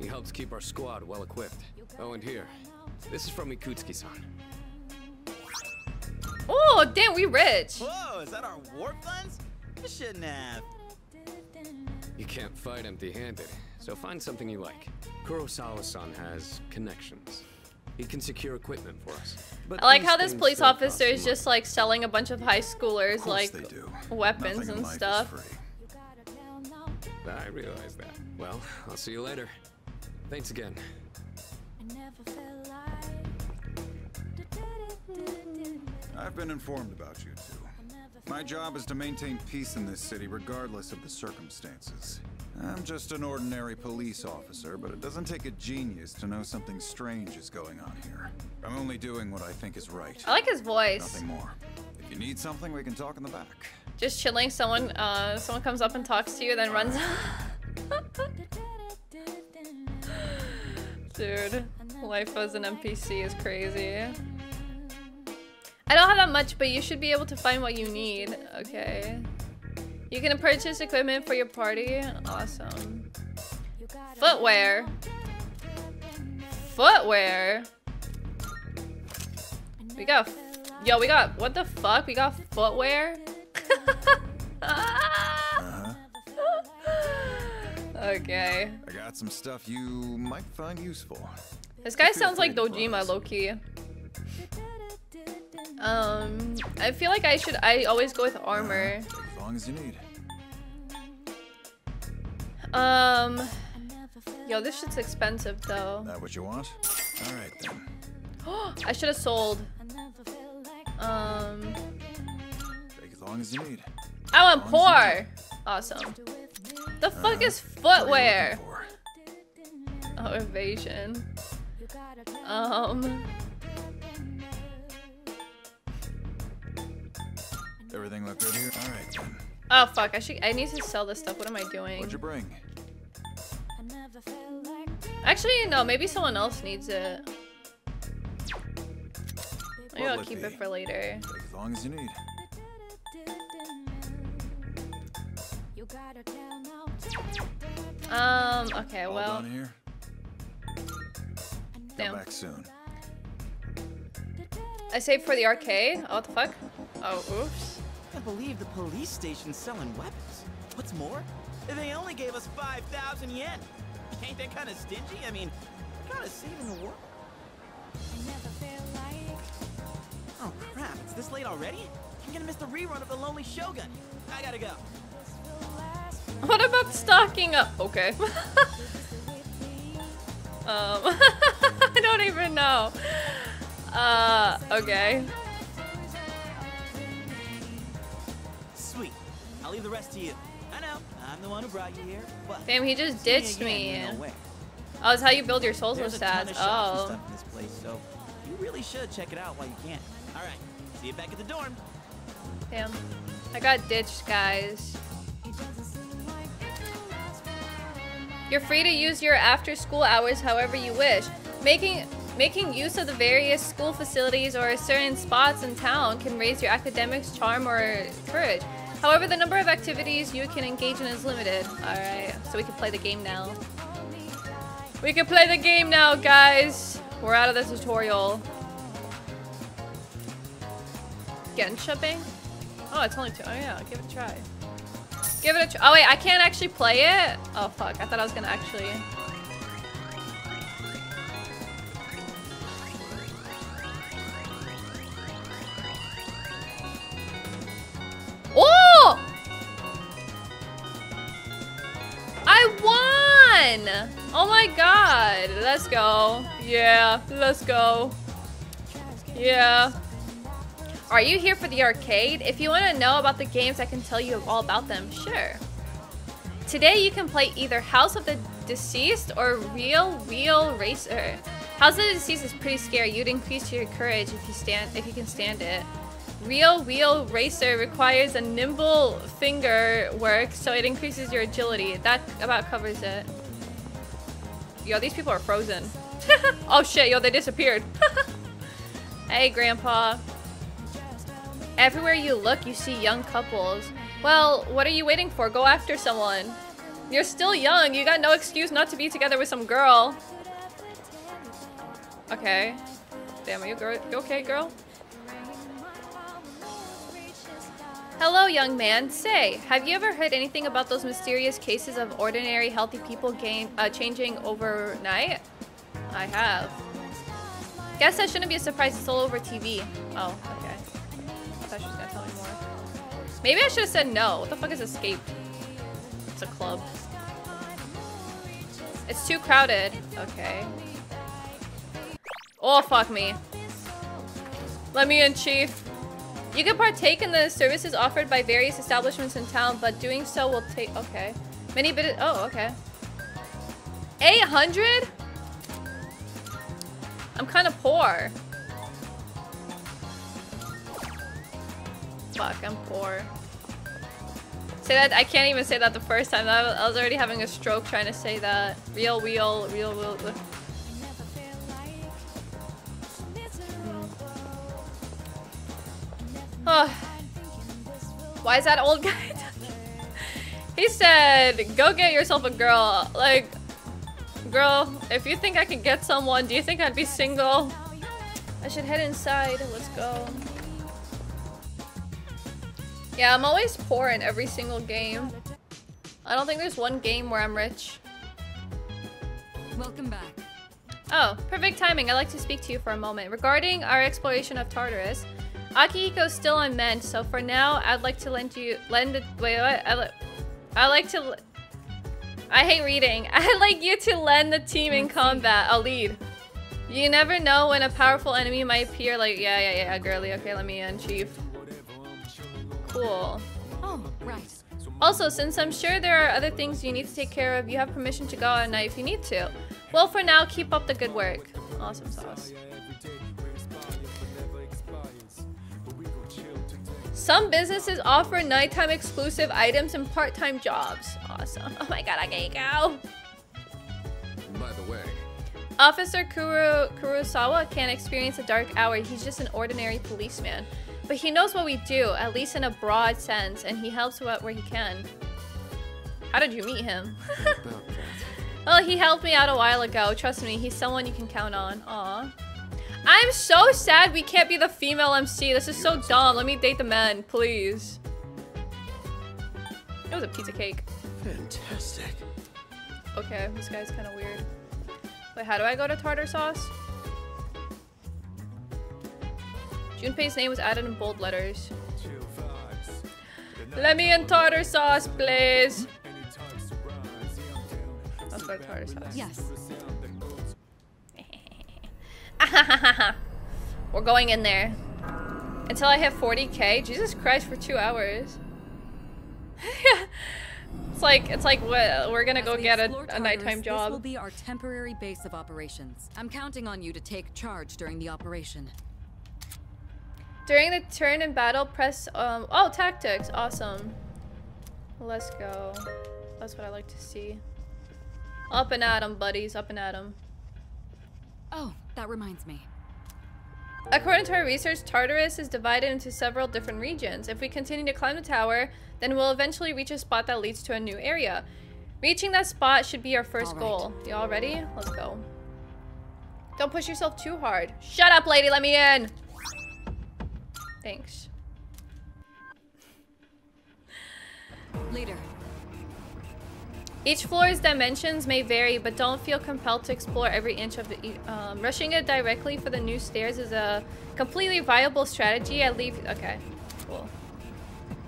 M: He helps keep our squad well equipped. Oh, and here, this is from Ikutsuki-san.
A: Oh, damn. We rich.
K: Whoa, is that our war funds? You shouldn't have.
M: You can't fight empty-handed, so find something you like. Kurosawa-san has connections. He can secure equipment for us. But
A: I like how this police officer is
M: money.
A: just like selling a bunch of high schoolers
M: course
A: like
M: do.
A: weapons
M: Nothing
A: and stuff.
M: I realize that. Well, I'll see you later. Thanks again.
T: I've been informed about you two. My job is to maintain peace in this city regardless of the circumstances. I'm just an ordinary police officer, but it doesn't take a genius to know something strange is going on here. I'm only doing what I think is right.
A: I like his voice.
T: Nothing more. If you need something, we can talk in the back.
A: Just chilling. Someone, uh, someone comes up and talks to you, then runs. [LAUGHS] Dude, life as an NPC is crazy. I don't have that much, but you should be able to find what you need. Okay. You can purchase equipment for your party. Awesome. Footwear. Footwear. We got, yo, we got, what the fuck? We got footwear? [LAUGHS] Okay.
T: I got some stuff you might find useful.
A: This guy sounds like Dojima, low-key. Um, I feel like I should, I always go with armor.
T: As long as you need.
A: Um, yo, this shit's expensive though.
T: That what you want? All right then. [GASPS]
A: I should have sold. Um,
T: Take as long as you need.
A: I want poor. Awesome. The fuck is footwear? Oh, evasion. Um,
T: Everything look good here? All right then.
A: Oh fuck, I should I need to sell this stuff. What am I doing?
T: What'd you bring?
A: Actually, no, maybe someone else needs it. Maybe I'll keep
T: be?
A: it for later.
T: Take as long as you need.
A: Um, okay,
T: All
A: well.
T: done here?
A: Damn.
T: Come back soon.
A: I saved for the arcade? Oh, what the fuck? Oh, oops.
K: Can't believe the police station's selling weapons. What's more, they only gave us 5,000 yen. Ain't that kind of stingy? I mean, kind of saving the world. Oh crap, it's this late already? I'm gonna miss the rerun of The Lonely Shogun. I gotta go.
A: What about stocking up? Okay. [LAUGHS] um, [LAUGHS] I don't even know. Uh, okay.
K: I'll leave the rest to you. I know, I'm the one who brought you here, but...
A: Damn, he just ditched me.
K: where.
A: Oh, it's how you build your souls with stats. Oh.
K: stuff in this place, so you really should check it out while you can. All right, see you back at the dorm.
A: Damn. I got ditched, guys. You're free to use your after-school hours however you wish. Making making use of the various school facilities or certain spots in town can raise your academics, charm, or courage. However, the number of activities you can engage in is limited. Alright, so we can play the game now. We can play the game now, guys! We're out of the tutorial. Gensha Bang? Oh, it's only two. Oh yeah, give it a try. Give it a try. Oh wait, I can't actually play it? Oh fuck, I thought I was gonna actually. Oh! I won! Oh my god. Let's go. Yeah, let's go. Yeah. Are you here for the arcade? If you want to know about the games, I can tell you all about them. Sure. Today you can play either House of the Deceased or Real Wheel Racer. House of the Deceased is pretty scary. You'd increase your courage if you stand if you can stand it. Real Wheel Racer requires a nimble finger work, so it increases your agility. That about covers it. Yo, these people are frozen. [LAUGHS] oh shit, yo, they disappeared. [LAUGHS] hey, Grandpa. Everywhere you look, you see young couples. Well, what are you waiting for? Go after someone. You're still young. You got no excuse not to be together with some girl. Okay. Damn, are you, girl okay, girl? Hello, young man. Say, have you ever heard anything about those mysterious cases of ordinary healthy people uh, changing overnight? I have. Guess that shouldn't be a surprise. It's all over TV. Oh, okay. I thought she was gonna tell me more. Maybe I should have said no. What the fuck is Escape? It's a club. It's too crowded. Okay. Oh, fuck me. Let me in, chief. You can partake in the services offered by various establishments in town, but doing so will take... Okay. Many bit... Oh, okay. 800? I'm kind of poor. Fuck, I'm poor. Say that- I can't even say that the first time. I was- already having a stroke trying to say that. Real wheel, real wheel. Why is that old guy? he said, go get yourself a girl. Like, girl, if you think I could get someone, do you think I'd be single? I should head inside. Let's go. Yeah, I'm always poor in every single game. I don't think there's one game where I'm rich.
D: Welcome back.
A: Oh, perfect timing. I'd like to speak to you for a moment. Regarding our exploration of Tartarus, Akihiko's still unmanned, so for now, I'd like to lend you- lend it- wait, what? I, li- I like to- I hate reading. [LAUGHS] I'd like you to lend the team in combat. I'll lead. You never know when a powerful enemy might appear like- yeah, yeah, yeah, girly. Okay, let me in, chief. Cool.
D: Oh, right.
A: Also, since I'm sure there are other things you need to take care of, you have permission to go out at night if you need to. Well, for now, keep up the good work. Awesome sauce. Some businesses offer nighttime exclusive items and part-time jobs. Awesome. [LAUGHS] Oh my god, I can't go.
M: By the way,
A: Officer Kuro Kurosawa can't experience a dark hour. He's just an ordinary policeman. But he knows what we do, at least in a broad sense, and he helps out where he can. How did you meet him? [LAUGHS] well, he helped me out a while ago. Trust me, he's someone you can count on. Aw. I'm so sad we can't be the female MC. This is so dumb. Let me date the men, please. It was a pizza cake.
L: Fantastic.
A: Okay, this guy's kind of weird. Wait, how do I go to tartar sauce? Junpei's name was added in bold letters. Let me in tartar sauce, please. Let's go to tartar sauce.
D: Yes. [LAUGHS]
A: We're going in there. Until I hit 40k. Jesus Christ, for two hours. [LAUGHS] it's like, it's like. We're gonna
D: As
A: go
D: we
A: get a, a nighttime
D: job. This will be our temporary base of operations. I'm counting on you to take charge during the operation.
A: During the turn in battle, press, um, oh, tactics. Awesome. Let's go. That's what I like to see. Up and at 'em, buddies. Up and at 'em.
D: Oh, that reminds me.
A: According to our research, Tartarus is divided into several different regions. If we continue to climb the tower, then we'll eventually reach a spot that leads to a new area. Reaching that spot should be our first
D: right.
A: goal. You all ready? Let's go. Don't push yourself too hard. Shut up, lady. Let me in. Thanks.
D: Leader,
A: Each floor's dimensions may vary, but don't feel compelled to explore every inch of it. Um, rushing it directly for the new stairs is a completely viable strategy. I leave. Okay, cool.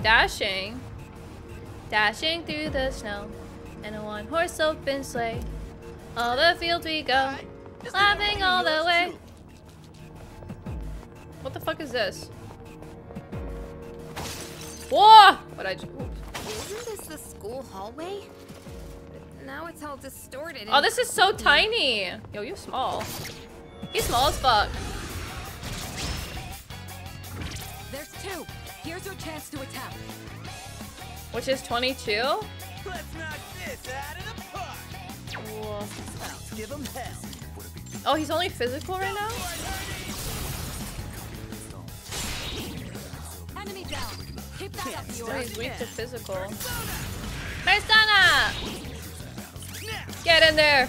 A: Dashing. Dashing through the snow in a one horse open sleigh. All the fields we go, laughing all the way. What the fuck is this? Whoa! What I just.
B: Isn't this the school hallway? Now it's all distorted.
A: Oh, this is so tiny. Yo, you're small. He's small as fuck.
D: there's two. Here's your chance to attack.
A: Which is 22?
K: Let's knock this out of the park.
A: Whoa.
K: I'll hell.
A: Oh, he's only physical right now?
D: Enemy down. Keep that up,
A: Or
D: Yuri.
A: he's weak to physical. Persona! Get in there!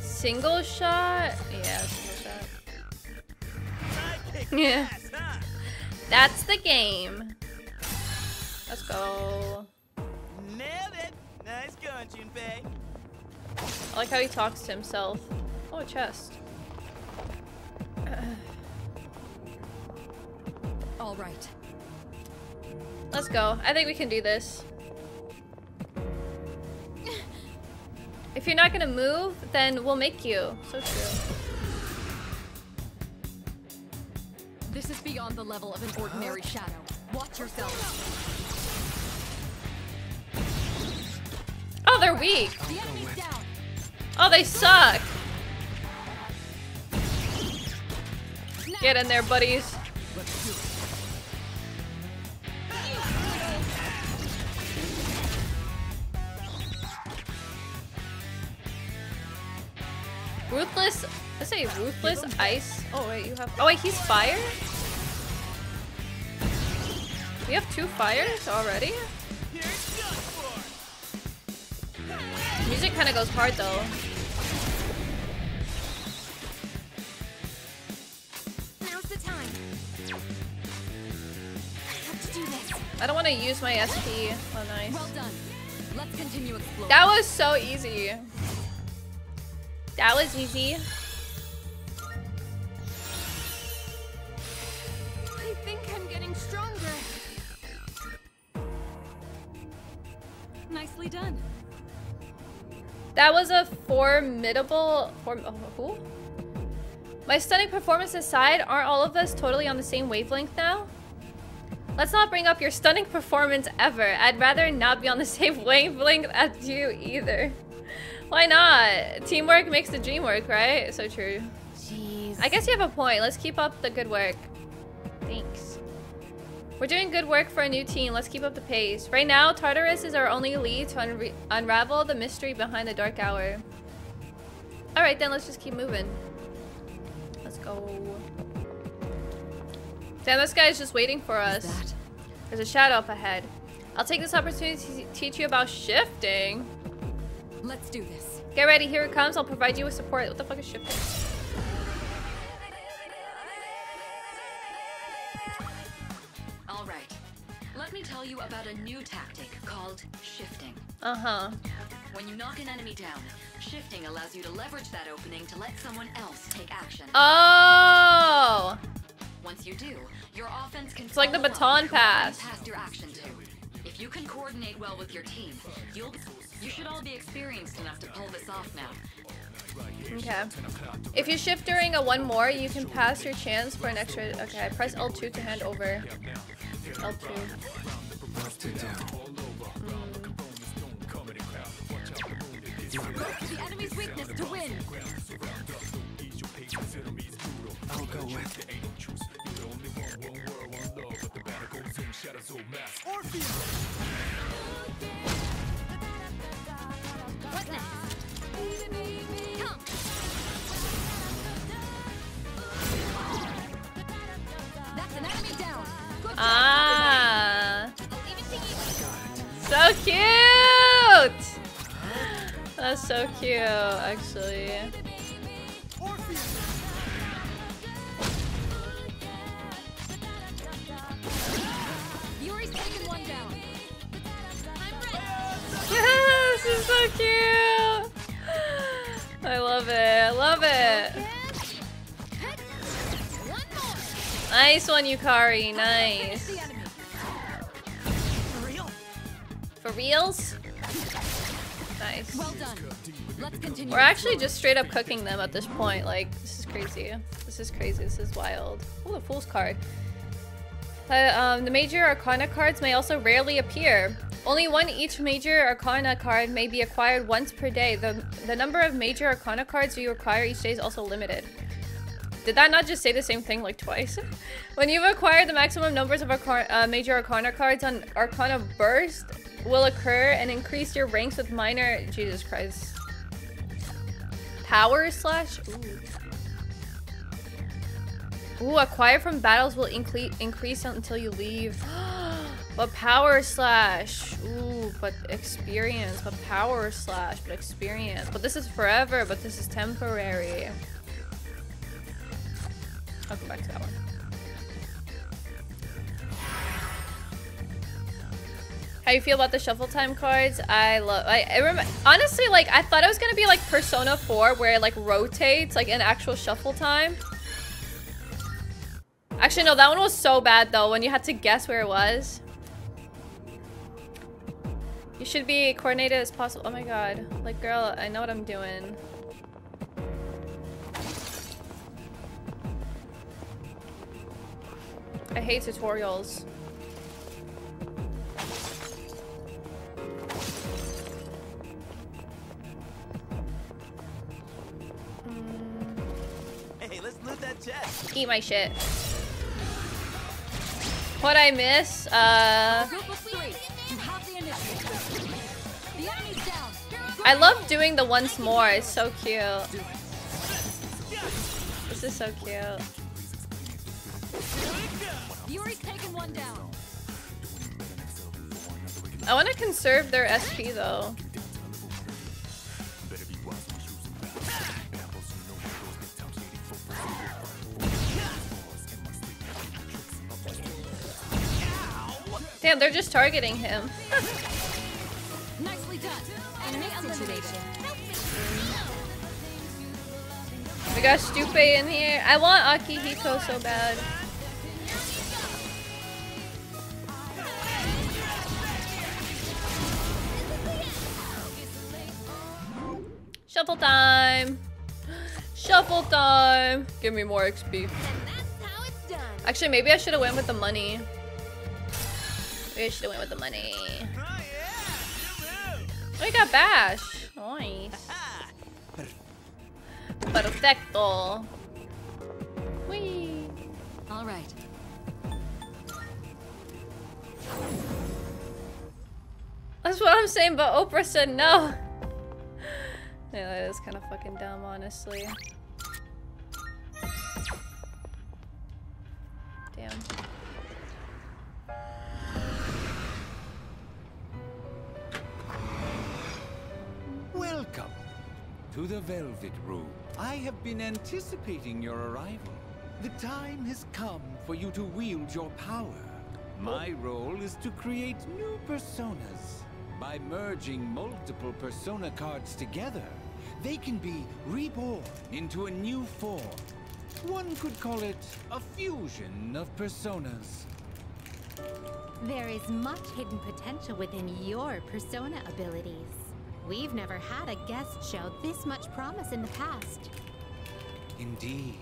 A: Single shot? Yeah, single shot. [LAUGHS] Yeah. That's the game. Let's go.
K: Nailed it. Nice going, Junpei.
A: I like how he talks to himself. Oh, a chest. [SIGHS]
D: All right.
A: Let's go. I think we can do this. [SIGHS] If you're not gonna move, then we'll make you. So true.
D: This is beyond the level of an ordinary shadow. Watch yourself.
A: Oh, they're weak.
D: The enemy's down.
A: Oh, they suck. Get in there, buddies. Ruthless. Let's say ruthless ice. Oh wait, you have. Oh wait, he's fire. We have two fires already. Music kind of goes hard though.
B: I
A: don't want to use my SP. Oh, nice.
D: Well done. Let's continue exploring.
A: That was so easy. That was easy.
B: I think I'm getting stronger.
D: Nicely done.
A: That was a formidable. Form oh, who? My stunning performance aside, aren't all of us totally on the same wavelength now? Let's not bring up your stunning performance ever. I'd rather not be on the [LAUGHS] same wavelength as you either. Why not? Teamwork makes the dream work, right? So true.
B: Jeez.
A: I guess you have a point. Let's keep up the good work. Thanks. We're doing good work for a new team. Let's keep up the pace. Right now, Tartarus is our only lead to unra unravel the mystery behind the Dark Hour. Alright then, let's just keep moving. Let's go. Damn, this guy is just waiting for us. There's a shadow up ahead. I'll take this opportunity to teach you about shifting.
D: Let's do this.
A: Get ready, here it comes. I'll provide you with support. What the fuck is shifting?
D: All right. Let me tell you about a new tactic called shifting.
A: Uh-huh.
D: When you knock an enemy down, shifting allows you to leverage that opening to let someone else take action.
A: Oh!
D: Once you do, your offense can
A: It's like the baton
D: directly
A: pass.
D: past your action too. If you can coordinate well with your team, you'll you should all be experienced enough to pull this off now.
A: Okay. If you shift during a one more, you can pass your chance for an extra. Okay, press L2 to hand over. L2.
D: The enemy's weakness to win.
E: I'll go with
B: What next? Come.
D: That's an enemy down. Good.
A: Ah. So cute! That's so cute, actually. Is so cute! I love it. I love it. Nice one, Yukari. Nice. For reals? Nice.
D: Well done. Let's continue.
A: We're actually just straight up cooking them at this point. Like, this is crazy. This is crazy. This is wild. Oh, the Fool's card. Uh, um, the major arcana cards may also rarely appear. Only one each major arcana card may be acquired once per day. The, the number of major arcana cards you acquire each day is also limited. Did that not just say the same thing like twice? [LAUGHS] when you've acquired the maximum numbers of arca uh, major arcana cards on Arcana Burst will occur and increase your ranks with minor... Jesus Christ. Power slash? Ooh. Ooh, acquire from battles will incre increase until you leave. [GASPS] but power slash. Ooh, but experience. But power slash. But experience. But this is forever. But this is temporary. I'll go back to that one. How you feel about the shuffle time cards? I love. I, I remember. Honestly, like I thought it was gonna be like Persona 4, where it like rotates, like an actual shuffle time. Actually, no, that one was so bad though. When you had to guess where it was. You should be coordinated as possible. Oh my god, like girl, I know what I'm doing. I hate tutorials.
K: Hey, let's loot that chest.
A: Eat my shit. What I miss? Uh. I love doing the once more. It's so cute. This is so cute. I want to conserve their SP though. Damn, they're just targeting him.
D: Nicely done. Enemy eliminated.
A: We got Stupe in here. I want Akihiko so bad. Shuffle time. [GASPS] Shuffle time. Give me more XP. Actually, maybe I should have went with the money. We should have went with the money. Oh, you got Bash. Nice. Perfecto. Whee.
D: All right.
A: That's what I'm saying, but Oprah said no. Yeah, that is kind of fucking dumb, honestly. Damn.
Q: To the Velvet Room. I have been anticipating your arrival. The time has come for you to wield your power. My oh. role is to create new personas. By merging multiple persona cards together, they can be reborn into a new form. One could call it a fusion of personas.
H: There is much hidden potential within your persona abilities. We've never had a guest show this much promise in the past.
Q: Indeed.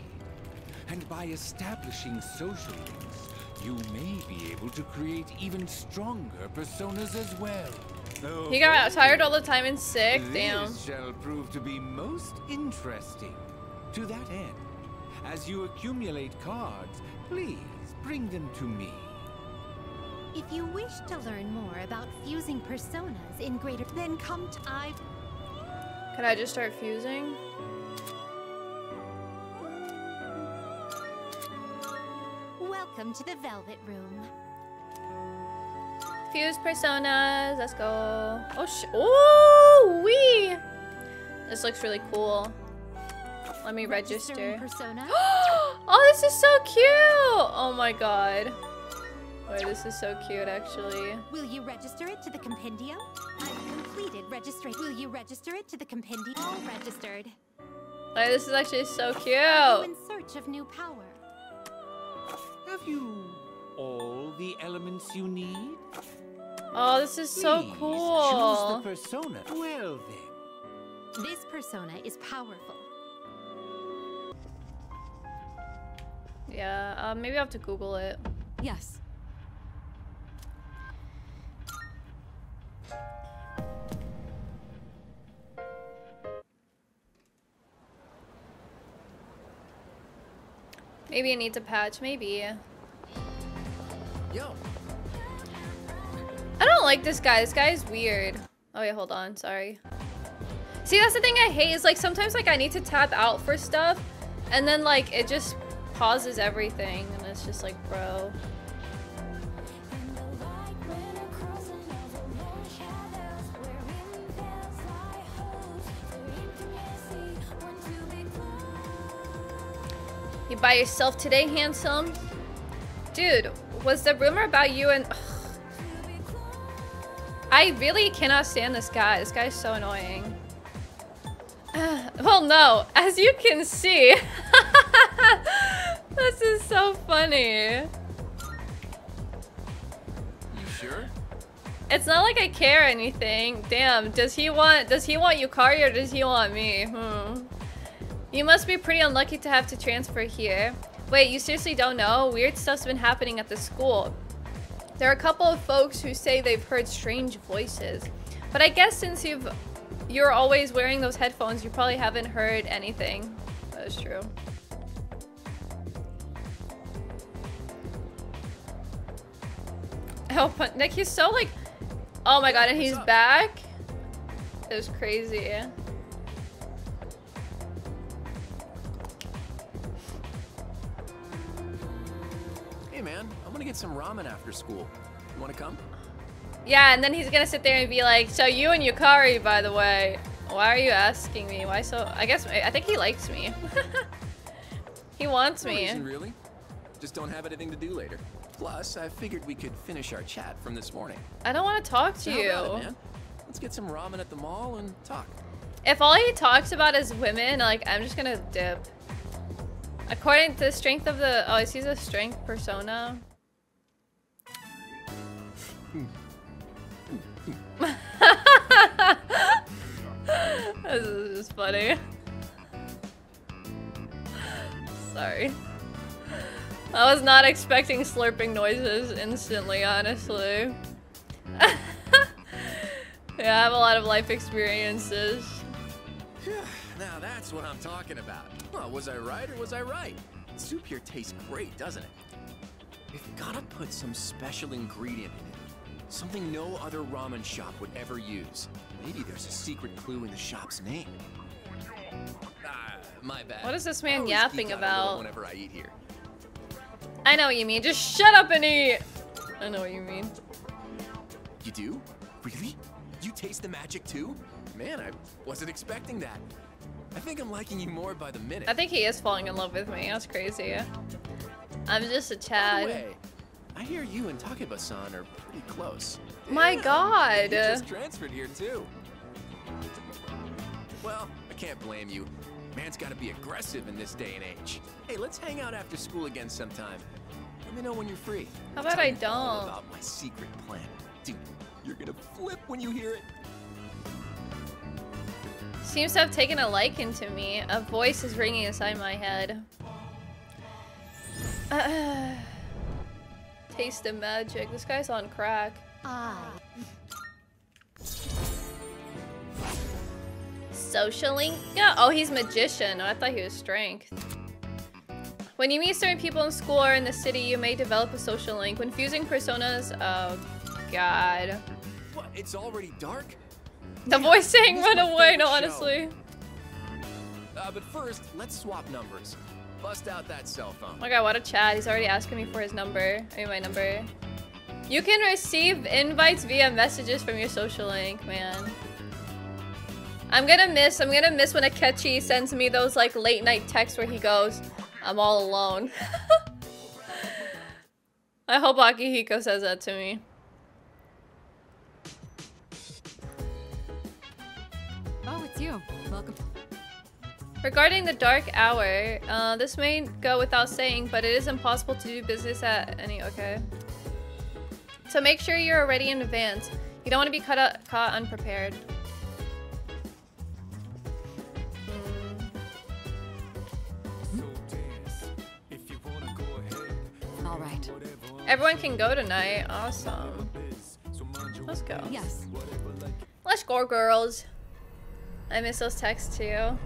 Q: And by establishing social links, you may be able to create even stronger personas as well.
A: He got tired all the time and sick.
Q: This
A: Damn.
Q: shall prove to be most interesting. To that end, as you accumulate cards, please bring them to me.
H: If you wish to learn more about fusing personas in greater, then come to I.
A: Can I just start fusing?
H: Welcome to the Velvet Room.
A: Fuse personas. Let's go. Oh sh. Oh wee. This looks really cool. Let me register. [GASPS]
H: Persona.
A: oh, this is so cute. Oh my god. Wait, this is so cute, actually.
H: Will you register it to the compendium? I've completed registration. Will you register it to the compendium? All registered.
A: Wait, this is actually so
H: Are you
A: cute.
H: in search of new power?
Q: Have you all the elements you need?
A: Oh, this is so
Q: Please
A: cool.
Q: Choose the persona. Well then.
H: This persona is powerful.
A: Yeah, uh, maybe I have to Google it.
D: Yes.
A: Maybe it needs a patch. Maybe.
L: Yo.
A: I don't like this guy. This guy is weird. Oh wait, hold on. Sorry. See, that's the thing I hate is like sometimes like I need to tap out for stuff and then like it just pauses everything and it's just like, bro. By yourself today, handsome? Dude, was the rumor about you and... I really cannot stand this guy. This guy's so annoying. [SIGHS] well, no. As you can see... [LAUGHS] this is so funny.
L: You sure?
A: It's not like I care anything. Damn, does he want does he want Yukari or does he want me? Hmm. You must be pretty unlucky to have to transfer here. Wait, you seriously don't know? Weird stuff's been happening at the school. There are a couple of folks who say they've heard strange voices. But I guess since you've you're always wearing those headphones, you probably haven't heard anything. That is true. Oh, but Nick, he's so like, oh my god, and he's back. It was crazy.
L: Man, I'm gonna get some ramen after school. You wanna come?
A: Yeah, and then he's gonna sit there and be like, so you and Yukari, by the way, why are you asking me? Why so? I guess I think he likes me. [LAUGHS] he wants
L: No
A: me.
L: reason, really. Just don't have anything to do later. Plus, I figured we could finish our chat from this morning.
A: I don't want to talk to
L: how
A: you.
L: it, man? Let's get some ramen at the mall and talk.
A: If all he talks about is women, like I'm just gonna dip. According to the strength of the oh, he's a strength persona. [LAUGHS] this is just funny. Sorry. I was not expecting slurping noises instantly, honestly. [LAUGHS] yeah, I have a lot of life experiences.
L: Now that's what I'm talking about. Well, was I right or was I right? Soup here tastes great, doesn't it? We've gotta put some special ingredient in it. Something no other ramen shop would ever use. Maybe there's a secret clue in the shop's name. Ah, my bad.
A: What is this man yapping
L: geek out a little
A: about?
L: Whenever I eat here.
A: I know what you mean. Just shut up and eat. I know what you mean.
L: You do? Really? You taste the magic too? Man, I wasn't expecting that. I think I'm liking you more by the minute.
A: I think he is falling in love with me. That's crazy. I'm just a
L: By the
A: Chad.
L: way, I hear you and Takeba-san are pretty close.
A: My God.
L: You just transferred here too. Well, I can't blame you. Man's got to be aggressive in this day and age. Hey, let's hang out after school again sometime. Let me know when you're free.
A: How about I don't?
L: About my secret plan, dude. You're gonna flip when you hear it.
A: Seems to have taken a liking to me. A voice is ringing inside my head. [SIGHS] Taste of magic. This guy's on crack. Socialing? Yeah. Oh, he's magician. Oh, I thought he was strength. When you meet certain people in school or in the city, you may develop a social link. When fusing personas, oh god.
L: What? It's already dark?
A: The voice saying run away, no honestly.
L: Uh, but first, let's swap numbers. Bust out that cell phone.
A: Oh my god, what a chat. He's already asking me for his number. I mean my number. You can receive invites via messages from your social link, man. I'm gonna miss, I'm gonna miss when Akechi sends me those like late night texts where he goes, I'm all alone. [LAUGHS] I hope Akihiko says that to me.
D: You. Welcome.
A: Regarding the dark hour, uh, this may go without saying, but it is impossible to do business at any, okay. So make sure you're ready in advance. You don't want to be caught, caught unprepared.
D: All right.
A: Everyone can go tonight. Awesome. Let's go.
D: Yes.
A: Let's go, girls. I miss those texts too.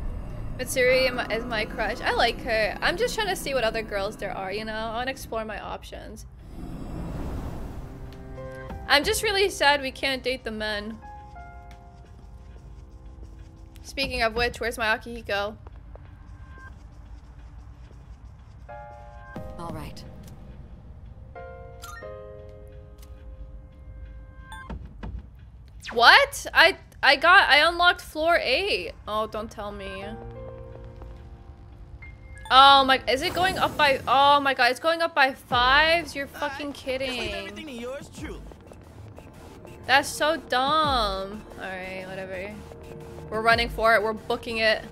A: Mitsuru is my crush. I like her. I'm just trying to see what other girls there are, you know? I want to explore my options. I'm just really sad we can't date the men. Speaking of which, where's my Akihiko?
D: All right.
A: What? I I got I unlocked floor 8. Oh, don't tell me. Oh my is it going up by Oh my god, it's going up by 5s? You're fucking kidding.
K: Everything to yours truly.
A: That's so dumb. Alright, whatever. We're running for it. We're booking. It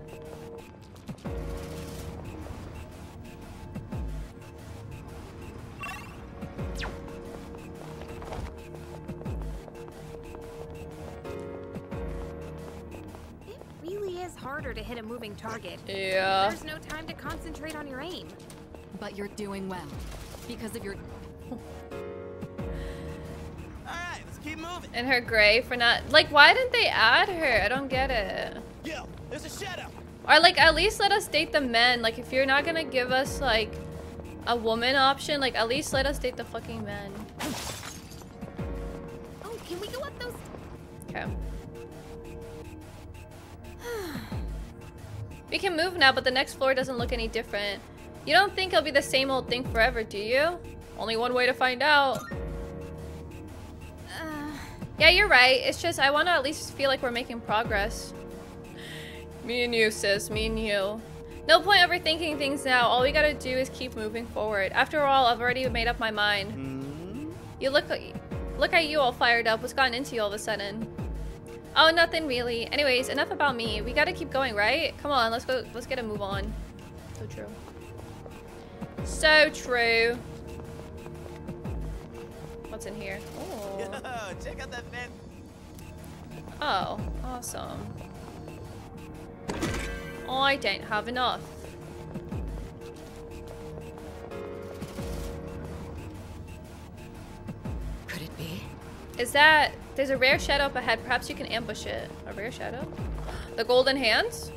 B: is harder to hit a moving target.
A: Yeah.
B: There's no time to concentrate on your aim.
D: But you're doing well. Because of your...
K: Alright, let's keep moving.
A: And her gray for not like why didn't they add her? I don't get it.
K: Yo, there's a shadow.
A: Or like at least let us date the men. Like if you're not gonna give us like a woman option, like at least let us date the fucking men.
B: Oh, can we go up those?
A: Okay. [SIGHS] we can move now, but the next floor doesn't look any different. You don't think it'll be the same old thing forever, do you? Only one way to find out.
B: Uh, [SIGHS]
A: Yeah, you're right. It's just I want to at least feel like we're making progress. [SIGHS] Me and you, sis. Me and you. No point overthinking things now. All we gotta do is keep moving forward. After all, I've already made up my mind. You look look at you all fired up. What's gotten into you all of a sudden? Oh, nothing really. Anyways, enough about me. We gotta keep going, right? Come on, let's go. Let's get a move on. So true. So true. What's in here? Oh.
K: Yo, [LAUGHS] check out that fan.
A: Oh, awesome. I don't have enough. Is that... There's a rare shadow up ahead. Perhaps you can ambush it. A rare shadow? [GASPS] The golden hands?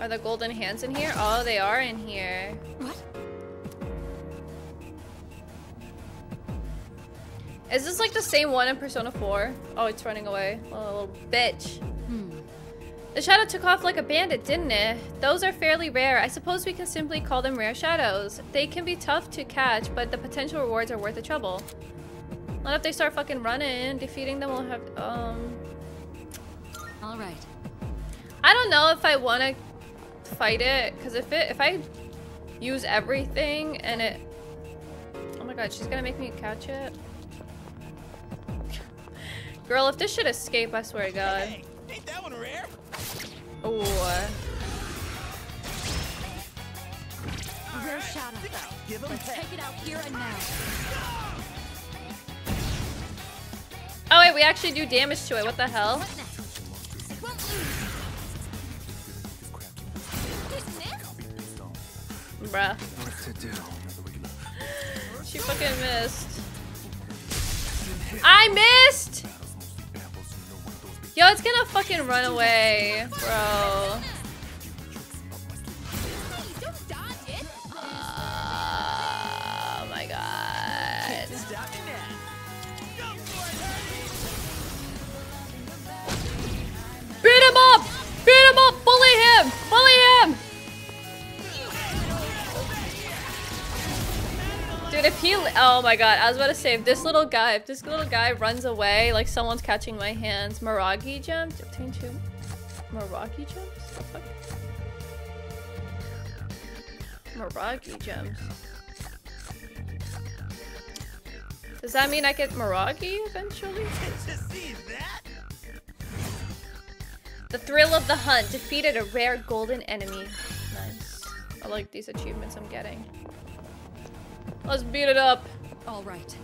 A: Are the golden hands in here? Oh, they are in here.
D: What?
A: Is this like the same one in Persona 4? Oh, it's running away. Oh, little bitch. The shadow took off like a bandit, didn't it? Those are fairly rare. I suppose we can simply call them rare shadows. They can be tough to catch, but the potential rewards are worth the trouble. What if they start fucking running? Defeating them will have, um...
D: All right.
A: I don't know if I want to fight it, because if it, if I use everything and it... Oh my god, she's gonna make me catch it? [LAUGHS] Girl, if this should escape, I swear to god.
K: Hey, ain't that one rare? Him
D: Let's take it out here and now.
A: Oh wait, we actually do damage to it. What the hell? Bruh. She fucking missed. I missed! Yo, it's gonna fucking run away, bro. Oh my god. Beat him up! Dude, if he- oh my god, I was about to say, if this little guy, if this little guy runs away, like someone's catching my hands, Miragi gems? Obtain two gems? The fuck? Miragi gems. Does that mean I get Miragi eventually? The thrill of the hunt. Defeated a rare golden enemy. Nice. I like these achievements I'm getting. Let's beat it up.
D: All right.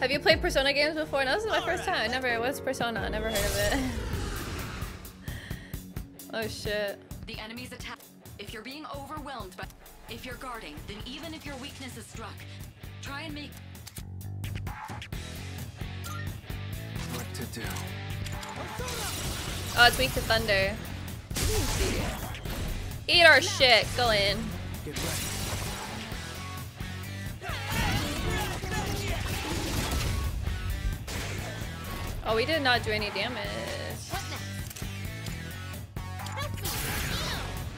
A: Have you played Persona games before? No, this is my first time. I never. What's Persona? I never heard of it. [LAUGHS] oh shit.
D: The enemy's attack. If you're being overwhelmed by, if you're guarding, then even if your weakness is struck, try and make.
C: What to do?
A: Oh, it's weak to thunder. Eat our shit. Go in.
C: Get ready.
A: Oh, we did not do any damage.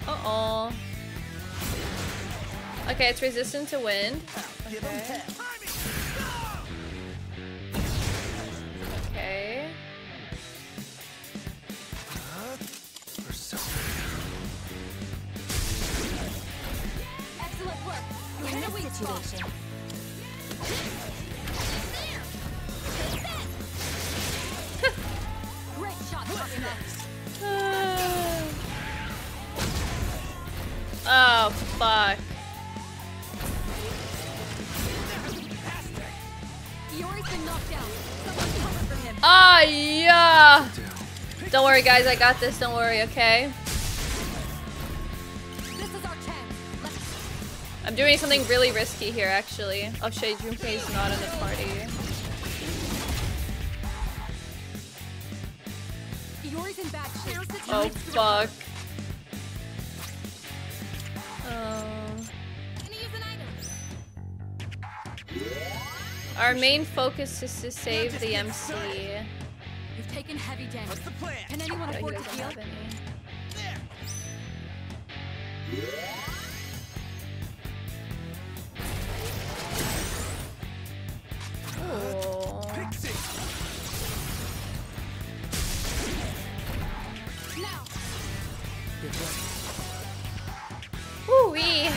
A: Uh-oh. Okay, it's resistant to wind. Okay.
D: We're in a weak situation. Great shot,
A: Oh, fuck.
D: Iori's been knocked down. Someone cover for him.
A: Ah, yeah. Don't worry, guys. I got this. Don't worry, okay? I'm doing something really risky here, actually. Oh shit, Junpei's not in the party.
D: Iori's in bad shape.
A: Oh, fuck. Um, our main focus is to save the MC.
D: You've taken heavy damage. Can anyone afford to heal?
A: have Ooh. Ooh-wee.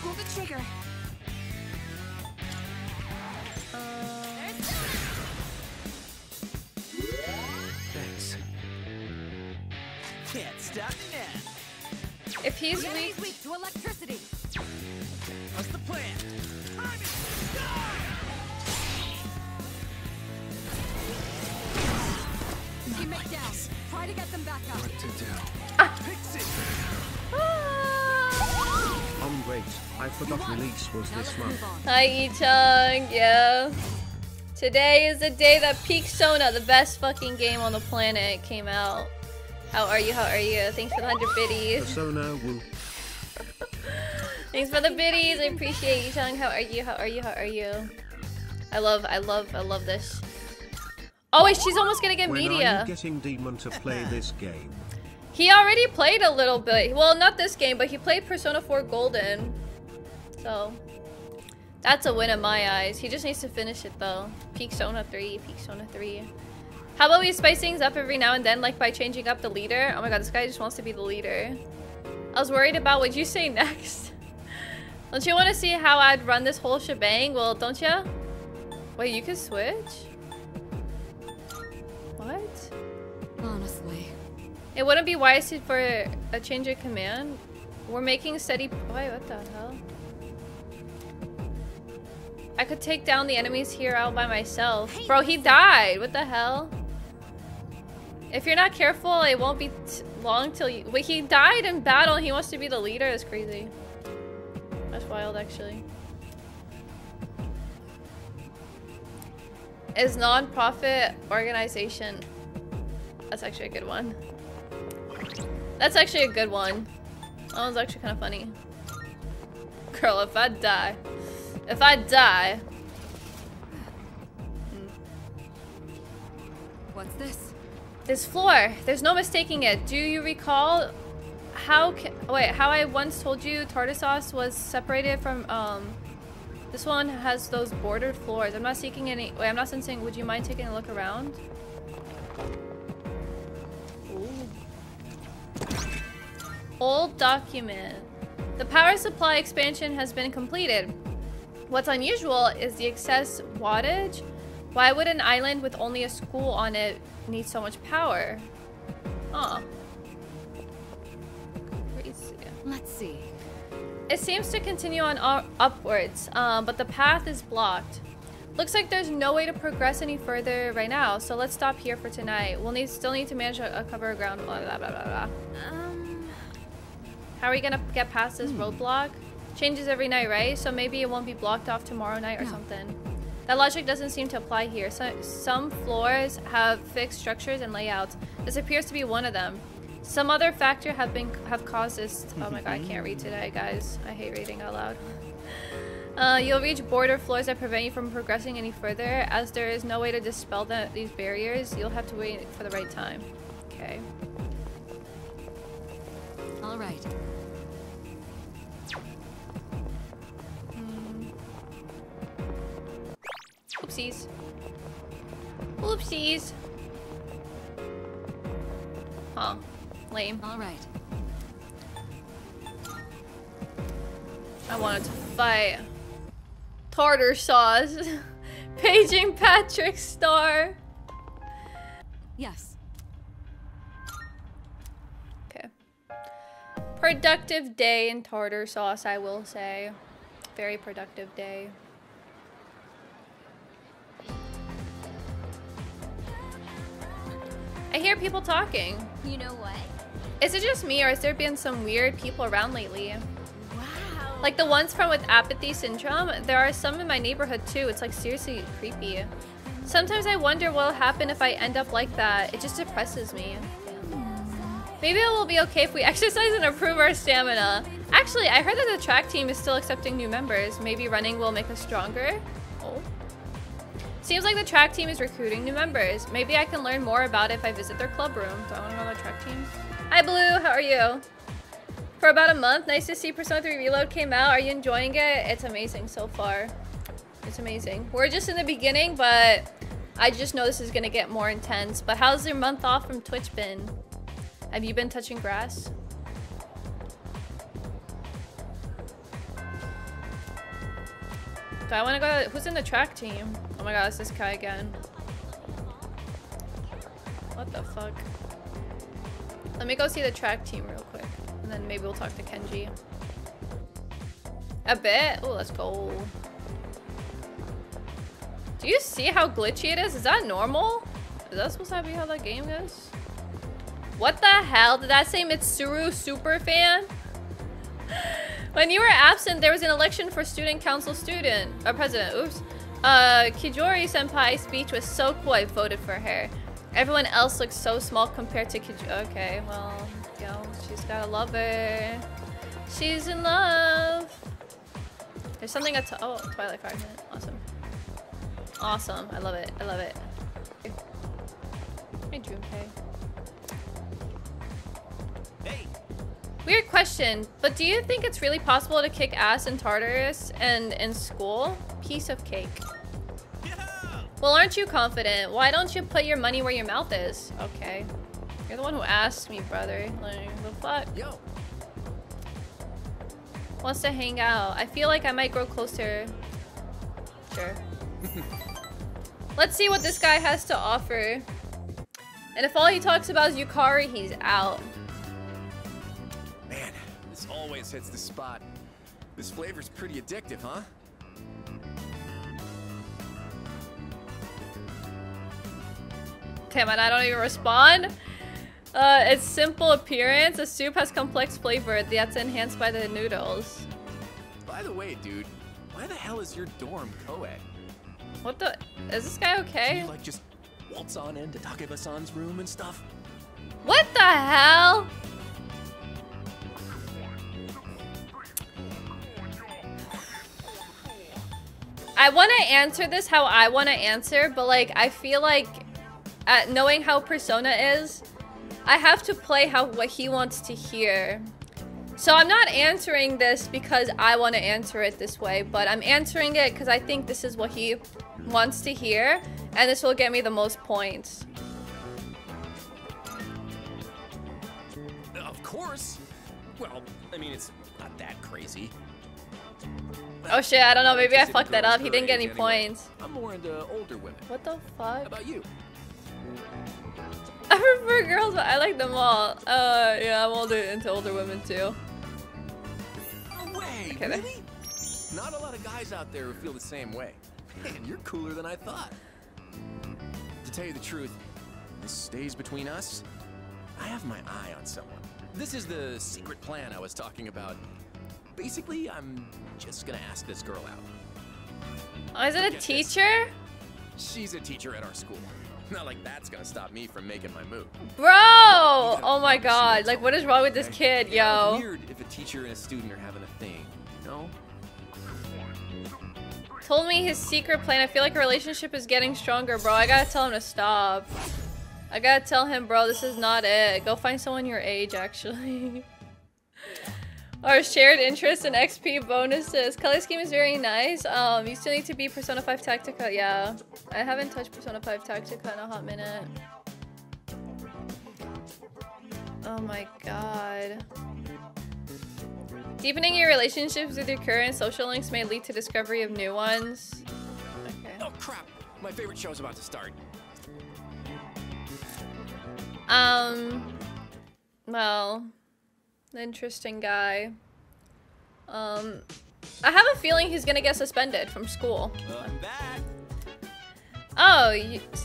D: Pull the trigger.
A: If he's
D: yeah,
A: weak, he's
D: weak to electricity.
K: What's the plan? Down.
D: Try to get them back up.
F: What to do?
L: Ah. Fix ah. I'm. I forgot release was this month.
A: Hi, Yi-Chung. Yeah. Today is the day that Peak Sona, the best fucking game on the planet, came out. How are you? How are you? Thanks for the 100 biddies.
L: Persona [LAUGHS]
A: Thanks for the biddies. I appreciate you, Chung. How are you? How are you? How are you? I love, I love, I love this. Oh wait, she's almost gonna get
L: when
A: media.
L: are you getting Demon to play [LAUGHS] this game?
A: He already played a little bit. Well, not this game, but he played Persona 4 Golden. So, that's a win in my eyes. He just needs to finish it though. Peak Sona 3, Peak Sona 3. How about we spice things up every now and then, like by changing up the leader? Oh my god, this guy just wants to be the leader. I was worried about what you say [LAUGHS] next. don't you want to see how I'd run this whole shebang? Well, don't you? Wait, you can switch? What?
D: Honestly.
A: It wouldn't be wise for a change of command. We're making steady. Wait, what the hell? I could take down the enemies here all by myself. Bro, he died. What the hell? If you're not careful, it won't be long till you. Wait, he died in battle. He wants to be the leader. That's crazy. That's wild, actually. Is non-profit organization. That's actually a good one. That's actually a good one. That one's actually kind of funny. Girl, if I die. If I die.
D: What's this?
A: This floor. There's no mistaking it. Do you recall how ca wait, how I once told you tartar sauce was separated from um this one has those bordered floors. I'm not seeking any wait, I'm not sensing would you mind taking a look around? Old document. The power supply expansion has been completed. What's unusual is the excess wattage. Why would an island with only a school on it need so much power? Huh. Crazy.
D: Let's see.
A: It seems to continue on upwards, um, but the path is blocked. Looks like there's no way to progress any further right now, so let's stop here for tonight. We'll need still need to manage a, a cover ground. Blah blah blah blah blah.
H: Um,
A: How are we gonna get past this roadblock? Changes every night, right? So maybe it won't be blocked off tomorrow night or something. That logic doesn't seem to apply here. So, some floors have fixed structures and layouts. This appears to be one of them. Some other factor have been have caused this. Oh my god, I can't read today, guys. I hate reading out loud. Uh, you'll reach border floors that prevent you from progressing any further. As there is no way to dispel the, these barriers, you'll have to wait for the right time. Okay.
D: All right.
A: Oopsies. Oopsies. Huh. Lame.
D: All right.
A: I wanted to fight. Tartar sauce. [LAUGHS] Paging Patrick Star.
D: Yes.
A: Okay. Productive day in tartar sauce, I will say. Very productive day. I hear people talking.
H: You know what?
A: Is it just me or has there been some weird people around lately? Wow. Like the ones from with apathy syndrome, there are some in my neighborhood too. It's like seriously creepy. Sometimes I wonder what'll happen if I end up like that. It just depresses me. Maybe it will be okay if we [LAUGHS] exercise and improve our stamina. Actually, I heard that the track team is still accepting new members. Maybe running will make us stronger. Seems like the track team is recruiting new members. Maybe I can learn more about it if I visit their club room. Do I want to know the track team? Hi, Blue. How are you? For about a month, nice to see Persona 3 Reload came out. Are you enjoying it? It's amazing so far. It's amazing. We're just in the beginning, but I just know this is going to get more intense. But how's your month off from Twitch been? Have you been touching grass? I want to go? Who's in the track team? Oh my god, it's this guy again. What the fuck? Let me go see the track team real quick. And then maybe we'll talk to Kenji. A bit? Oh, let's go. Do you see how glitchy it is? Is that normal? Is that supposed to be how that game goes? What the hell? Did that say Mitsuru super fan? [LAUGHS] when you were absent, there was an election for student council student, or uh, president, oops. Uh, Kijori senpai's speech was so cool, I voted for her. Everyone else looks so small compared to Kijori. Okay, well, yo, she's got a lover. She's in love. There's something at oh Twilight Fragment. Awesome. Awesome. I love it. I love it. Hey Junpei. Hey. Weird question, but do you think it's really possible to kick ass in Tartarus and in school? Piece of cake. Well, aren't you confident? Why don't you put your money where your mouth is? Okay. You're the one who asked me, brother. Like, the fuck? Yo wants to hang out. I feel like I might grow closer. Sure. [LAUGHS] Let's see what this guy has to offer. And if all he talks about is Yukari, he's out.
E: Hits the spot. This flavor's pretty addictive, huh?
A: Damn it, I don't even respond. Uh, its simple appearance, the soup has complex flavor that's enhanced by the noodles.
E: By the way, dude, why the hell is your dorm co-ed?
A: What the? Is this guy okay?
E: You, like, just waltz on into Takeba-san's room and stuff?
A: What the hell? I want to answer this how I want to answer, but like, I feel like, uh, knowing how Persona is, I have to play how what he wants to hear. So I'm not answering this because I want to answer it this way, but I'm answering it because I think this is what he wants to hear, and this will get me the most points.
E: Of course. Well, I mean, it's not that crazy.
A: Oh shit, I don't know, maybe I fucked that up. He didn't get any points.
E: I'm more into older women.
A: What the fuck?
E: About you?
A: I prefer girls, but I like them all. Uh, yeah, I'm older into older women too.
E: No way, okay, really? Not a lot of guys out there who feel the same way. Man, you're cooler than I thought. To tell you the truth, this stays between us. I have my eye on someone. This is the secret plan I was talking about. Basically, I'm just gonna ask this girl out.
A: Oh, is it a teacher?
E: This. She's a teacher at our school. [LAUGHS] Not like that's gonna stop me from making my move.
A: Bro! Oh my god. Like, what is wrong with this kid, yo?
E: weird if a teacher and a student are having a thing, you know?
A: Told me his secret plan. I feel like a relationship is getting stronger, bro. I gotta tell him to stop. I gotta tell him, bro, this is not it. Go find someone your age, actually. [LAUGHS] Our shared interest and XP bonuses. Color scheme is very nice. Um, you still need to be Persona 5 Tactica. Yeah, I haven't touched Persona 5 Tactica in a hot minute. Oh my god. Deepening your relationships with your current social links may lead to discovery of new ones. Okay.
E: Oh crap! My favorite show's about to start.
A: Um. Well. Interesting guy. Um, I have a feeling he's gonna get suspended from school. Oh,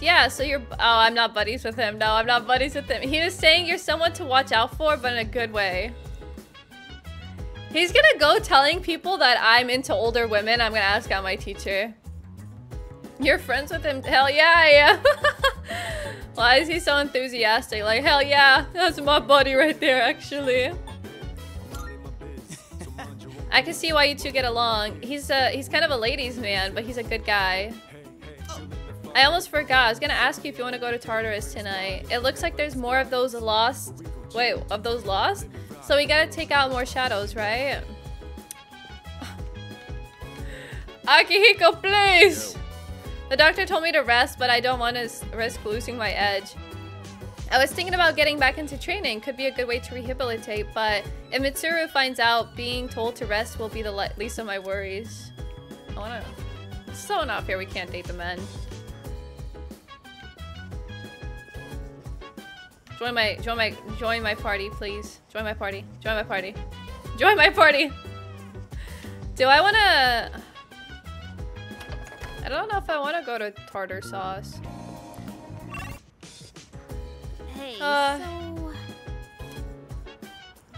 A: yeah, so you're- Oh, I'm not buddies with him. No, I'm not buddies with him. He was saying you're someone to watch out for, but in a good way. He's gonna go telling people that I'm into older women. I'm gonna ask out my teacher. You're friends with him? Hell yeah, I am. [LAUGHS] Why is he so enthusiastic? Like, hell yeah, that's my buddy right there, actually. I can see why you two get along. He's a he's kind of a ladies man, but he's a good guy. I almost forgot. I was gonna ask you if you want to go to Tartarus tonight. It looks like there's more of those lost. Wait, of those lost? So we gotta take out more shadows, right? [SIGHS] Akihiko, please! The doctor told me to rest, but I don't want to risk losing my edge. I was thinking about getting back into training. Could be a good way to rehabilitate, but if Mitsuru finds out, being told to rest will be the least of my worries. I wanna... It's so not fair we can't date the men. Join my, join my, join my party, please. Join my party. Join my party. Join my party! Do I wanna... I don't know if I wanna go to tartar sauce.
H: Hey,
A: Uh,
H: so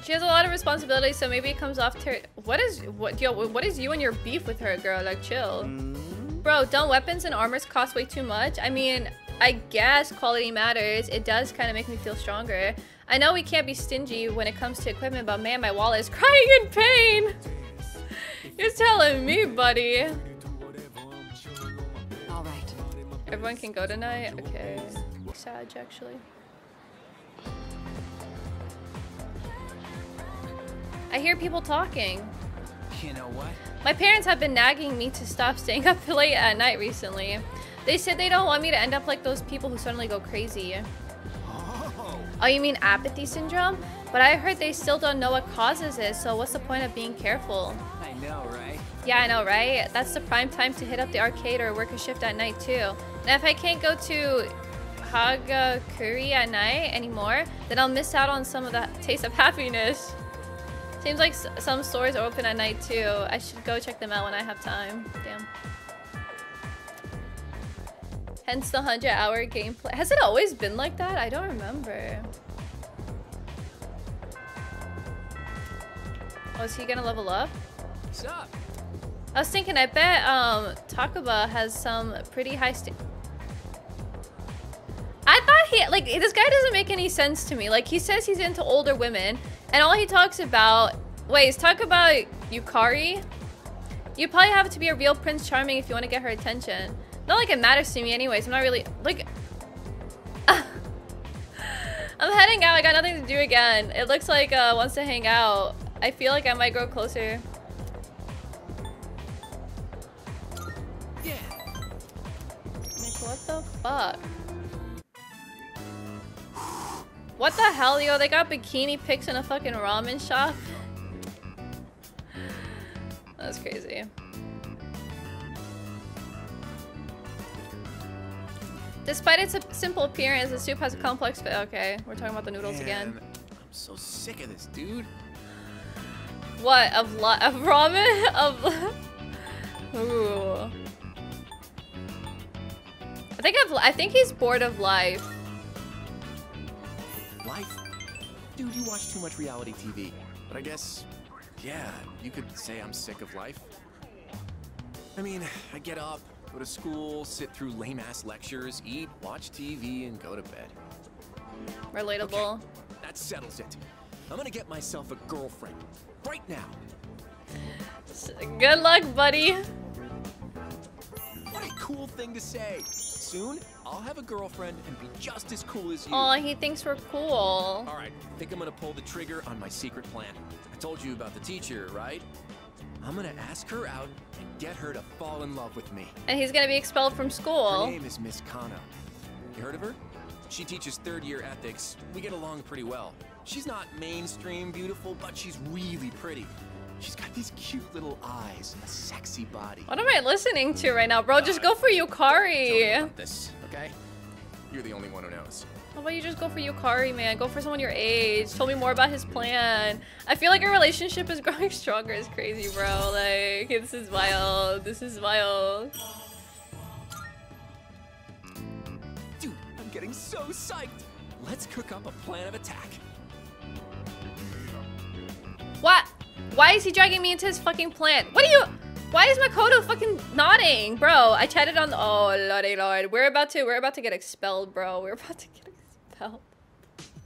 A: She has a lot of responsibilities, so maybe it comes off to her. What is what yo? What is you and your beef with her, girl? Like, chill, bro. Don't weapons and armors cost way too much? I mean, I guess quality matters. It does kind of make me feel stronger. I know we can't be stingy when it comes to equipment, but man, my wallet is [LAUGHS] crying in pain. You're telling me, buddy. Everyone can go tonight. Okay. Sad, actually. I hear people talking.
L: You know what?
A: My parents have been nagging me to stop staying [LAUGHS] up late at night recently. They said they don't want me to end up like those people who suddenly go crazy. Oh. oh, you mean apathy syndrome? But I heard they still don't know what causes it, so what's the point of being careful?
L: I know, right?
A: Yeah, I know, right? That's the prime time to hit up the arcade or work a shift at night too. And if I can't go to Hagakure at night anymore, then I'll miss out on some of the [LAUGHS] taste of happiness. Seems like some stores are open at night too. I should go check them out when I have time. Damn. Hence the 100 hour gameplay. Has it always been like that? I don't remember. Oh, is he gonna level up?
L: What's up?
A: I was thinking, I bet um, Takeba has some pretty high sta- I thought he, like, this guy doesn't make any sense to me. Like, he says he's into older women, and all he talks about, wait, is talk about Yukari? You probably have to be a real Prince Charming if you want to get her attention. Not like it matters to me anyways, I'm not really, like, [LAUGHS] I'm heading out, I got nothing to do again. It looks like uh, wants to hang out. I feel like I might grow closer. Fuck? What the hell, yo? They got bikini pics in a fucking ramen shop? That's crazy. Despite its simple appearance, the soup has a complex fit. Okay, we're talking about the noodles again.
L: I'm so sick of this, dude.
A: What? Of of ramen? [LAUGHS] Of Ooh. I think I've, I think he's bored of life.
L: Life? Dude, you watch too much reality TV. But I guess, yeah, you could say I'm sick of life. I mean, I get up, go to school, sit through lame-ass lectures, eat, watch TV, and go to bed.
A: Relatable.
L: Okay, That settles it. I'm gonna get myself a girlfriend. Right now.
A: Good luck, buddy.
L: What a cool thing to say. Soon, I'll have a girlfriend and be just as cool as you.
A: Aw, he thinks we're cool.
L: All right, I think I'm gonna pull the trigger on my secret plan. I told you about the teacher, right? I'm gonna ask her out and get her to fall in love with me.
A: And he's gonna be expelled from
L: Her
A: school.
L: name is Miss Kano. You heard of her? She teaches third year ethics. We get along pretty well. She's not mainstream beautiful, but she's really pretty. She's got these cute little eyes and a sexy body.
A: What am I listening to right now, bro? Just go for
L: uh, me
A: Yukari.
L: this, okay? You're the only one who knows.
A: How about you just go for Yukari, man? Go for someone your age. Tell me more about his plan. I feel like our relationship is [LAUGHS] growing stronger. It's crazy, bro. Like, this is wild. This is wild.
L: Dude, I'm getting so psyched. Let's cook up a plan of attack.
A: What? Why is he dragging me into his fucking plant? What are you? Why is Makoto fucking nodding? Bro, I chatted on the- Oh, lordy lord. We're about to- We're about to get expelled, bro. We're about to get expelled.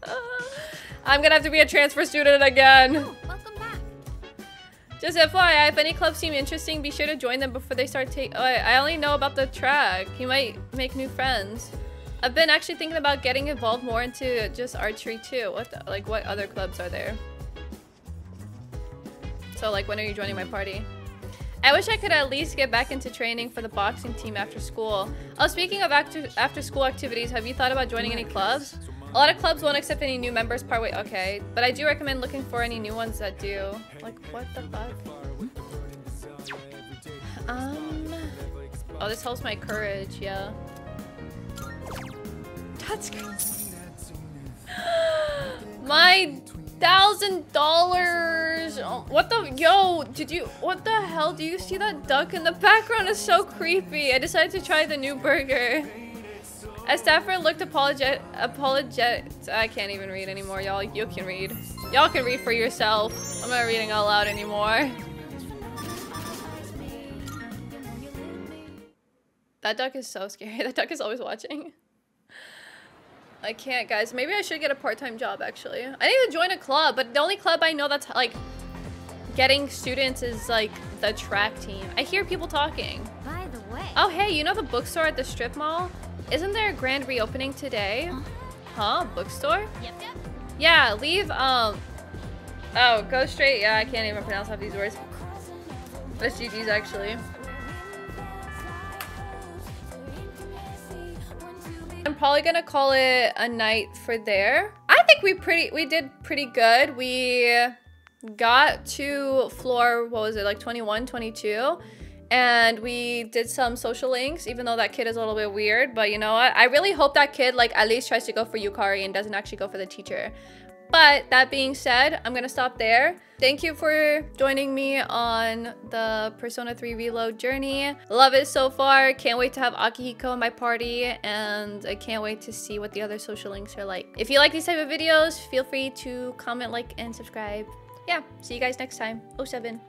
A: [LAUGHS] I'm gonna have to be a transfer student again.
B: Oh, welcome back.
A: Just FYI, if any clubs seem interesting, be sure to join them before they start take- Oh, I I only know about the track. You might make new friends. I've been actually thinking about getting involved more into just archery too. What the- like what other clubs are there? So like when are you joining my party? I wish I could at least get back into training for the boxing team after school. Oh, speaking of after after school activities, have you thought about joining any clubs? A lot of clubs won't accept any new members partway. Okay, but I do recommend looking for any new ones that do. Like what the fuck? Um. Oh, this helps my courage. Yeah. That's. [GASPS] My thousand dollars. Oh, What the yo? Did you? What the hell? Do you see that duck in the background? Is so creepy. I decided to try the new burger. As Stafford looked apologetic, apologetic. I can't even read anymore, y'all. You can read. Y'all can read for yourself. I'm not reading out loud anymore. That duck is so scary. [LAUGHS] That duck is always watching. I can't, guys. Maybe I should get a part-time job, actually. I need to join a club, but the only club I know that's, like, getting students is, like, the track team. I hear people talking.
H: By the way.
A: Oh, hey, you know the bookstore at the strip mall? Isn't there a grand reopening today? Huh? Bookstore?
H: Yep, yep.
A: Yeah, leave, um... Oh, go straight. Yeah, I can't even pronounce half these words. That's GG's, actually. I'm probably gonna call it a night for there. I think we pretty we did pretty good. We got to floor, what was it, like 21, 22. And we did some social links, even though that kid is a little bit weird. But you know what? I really hope that kid like at least tries to go for Yukari and doesn't actually go for the teacher. But that being said, I'm gonna stop there. Thank you for joining me on the Persona 3 Reload journey. Love it so far. Can't wait to have Akihiko in my party and I can't wait to see what the other social links are like. If you like these type of videos, feel free to comment, like, and subscribe. Yeah, see you guys next time. 07.